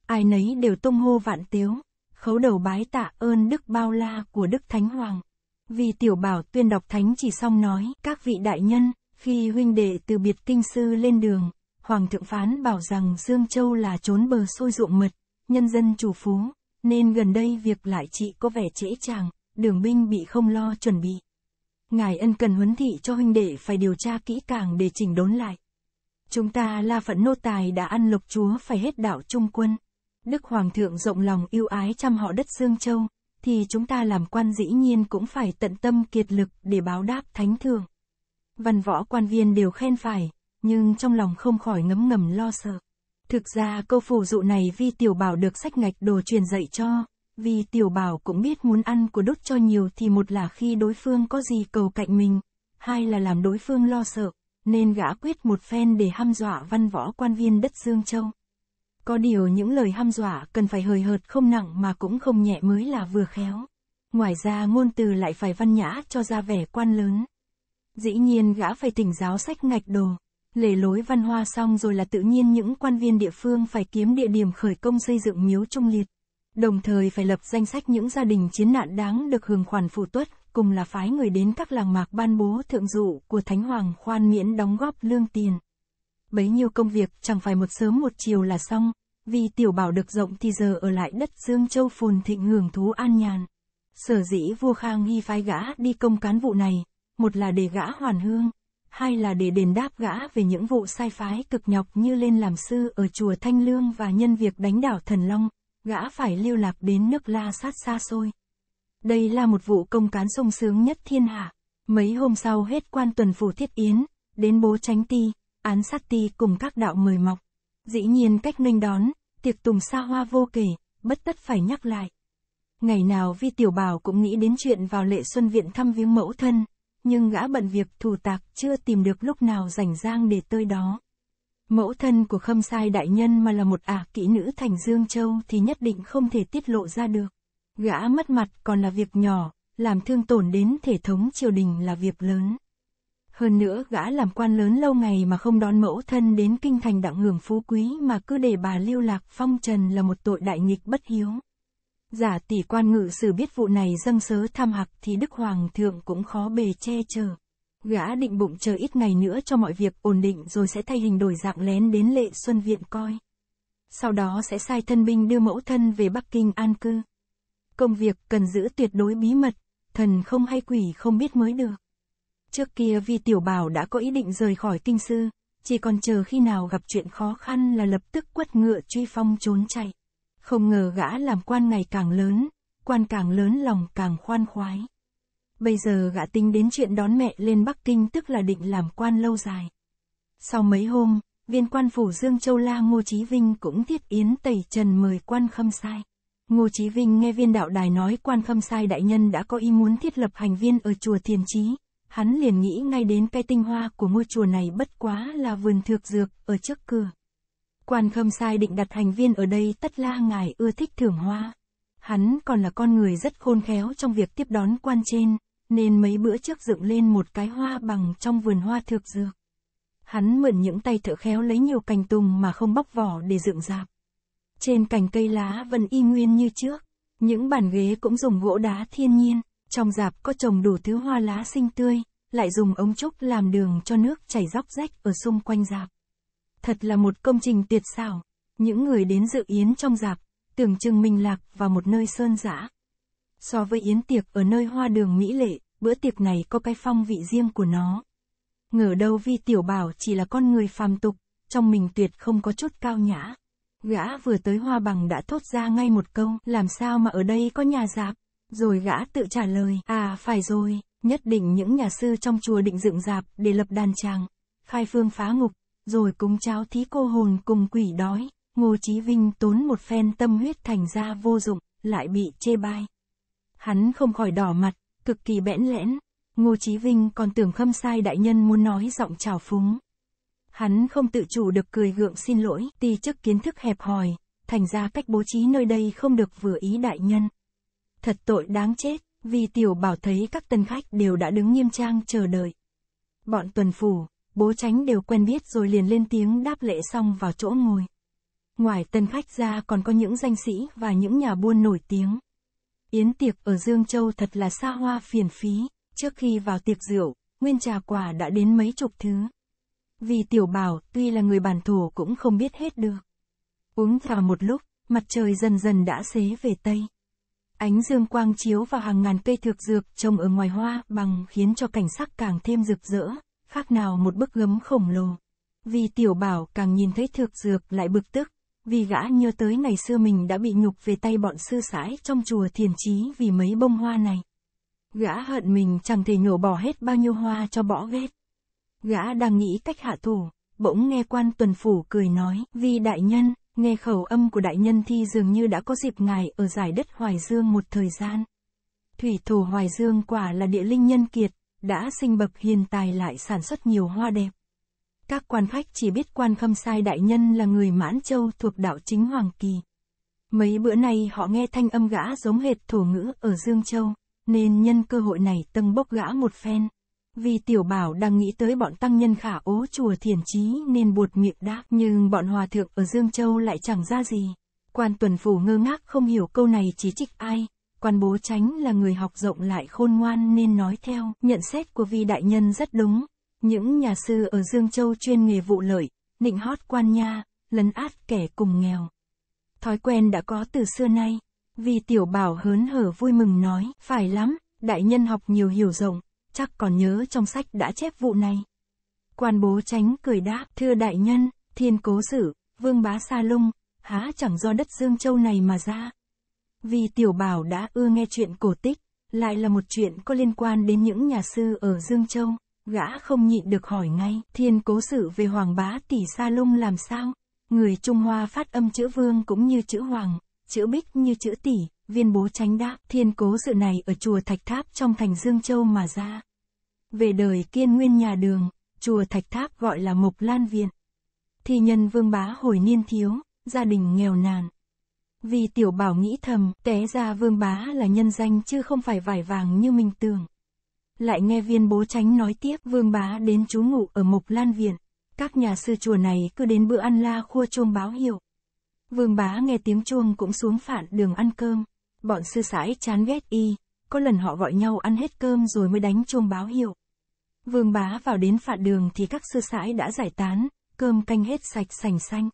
Ai nấy đều tung hô vạn tiếu, khấu đầu bái tạ ơn đức bao la của Đức Thánh Hoàng. Vì tiểu bảo tuyên đọc thánh chỉ xong nói, các vị đại nhân, khi huynh đệ từ biệt kinh sư lên đường, Hoàng thượng phán bảo rằng Dương Châu là trốn bờ sôi ruộng mật, nhân dân chủ phú, nên gần đây việc lại trị có vẻ trễ chàng, đường binh bị không lo chuẩn bị. Ngài ân cần huấn thị cho huynh đệ phải điều tra kỹ càng để chỉnh đốn lại. Chúng ta là phận nô tài đã ăn lộc chúa phải hết đạo trung quân. Đức Hoàng thượng rộng lòng yêu ái chăm họ đất Dương Châu, thì chúng ta làm quan dĩ nhiên cũng phải tận tâm kiệt lực để báo đáp thánh thượng. Văn võ quan viên đều khen phải, nhưng trong lòng không khỏi ngấm ngầm lo sợ. Thực ra câu phù dụ này Vi Tiểu Bảo được sách ngạch đồ truyền dạy cho, vì Tiểu Bảo cũng biết muốn ăn của đốt cho nhiều thì một là khi đối phương có gì cầu cạnh mình, hai là làm đối phương lo sợ, nên gã quyết một phen để hăm dọa văn võ quan viên đất Dương Châu. Có điều những lời hăm dọa cần phải hời hợt không nặng mà cũng không nhẹ mới là vừa khéo. Ngoài ra ngôn từ lại phải văn nhã cho ra vẻ quan lớn. Dĩ nhiên gã phải tỉnh giáo sách ngạch đồ. Lề lối văn hoa xong rồi là tự nhiên những quan viên địa phương phải kiếm địa điểm khởi công xây dựng miếu trung liệt. Đồng thời phải lập danh sách những gia đình chiến nạn đáng được hưởng khoản phụ tuất, cùng là phái người đến các làng mạc ban bố thượng dụ của Thánh Hoàng khoan miễn đóng góp lương tiền. Bấy nhiêu công việc chẳng phải một sớm một chiều là xong, vì tiểu bảo được rộng thì giờ ở lại đất Dương Châu phồn thịnh hưởng thú an nhàn. Sở dĩ vua Khang Hy phái gã đi công cán vụ này, một là để gã hoàn hương, hai là để đền đáp gã về những vụ sai phái cực nhọc như lên làm sư ở chùa Thanh Lương và nhân việc đánh đảo Thần Long, gã phải lưu lạc đến nước La sát xa xôi. Đây là một vụ công cán sung sướng nhất thiên hạ. Mấy hôm sau hết quan tuần phủ thiết yến, đến bố tránh ti, án sát ti cùng các đạo mời mọc. Dĩ nhiên cách nghênh đón, tiệc tùng xa hoa vô kể, bất tất phải nhắc lại. Ngày nào Vi Tiểu Bảo cũng nghĩ đến chuyện vào lệ xuân viện thăm viếng mẫu thân, nhưng gã bận việc thủ tạc chưa tìm được lúc nào rảnh rang để tơi đó. Mẫu thân của khâm sai đại nhân mà là một ả kỹ nữ thành Dương Châu thì nhất định không thể tiết lộ ra được. Gã mất mặt còn là việc nhỏ, làm thương tổn đến thể thống triều đình là việc lớn. Hơn nữa gã làm quan lớn lâu ngày mà không đón mẫu thân đến kinh thành đặng hưởng phú quý mà cứ để bà lưu lạc phong trần là một tội đại nghịch bất hiếu. Giả tỷ quan ngự sử biết vụ này dâng sớ tham hạc thì Đức Hoàng thượng cũng khó bề che chở. Gã định bụng chờ ít ngày nữa cho mọi việc ổn định rồi sẽ thay hình đổi dạng lén đến lệ xuân viện coi. Sau đó sẽ sai thân binh đưa mẫu thân về Bắc Kinh an cư. Công việc cần giữ tuyệt đối bí mật, thần không hay quỷ không biết mới được. Trước kia vì Tiểu Bảo đã có ý định rời khỏi kinh sư, chỉ còn chờ khi nào gặp chuyện khó khăn là lập tức quất ngựa truy phong trốn chạy. Không ngờ gã làm quan ngày càng lớn, quan càng lớn lòng càng khoan khoái. Bây giờ gã tính đến chuyện đón mẹ lên Bắc Kinh tức là định làm quan lâu dài. Sau mấy hôm, viên quan phủ Dương Châu La Ngô Chí Vinh cũng thiết yến tẩy trần mời quan khâm sai. Ngô Chí Vinh nghe viên đạo đài nói quan khâm sai đại nhân đã có ý muốn thiết lập hành viên ở chùa Thiền Chí. Hắn liền nghĩ ngay đến cây tinh hoa của ngôi chùa này bất quá là vườn thược dược ở trước cửa. Quan khâm sai định đặt thành viên ở đây tất la ngài ưa thích thưởng hoa. Hắn còn là con người rất khôn khéo trong việc tiếp đón quan trên, nên mấy bữa trước dựng lên một cái hoa bằng trong vườn hoa thược dược. Hắn mượn những tay thợ khéo lấy nhiều cành tùng mà không bóc vỏ để dựng dạp. Trên cành cây lá vẫn y nguyên như trước, những bàn ghế cũng dùng gỗ đá thiên nhiên, trong dạp có trồng đủ thứ hoa lá xinh tươi, lại dùng ống trúc làm đường cho nước chảy róc rách ở xung quanh dạp. Thật là một công trình tuyệt xảo. Những người đến dự yến trong dạp, tưởng chừng mình lạc vào một nơi sơn dã. So với yến tiệc ở nơi hoa đường Mỹ Lệ, bữa tiệc này có cái phong vị riêng của nó. Ngờ đâu vi tiểu bảo chỉ là con người phàm tục, trong mình tuyệt không có chút cao nhã. Gã vừa tới hoa bằng đã thốt ra ngay một câu, làm sao mà ở đây có nhà dạp? Rồi gã tự trả lời, à phải rồi, nhất định những nhà sư trong chùa định dựng dạp để lập đàn tràng, khai phương phá ngục, rồi cúng cháo thí cô hồn cùng quỷ đói. Ngô Chí Vinh tốn một phen tâm huyết thành ra vô dụng, lại bị chê bai. Hắn không khỏi đỏ mặt, cực kỳ bẽn lẽn. Ngô Chí Vinh còn tưởng khâm sai đại nhân muốn nói giọng trào phúng. Hắn không tự chủ được cười gượng xin lỗi, ti chức kiến thức hẹp hòi, thành ra cách bố trí nơi đây không được vừa ý đại nhân. Thật tội đáng chết, vì tiểu bảo thấy các tân khách đều đã đứng nghiêm trang chờ đợi. Bọn tuần phủ, bố tránh đều quen biết rồi liền lên tiếng đáp lễ xong vào chỗ ngồi. Ngoài tân khách ra còn có những danh sĩ và những nhà buôn nổi tiếng. Yến tiệc ở Dương Châu thật là xa hoa phiền phí, trước khi vào tiệc rượu, nguyên trà quả đã đến mấy chục thứ. Vì tiểu bảo, tuy là người bản thổ cũng không biết hết được. Uống vào một lúc, mặt trời dần dần đã xế về Tây. Ánh dương quang chiếu vào hàng ngàn cây thực dược trồng ở ngoài hoa bằng khiến cho cảnh sắc càng thêm rực rỡ, khác nào một bức gấm khổng lồ. Vì tiểu bảo càng nhìn thấy thược dược lại bực tức, vì gã nhớ tới ngày xưa mình đã bị nhục về tay bọn sư sãi trong chùa thiền trí vì mấy bông hoa này. Gã hận mình chẳng thể nhổ bỏ hết bao nhiêu hoa cho bỏ ghét. Gã đang nghĩ cách hạ thủ, bỗng nghe quan tuần phủ cười nói, vì đại nhân, nghe khẩu âm của đại nhân thi dường như đã có dịp ngài ở giải đất Hoài Dương một thời gian. Thủy thủ Hoài Dương quả là địa linh nhân kiệt, đã sinh bậc hiền tài lại sản xuất nhiều hoa đẹp. Các quan khách chỉ biết quan khâm sai đại nhân là người mãn châu thuộc đạo chính Hoàng Kỳ. Mấy bữa nay họ nghe thanh âm gã giống hệt thổ ngữ ở Dương Châu, nên nhân cơ hội này tâng bốc gã một phen. Vì tiểu bảo đang nghĩ tới bọn tăng nhân khả ố chùa thiền trí nên buột miệng đáp, nhưng bọn hòa thượng ở Dương Châu lại chẳng ra gì. Quan tuần phủ ngơ ngác không hiểu câu này chỉ trích ai. Quan bố tránh là người học rộng lại khôn ngoan nên nói theo, nhận xét của vi đại nhân rất đúng. Những nhà sư ở Dương Châu chuyên nghề vụ lợi, nịnh hót quan nha, lấn át kẻ cùng nghèo. Thói quen đã có từ xưa nay. Vì tiểu bảo hớn hở vui mừng nói, phải lắm, đại nhân học nhiều hiểu rộng, chắc còn nhớ trong sách đã chép vụ này. Quan bố tránh cười đáp, thưa đại nhân, thiên cố sử, vương bá sa lung, há chẳng do đất Dương Châu này mà ra. Vì tiểu bảo đã ưa nghe chuyện cổ tích, lại là một chuyện có liên quan đến những nhà sư ở Dương Châu, gã không nhịn được hỏi ngay, thiên cố sự về hoàng bá tỷ sa lung làm sao? Người Trung Hoa phát âm chữ vương cũng như chữ hoàng, chữ bích như chữ tỷ, viên bố tránh đáp, thiên cố sự này ở chùa Thạch Tháp trong thành Dương Châu mà ra. Về đời kiên nguyên nhà đường, chùa Thạch Tháp gọi là Mộc Lan Viện. Thì nhân vương bá hồi niên thiếu, gia đình nghèo nàn. Vì tiểu bảo nghĩ thầm, té ra vương bá là nhân danh chứ không phải vải vàng như mình tưởng. Lại nghe viên bố tránh nói tiếp vương bá đến trú ngụ ở Mộc Lan Viện. Các nhà sư chùa này cứ đến bữa ăn la khua chuông báo hiệu. Vương bá nghe tiếng chuông cũng xuống phản đường ăn cơm. Bọn sư sãi chán ghét y, có lần họ gọi nhau ăn hết cơm rồi mới đánh chuông báo hiệu. Vương bá vào đến phạt đường thì các sư sãi đã giải tán, cơm canh hết sạch sành xanh.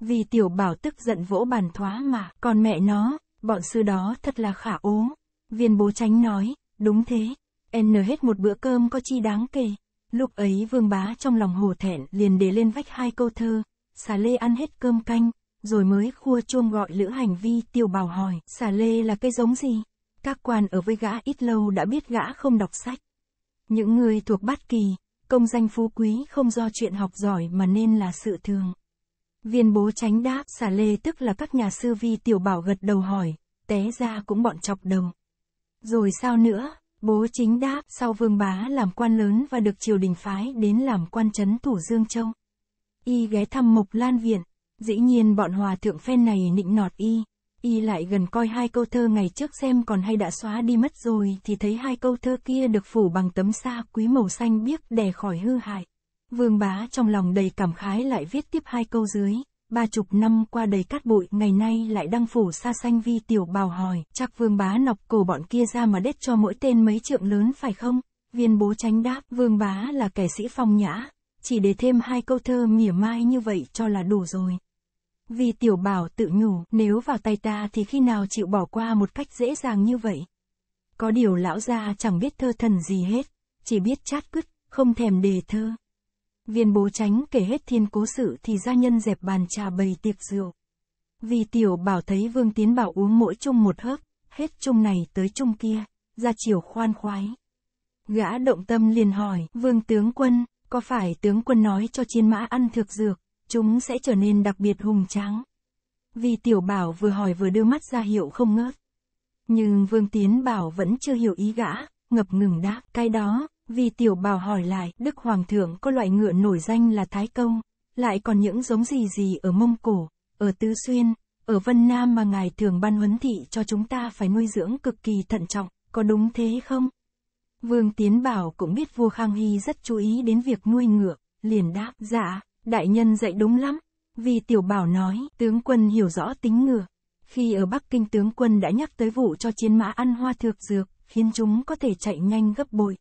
Vì tiểu bảo tức giận vỗ bàn thoá mà, còn mẹ nó, bọn sư đó thật là khả ố. Viên bố tránh nói, đúng thế, N hết một bữa cơm có chi đáng kể. Lúc ấy vương bá trong lòng hổ thẹn liền để lên vách hai câu thơ, xà lê ăn hết cơm canh, rồi mới khua chuông gọi lữ hành vi tiêu bảo hỏi, xà lê là cây giống gì? Các quan ở với gã ít lâu đã biết gã không đọc sách. Những người thuộc bát kỳ, công danh phú quý không do chuyện học giỏi mà nên là sự thường. Viên bố tránh đáp xà lê tức là các nhà sư vi tiểu bảo gật đầu hỏi, té ra cũng bọn chọc đầu. Rồi sao nữa? Bố chính đáp, sau vương bá làm quan lớn và được triều đình phái đến làm quan trấn thủ Dương Châu. Y ghé thăm Mộc Lan Viện, dĩ nhiên bọn hòa thượng phen này nịnh nọt Y. Y lại gần coi hai câu thơ ngày trước xem còn hay đã xóa đi mất rồi thì thấy hai câu thơ kia được phủ bằng tấm sa quý màu xanh biếc đè khỏi hư hại. Vương bá trong lòng đầy cảm khái lại viết tiếp hai câu dưới, ba chục năm qua đầy cát bụi, ngày nay lại đăng phủ xa xanh vi tiểu bào hỏi, chắc vương bá nọc cổ bọn kia ra mà đết cho mỗi tên mấy trượng lớn phải không? Viên bố tránh đáp, vương bá là kẻ sĩ phong nhã, chỉ để thêm hai câu thơ mỉa mai như vậy cho là đủ rồi. Vì tiểu bảo tự nhủ, nếu vào tay ta thì khi nào chịu bỏ qua một cách dễ dàng như vậy? Có điều lão gia chẳng biết thơ thần gì hết, chỉ biết chát cứt, không thèm đề thơ. Viên bố tránh kể hết thiên cố sự thì gia nhân dẹp bàn trà bày tiệc rượu. Vì tiểu bảo thấy vương tiến bảo uống mỗi chung một hớp, hết chung này tới chung kia, ra chiều khoan khoái. Gã động tâm liền hỏi, vương tướng quân, có phải tướng quân nói cho chiến mã ăn thực dược, chúng sẽ trở nên đặc biệt hùng tráng? Vì tiểu bảo vừa hỏi vừa đưa mắt ra hiệu không ngớt. Nhưng vương tiến bảo vẫn chưa hiểu ý gã, ngập ngừng đáp, cái đó, vì tiểu bảo hỏi lại, Đức Hoàng thượng có loại ngựa nổi danh là Thái Công, lại còn những giống gì gì ở Mông Cổ, ở Tứ Xuyên, ở Vân Nam mà ngài thường ban huấn thị cho chúng ta phải nuôi dưỡng cực kỳ thận trọng, có đúng thế không? Vương Tiến Bảo cũng biết vua Khang Hy rất chú ý đến việc nuôi ngựa, liền đáp, dạ, đại nhân dạy đúng lắm. Vì tiểu bảo nói, tướng quân hiểu rõ tính ngựa. Khi ở Bắc Kinh tướng quân đã nhắc tới vụ cho chiến mã ăn hoa thược dược, khiến chúng có thể chạy nhanh gấp bội.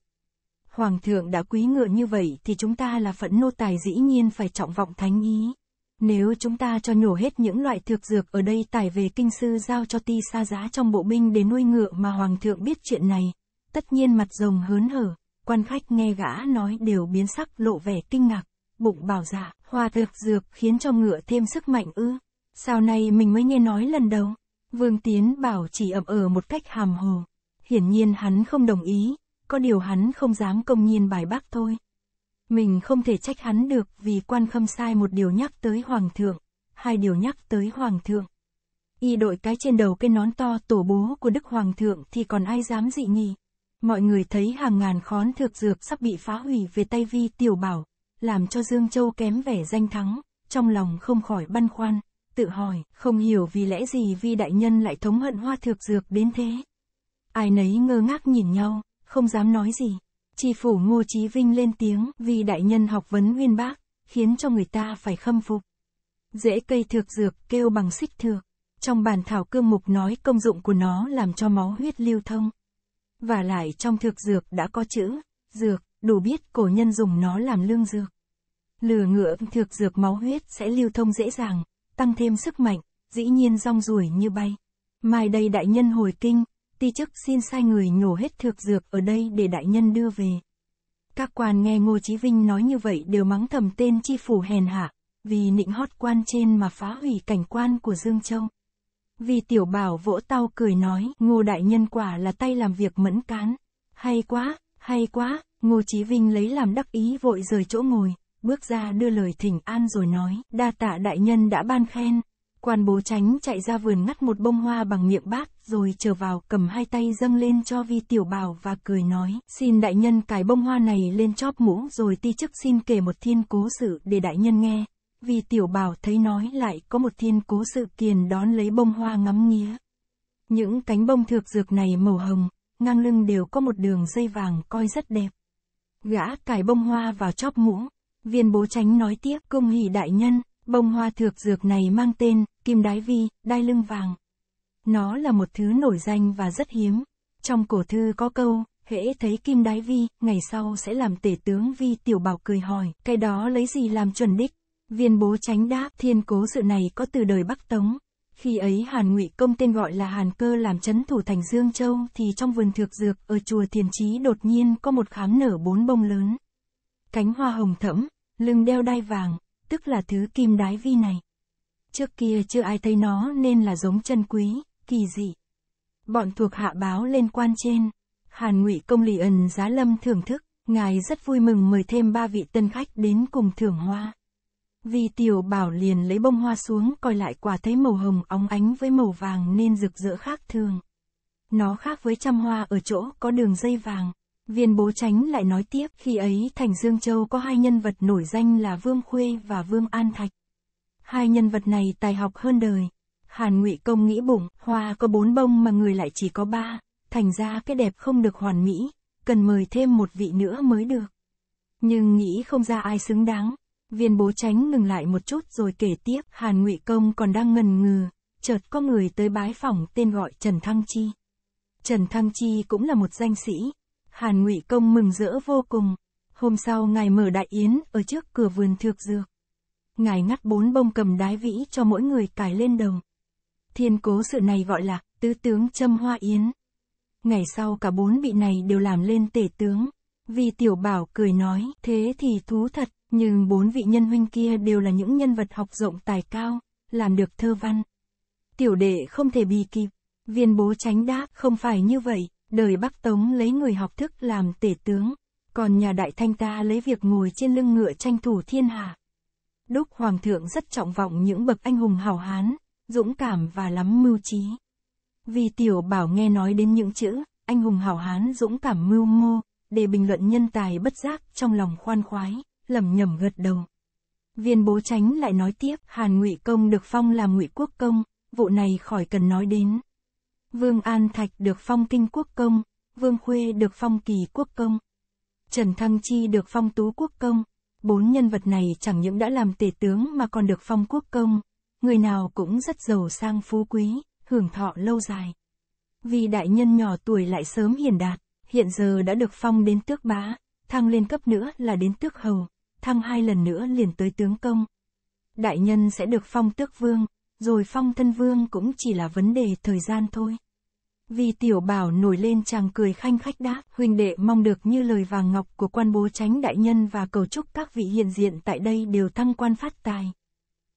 Hoàng thượng đã quý ngựa như vậy thì chúng ta là phận nô tài dĩ nhiên phải trọng vọng thánh ý. Nếu chúng ta cho nhổ hết những loại thực dược ở đây tải về kinh sư giao cho ti xa giá trong bộ binh để nuôi ngựa mà hoàng thượng biết chuyện này, tất nhiên mặt rồng hớn hở, quan khách nghe gã nói đều biến sắc lộ vẻ kinh ngạc, bụng bảo dạ, hoa thực dược khiến cho ngựa thêm sức mạnh ư. Sao này mình mới nghe nói lần đầu? Vương Tiến bảo chỉ ậm ờ một cách hàm hồ. Hiển nhiên hắn không đồng ý, có điều hắn không dám công nhiên bài bác thôi. Mình không thể trách hắn được vì quan khâm sai một điều nhắc tới hoàng thượng, hai điều nhắc tới hoàng thượng. Y đội cái trên đầu cái nón to tổ bố của đức hoàng thượng thì còn ai dám dị nghị. Mọi người thấy hàng ngàn khón thực dược sắp bị phá hủy về tay vi tiểu bảo, làm cho Dương Châu kém vẻ danh thắng, trong lòng không khỏi băn khoăn, tự hỏi, không hiểu vì lẽ gì vi đại nhân lại thống hận hoa thực dược đến thế. Ai nấy ngơ ngác nhìn nhau, không dám nói gì. Tri phủ Ngô Chí Vinh lên tiếng vì đại nhân học vấn nguyên bác, khiến cho người ta phải khâm phục. Dễ cây thược dược kêu bằng xích thược. Trong bản thảo cương mục nói công dụng của nó làm cho máu huyết lưu thông. Và lại trong thực dược đã có chữ, dược, đủ biết cổ nhân dùng nó làm lương dược. Lừa ngựa thực dược máu huyết sẽ lưu thông dễ dàng, tăng thêm sức mạnh, dĩ nhiên rong ruổi như bay. Mai đây đại nhân hồi kinh, ti chức xin sai người nhổ hết thược dược ở đây để đại nhân đưa về. Các quan nghe Ngô Chí Vinh nói như vậy đều mắng thầm tên chi phủ hèn hạ, vì nịnh hót quan trên mà phá hủy cảnh quan của Dương Châu. Vì tiểu bảo vỗ tao cười nói, Ngô Đại Nhân quả là tay làm việc mẫn cán. Hay quá, hay quá, Ngô Chí Vinh lấy làm đắc ý vội rời chỗ ngồi, bước ra đưa lời thỉnh an rồi nói, đa tạ Đại Nhân đã ban khen, Quan bố tránh chạy ra vườn ngắt một bông hoa bằng miệng bát, rồi trở vào cầm hai tay dâng lên cho vi tiểu bảo và cười nói, xin đại nhân cài bông hoa này lên chóp mũ rồi ti chức xin kể một thiên cố sự để đại nhân nghe. Vi tiểu bảo thấy nói lại có một thiên cố sự kiền đón lấy bông hoa ngắm nghía. Những cánh bông thược dược này màu hồng, ngang lưng đều có một đường dây vàng coi rất đẹp. Gã cài bông hoa vào chóp mũ, viên bố tránh nói tiếp công hỷ đại nhân, Bông hoa thược dược này mang tên, kim đái vi, đai lưng vàng. Nó là một thứ nổi danh và rất hiếm. Trong cổ thư có câu, hễ thấy kim đái vi, ngày sau sẽ làm tể tướng vi tiểu bảo cười hỏi, cái đó lấy gì làm chuẩn đích? Viên bố tránh đáp thiên cố sự này có từ đời Bắc Tống. Khi ấy Hàn Ngụy Công tên gọi là Hàn Cơ làm chấn thủ thành Dương Châu thì trong vườn thược dược ở chùa Thiền Trí đột nhiên có một khám nở bốn bông lớn. Cánh hoa hồng thẫm, lưng đeo đai vàng, tức là thứ kim đái vi này. Trước kia chưa ai thấy nó nên là giống chân quý, kỳ dị. Bọn thuộc hạ báo lên quan trên. Hàn Ngụy Công lì ẩn giá lâm thưởng thức, ngài rất vui mừng mời thêm ba vị tân khách đến cùng thưởng hoa. Vì tiểu bảo liền lấy bông hoa xuống coi lại quả thấy màu hồng óng ánh với màu vàng nên rực rỡ khác thường. Nó khác với trăm hoa ở chỗ có đường dây vàng. Viên bố tránh lại nói tiếp khi ấy thành Dương Châu có hai nhân vật nổi danh là Vương Khuê và Vương An Thạch. Hai nhân vật này tài học hơn đời. Hàn Ngụy Công nghĩ bụng, hoa có bốn bông mà người lại chỉ có ba, thành ra cái đẹp không được hoàn mỹ, cần mời thêm một vị nữa mới được. Nhưng nghĩ không ra ai xứng đáng, Viên bố tránh ngừng lại một chút rồi kể tiếp, Hàn Ngụy Công còn đang ngần ngừ, chợt có người tới bái phỏng tên gọi Trần Thăng Chi. Trần Thăng Chi cũng là một danh sĩ. Hàn Ngụy Công mừng rỡ vô cùng. Hôm sau ngài mở đại yến ở trước cửa vườn thược dược. Ngài ngắt bốn bông cầm đái vĩ cho mỗi người cài lên đầu. Thiên cố sự này gọi là tứ tướng châm hoa yến. Ngày sau cả bốn vị này đều làm lên tể tướng. Vì tiểu bảo cười nói, thế thì thú thật, nhưng bốn vị nhân huynh kia đều là những nhân vật học rộng tài cao, làm được thơ văn. Tiểu đệ không thể bì kịp. Viên bố tránh đáp, không phải như vậy, đời Bắc Tống lấy người học thức làm tể tướng, còn nhà đại thanh ta lấy việc ngồi trên lưng ngựa tranh thủ thiên hạ. Đúc Hoàng thượng rất trọng vọng những bậc anh hùng hào hán, dũng cảm và lắm mưu trí. Vì tiểu bảo nghe nói đến những chữ, anh hùng hào hán dũng cảm mưu mô, để bình luận nhân tài bất giác trong lòng khoan khoái lầm nhầm gật đầu. Viên bố tránh lại nói tiếp, Hàn Ngụy Công được phong làm Ngụy Quốc Công, vụ này khỏi cần nói đến. Vương An Thạch được phong Kinh Quốc Công, Vương Khuê được phong Kỳ Quốc Công. Trần Thăng Chi được phong Tú Quốc Công. Bốn nhân vật này chẳng những đã làm tể tướng mà còn được phong quốc công. Người nào cũng rất giàu sang phú quý, hưởng thọ lâu dài. Vì đại nhân nhỏ tuổi lại sớm hiền đạt, hiện giờ đã được phong đến tước bá, thăng lên cấp nữa là đến tước hầu thăng hai lần nữa liền tới tướng công. Đại nhân sẽ được phong tước vương, rồi phong thân vương cũng chỉ là vấn đề thời gian thôi. Vì tiểu bảo nổi lên chàng cười khanh khách đáp, huynh đệ mong được như lời vàng ngọc của quan bố tránh đại nhân và cầu chúc các vị hiện diện tại đây đều thăng quan phát tài.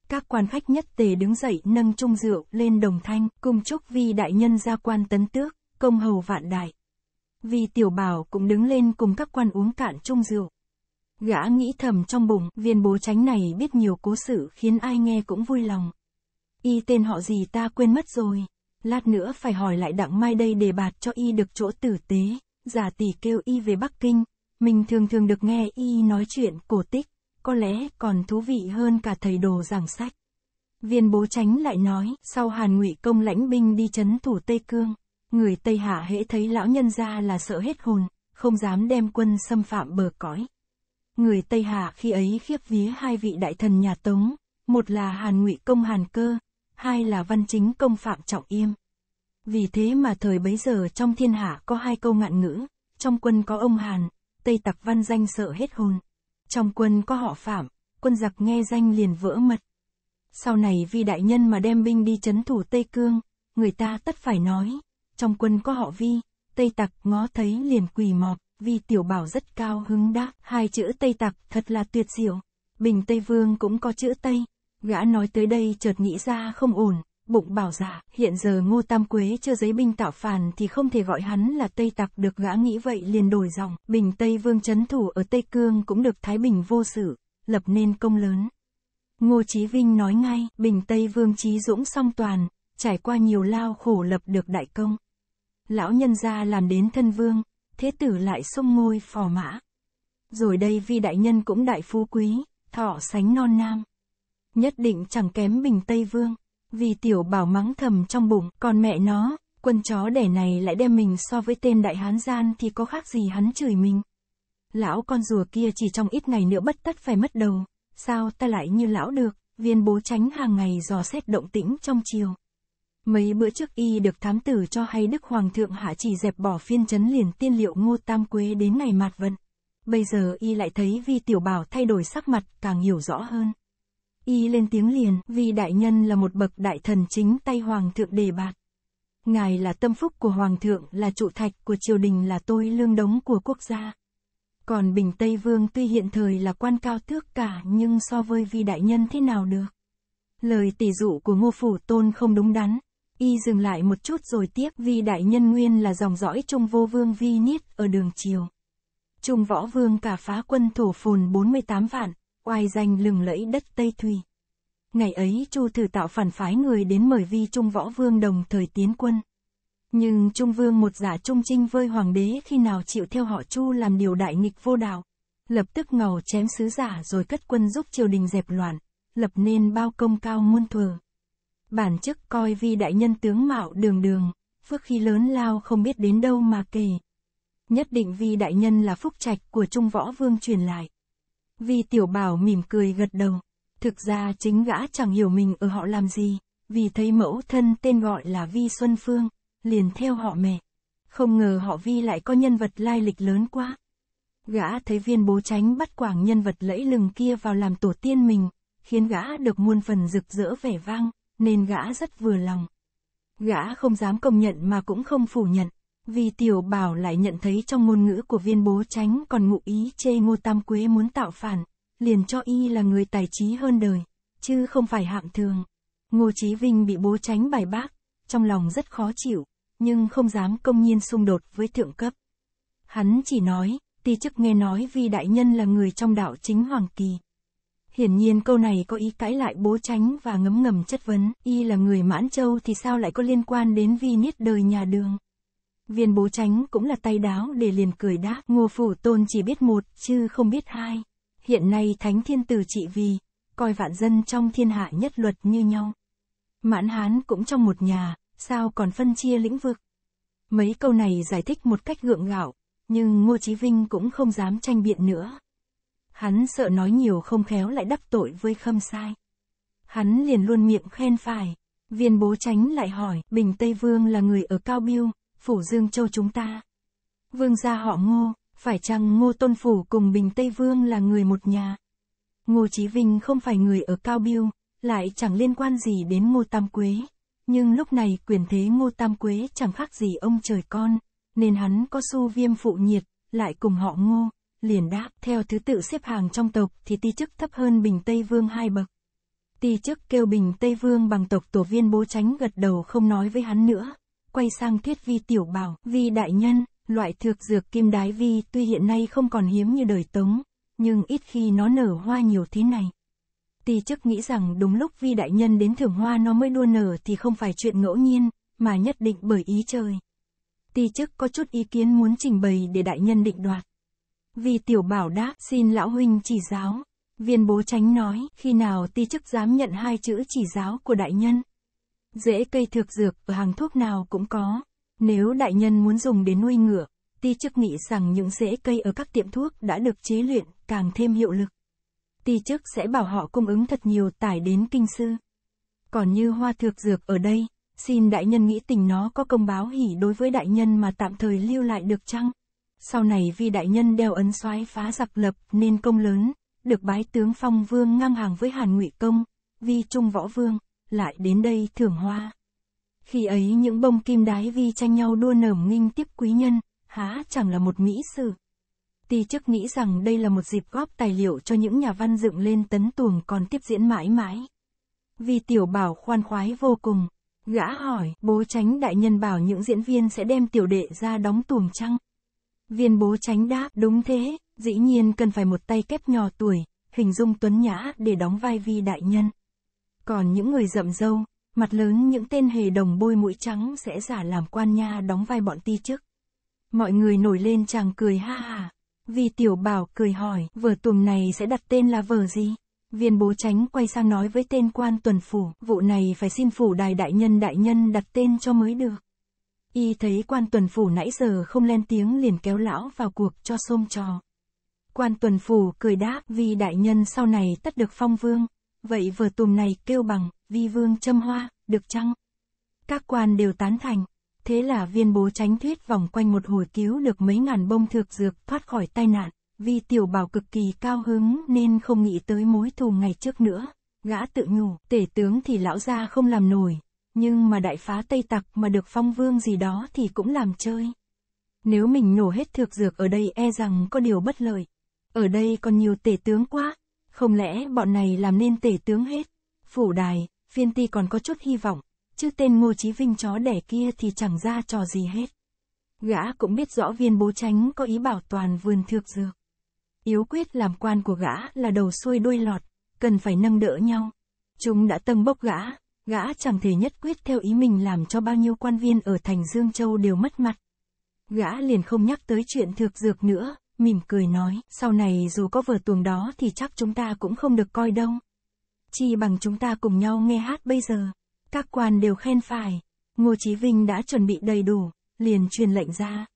Các quan khách nhất tề đứng dậy nâng chung rượu lên đồng thanh, cùng chúc vi đại nhân ra quan tấn tước, công hầu vạn đại. Vì tiểu bảo cũng đứng lên cùng các quan uống cạn chung rượu. Gã nghĩ thầm trong bụng, viên bố tránh này biết nhiều cố sự khiến ai nghe cũng vui lòng. Y tên họ gì ta quên mất rồi. Lát nữa phải hỏi lại đặng mai đây để bạt cho y được chỗ tử tế. Giả tỷ kêu y về Bắc Kinh. Mình thường thường được nghe y nói chuyện cổ tích. Có lẽ còn thú vị hơn cả thầy đồ giảng sách. Viên bố tránh lại nói, sau Hàn Ngụy công lãnh binh đi chấn thủ Tây Cương, người Tây Hạ hễ thấy lão nhân ra là sợ hết hồn, không dám đem quân xâm phạm bờ cõi. Người Tây Hạ khi ấy khiếp vía hai vị đại thần nhà Tống, một là Hàn Ngụy công Hàn Cơ, hai là Văn Chính công Phạm Trọng Yêm. Vì thế mà thời bấy giờ trong thiên hạ có hai câu ngạn ngữ, trong quân có ông Hàn, Tây tặc văn danh sợ hết hồn. Trong quân có họ Phạm, quân giặc nghe danh liền vỡ mật. Sau này vì đại nhân mà đem binh đi chấn thủ Tây Cương, người ta tất phải nói, trong quân có họ Vi, Tây tặc ngó thấy liền quỳ mọp. Vi tiểu bảo rất cao hứng đáp, hai chữ Tây Tặc thật là tuyệt diệu. Bình Tây Vương cũng có chữ Tây. Gã nói tới đây chợt nghĩ ra không ổn, bụng bảo giả, hiện giờ Ngô Tam Quế chưa giấy binh tạo phản thì không thể gọi hắn là Tây Tặc được gã nghĩ vậy liền đổi dòng. Bình Tây Vương chấn thủ ở Tây Cương cũng được Thái Bình vô sự, lập nên công lớn. Ngô Chí Vinh nói ngay, Bình Tây Vương Chí Dũng song toàn, trải qua nhiều lao khổ lập được đại công. Lão nhân gia làm đến thân vương, thế tử lại xông ngôi phò mã. Rồi đây vi đại nhân cũng đại phú quý, thọ sánh non nam. Nhất định chẳng kém bình Tây Vương, vì tiểu bảo mắng thầm trong bụng, còn mẹ nó, quân chó đẻ này lại đem mình so với tên đại hán gian thì có khác gì hắn chửi mình. Lão con rùa kia chỉ trong ít ngày nữa bất tất phải mất đầu, sao ta lại như lão được, viên bố tránh hàng ngày dò xét động tĩnh trong chiều. Mấy bữa trước y được thám tử cho hay Đức Hoàng thượng hạ chỉ dẹp bỏ phiên chấn liền tiên liệu ngô tam quế đến ngày mạt vận. Bây giờ y lại thấy vi tiểu bảo thay đổi sắc mặt càng hiểu rõ hơn. Y lên tiếng liền, vì đại nhân là một bậc đại thần chính tay hoàng thượng đề bạt. Ngài là tâm phúc của hoàng thượng, là trụ thạch của triều đình là tôi lương đống của quốc gia. Còn Bình Tây Vương tuy hiện thời là quan cao tước cả nhưng so với vi đại nhân thế nào được. Lời tỷ dụ của ngô phủ tôn không đúng đắn. Y dừng lại một chút rồi tiếp vi đại nhân nguyên là dòng dõi trung vô vương vi niết ở đường triều. Trung võ vương cả phá quân thổ phồn 48 vạn, oai danh lừng lẫy đất Tây Thùy. Ngày ấy Chu thử tạo phản phái người đến mời vi Trung võ vương đồng thời tiến quân. Nhưng Trung vương một giả trung trinh vơi hoàng đế khi nào chịu theo họ Chu làm điều đại nghịch vô đạo. Lập tức ngầu chém sứ giả rồi cất quân giúp triều đình dẹp loạn, lập nên bao công cao muôn thừa. Bản chức coi vi đại nhân tướng mạo đường đường, phước khí lớn lao không biết đến đâu mà kể. Nhất định vi đại nhân là phúc trạch của Trung Võ Vương truyền lại. Vi tiểu bảo mỉm cười gật đầu. Thực ra chính gã chẳng hiểu mình ở họ làm gì, vì thấy mẫu thân tên gọi là Vi Xuân Phương, liền theo họ mẹ. Không ngờ họ Vi lại có nhân vật lai lịch lớn quá. Gã thấy viên bố tránh bắt quảng nhân vật lẫy lừng kia vào làm tổ tiên mình, khiến gã được muôn phần rực rỡ vẻ vang, nên gã rất vừa lòng. Gã không dám công nhận mà cũng không phủ nhận, vì tiểu bảo lại nhận thấy trong ngôn ngữ của viên bố tránh còn ngụ ý chê ngô tam quế muốn tạo phản, liền cho y là người tài trí hơn đời, chứ không phải hạng thường. Ngô Chí Vinh bị bố tránh bài bác, trong lòng rất khó chịu, nhưng không dám công nhiên xung đột với thượng cấp. Hắn chỉ nói, ti chức nghe nói vì đại nhân là người trong đạo chính Hoàng Kỳ. Hiển nhiên câu này có ý cãi lại bố tránh và ngấm ngầm chất vấn, y là người mãn châu thì sao lại có liên quan đến vi niết đời nhà đường. Viên bố tránh cũng là tay đáo để liền cười đáp, ngô phủ tôn chỉ biết một, chứ không biết hai. Hiện nay thánh thiên tử trị vì, coi vạn dân trong thiên hạ nhất luật như nhau. Mãn hán cũng trong một nhà, sao còn phân chia lĩnh vực. Mấy câu này giải thích một cách gượng gạo, nhưng Ngô Chí Vinh cũng không dám tranh biện nữa. Hắn sợ nói nhiều không khéo lại đắc tội với khâm sai. Hắn liền luôn miệng khen phải. Viên bố tránh lại hỏi, Bình Tây Vương là người ở Cao Biêu, Phủ Dương Châu chúng ta. Vương gia họ Ngô, phải chăng Ngô Tôn Phủ cùng Bình Tây Vương là người một nhà? Ngô Chí Vinh không phải người ở Cao Biêu, lại chẳng liên quan gì đến Ngô Tam Quế. Nhưng lúc này quyền thế Ngô Tam Quế chẳng khác gì ông trời con, nên hắn có su viêm phụ nhiệt, lại cùng họ Ngô, liền đáp, theo thứ tự xếp hàng trong tộc thì ti chức thấp hơn Bình Tây Vương hai bậc. Ti chức kêu Bình Tây Vương bằng tộc tổ viên bố tránh gật đầu không nói với hắn nữa, quay sang thiết vi tiểu bảo, vi đại nhân, loại thược dược kim đái vi tuy hiện nay không còn hiếm như đời tống, nhưng ít khi nó nở hoa nhiều thế này. tì chức nghĩ rằng đúng lúc vi đại nhân đến thưởng hoa nó mới đua nở thì không phải chuyện ngẫu nhiên, mà nhất định bởi ý trời. tì chức có chút ý kiến muốn trình bày để đại nhân định đoạt. Vi tiểu bảo đáp, xin lão huynh chỉ giáo. Viên bố tránh nói, khi nào ti chức dám nhận hai chữ chỉ giáo của đại nhân. Rễ cây thực dược ở hàng thuốc nào cũng có. Nếu đại nhân muốn dùng để nuôi ngựa, ti chức nghĩ rằng những rễ cây ở các tiệm thuốc đã được chế luyện, càng thêm hiệu lực. Ti chức sẽ bảo họ cung ứng thật nhiều tải đến kinh sư. Còn như hoa thực dược ở đây, xin đại nhân nghĩ tình nó có công báo hỉ đối với đại nhân mà tạm thời lưu lại được chăng? Sau này vì đại nhân đeo ấn soái phá giặc lập nên công lớn, được bái tướng phong vương ngang hàng với hàn ngụy công, vi trung võ vương, lại đến đây thưởng hoa. Khi ấy những bông kim đái vi tranh nhau đua nởm nghinh tiếp quý nhân, há chẳng là một mỹ sự. Ti chức nghĩ rằng đây là một dịp góp tài liệu cho những nhà văn dựng lên tấn tuồng còn tiếp diễn mãi mãi. Vì tiểu bảo khoan khoái vô cùng, gã hỏi, bố tránh đại nhân bảo những diễn viên sẽ đem tiểu đệ ra đóng tuồng chăng? Viên bố tránh đáp, đúng thế, dĩ nhiên cần phải một tay kép nhỏ tuổi, hình dung tuấn nhã để đóng vai vi đại nhân. Còn những người rậm râu, mặt lớn những tên hề đồng bôi mũi trắng sẽ giả làm quan nha đóng vai bọn ti chức. Mọi người nổi lên chàng cười ha ha. Vì tiểu bảo cười hỏi, vở tuồng này sẽ đặt tên là vở gì? Viên bố tránh quay sang nói với tên quan tuần phủ, vụ này phải xin phủ đài đại nhân đại nhân đặt tên cho mới được. Y thấy quan tuần phủ nãy giờ không lên tiếng liền kéo lão vào cuộc cho xôm trò. Quan tuần phủ cười đáp vì đại nhân sau này tất được phong vương. Vậy vở tùm này kêu bằng, vi vương châm hoa, được chăng? Các quan đều tán thành. Thế là viên bố tránh thuyết vòng quanh một hồi cứu được mấy ngàn bông thược dược thoát khỏi tai nạn. Vì tiểu bảo cực kỳ cao hứng nên không nghĩ tới mối thù ngày trước nữa. Gã tự nhủ, tể tướng thì lão gia không làm nổi, nhưng mà đại phá Tây Tặc mà được phong vương gì đó thì cũng làm chơi. Nếu mình nổ hết thược dược ở đây e rằng có điều bất lợi. Ở đây còn nhiều tể tướng quá, không lẽ bọn này làm nên tể tướng hết. Phủ đài, phiên ti còn có chút hy vọng, chứ tên Ngô Chí Vinh chó đẻ kia thì chẳng ra trò gì hết. Gã cũng biết rõ viên bố tránh có ý bảo toàn vườn thược dược. Yếu quyết làm quan của gã là đầu xuôi đuôi lọt, cần phải nâng đỡ nhau. Chúng đã tâng bốc gã, gã chẳng thể nhất quyết theo ý mình làm cho bao nhiêu quan viên ở thành Dương Châu đều mất mặt. Gã liền không nhắc tới chuyện thược dược nữa, mỉm cười nói, sau này dù có vở tuồng đó thì chắc chúng ta cũng không được coi đâu. Chi bằng chúng ta cùng nhau nghe hát bây giờ. Các quan đều khen phải. Ngô Chí Vinh đã chuẩn bị đầy đủ, liền truyền lệnh ra.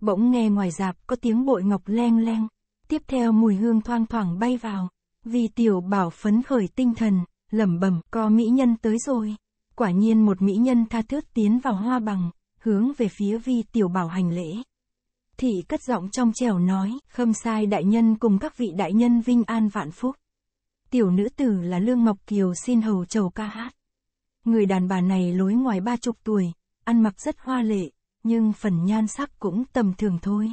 Bỗng nghe ngoài dạp có tiếng bội ngọc leng leng, tiếp theo mùi hương thoang thoảng bay vào. Vì tiểu bảo phấn khởi tinh thần, lẩm bẩm, có mỹ nhân tới rồi. Quả nhiên một mỹ nhân tha thướt tiến vào hoa bằng, hướng về phía vi tiểu bảo hành lễ. Thị cất giọng trong trèo nói, khâm sai đại nhân cùng các vị đại nhân vinh an vạn phúc. Tiểu nữ tử là Lương Ngọc Kiều xin hầu chầu ca hát. Người đàn bà này lối ngoài ba chục tuổi, ăn mặc rất hoa lệ, nhưng phần nhan sắc cũng tầm thường thôi.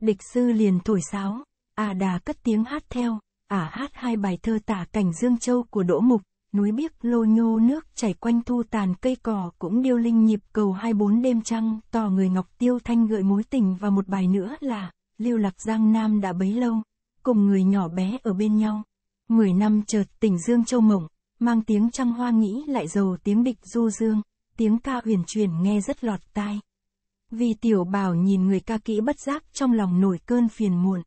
Địch sư liền thổi sáo, à đà cất tiếng hát theo, à hát hai bài thơ tả cảnh Dương Châu của Đỗ Mục, núi biếc lô nhô nước chảy quanh thu tàn cây cỏ cũng điêu linh nhịp cầu hai bốn đêm trăng, tỏ người Ngọc Tiêu Thanh gợi mối tình và một bài nữa là, lưu lạc Giang Nam đã bấy lâu, cùng người nhỏ bé ở bên nhau. Mười năm chợt tỉnh Dương Châu Mộng, mang tiếng trăng hoa nghĩ lại giàu tiếng địch du dương, tiếng ca huyền truyền nghe rất lọt tai. Vì tiểu bảo nhìn người ca kỹ bất giác trong lòng nổi cơn phiền muộn.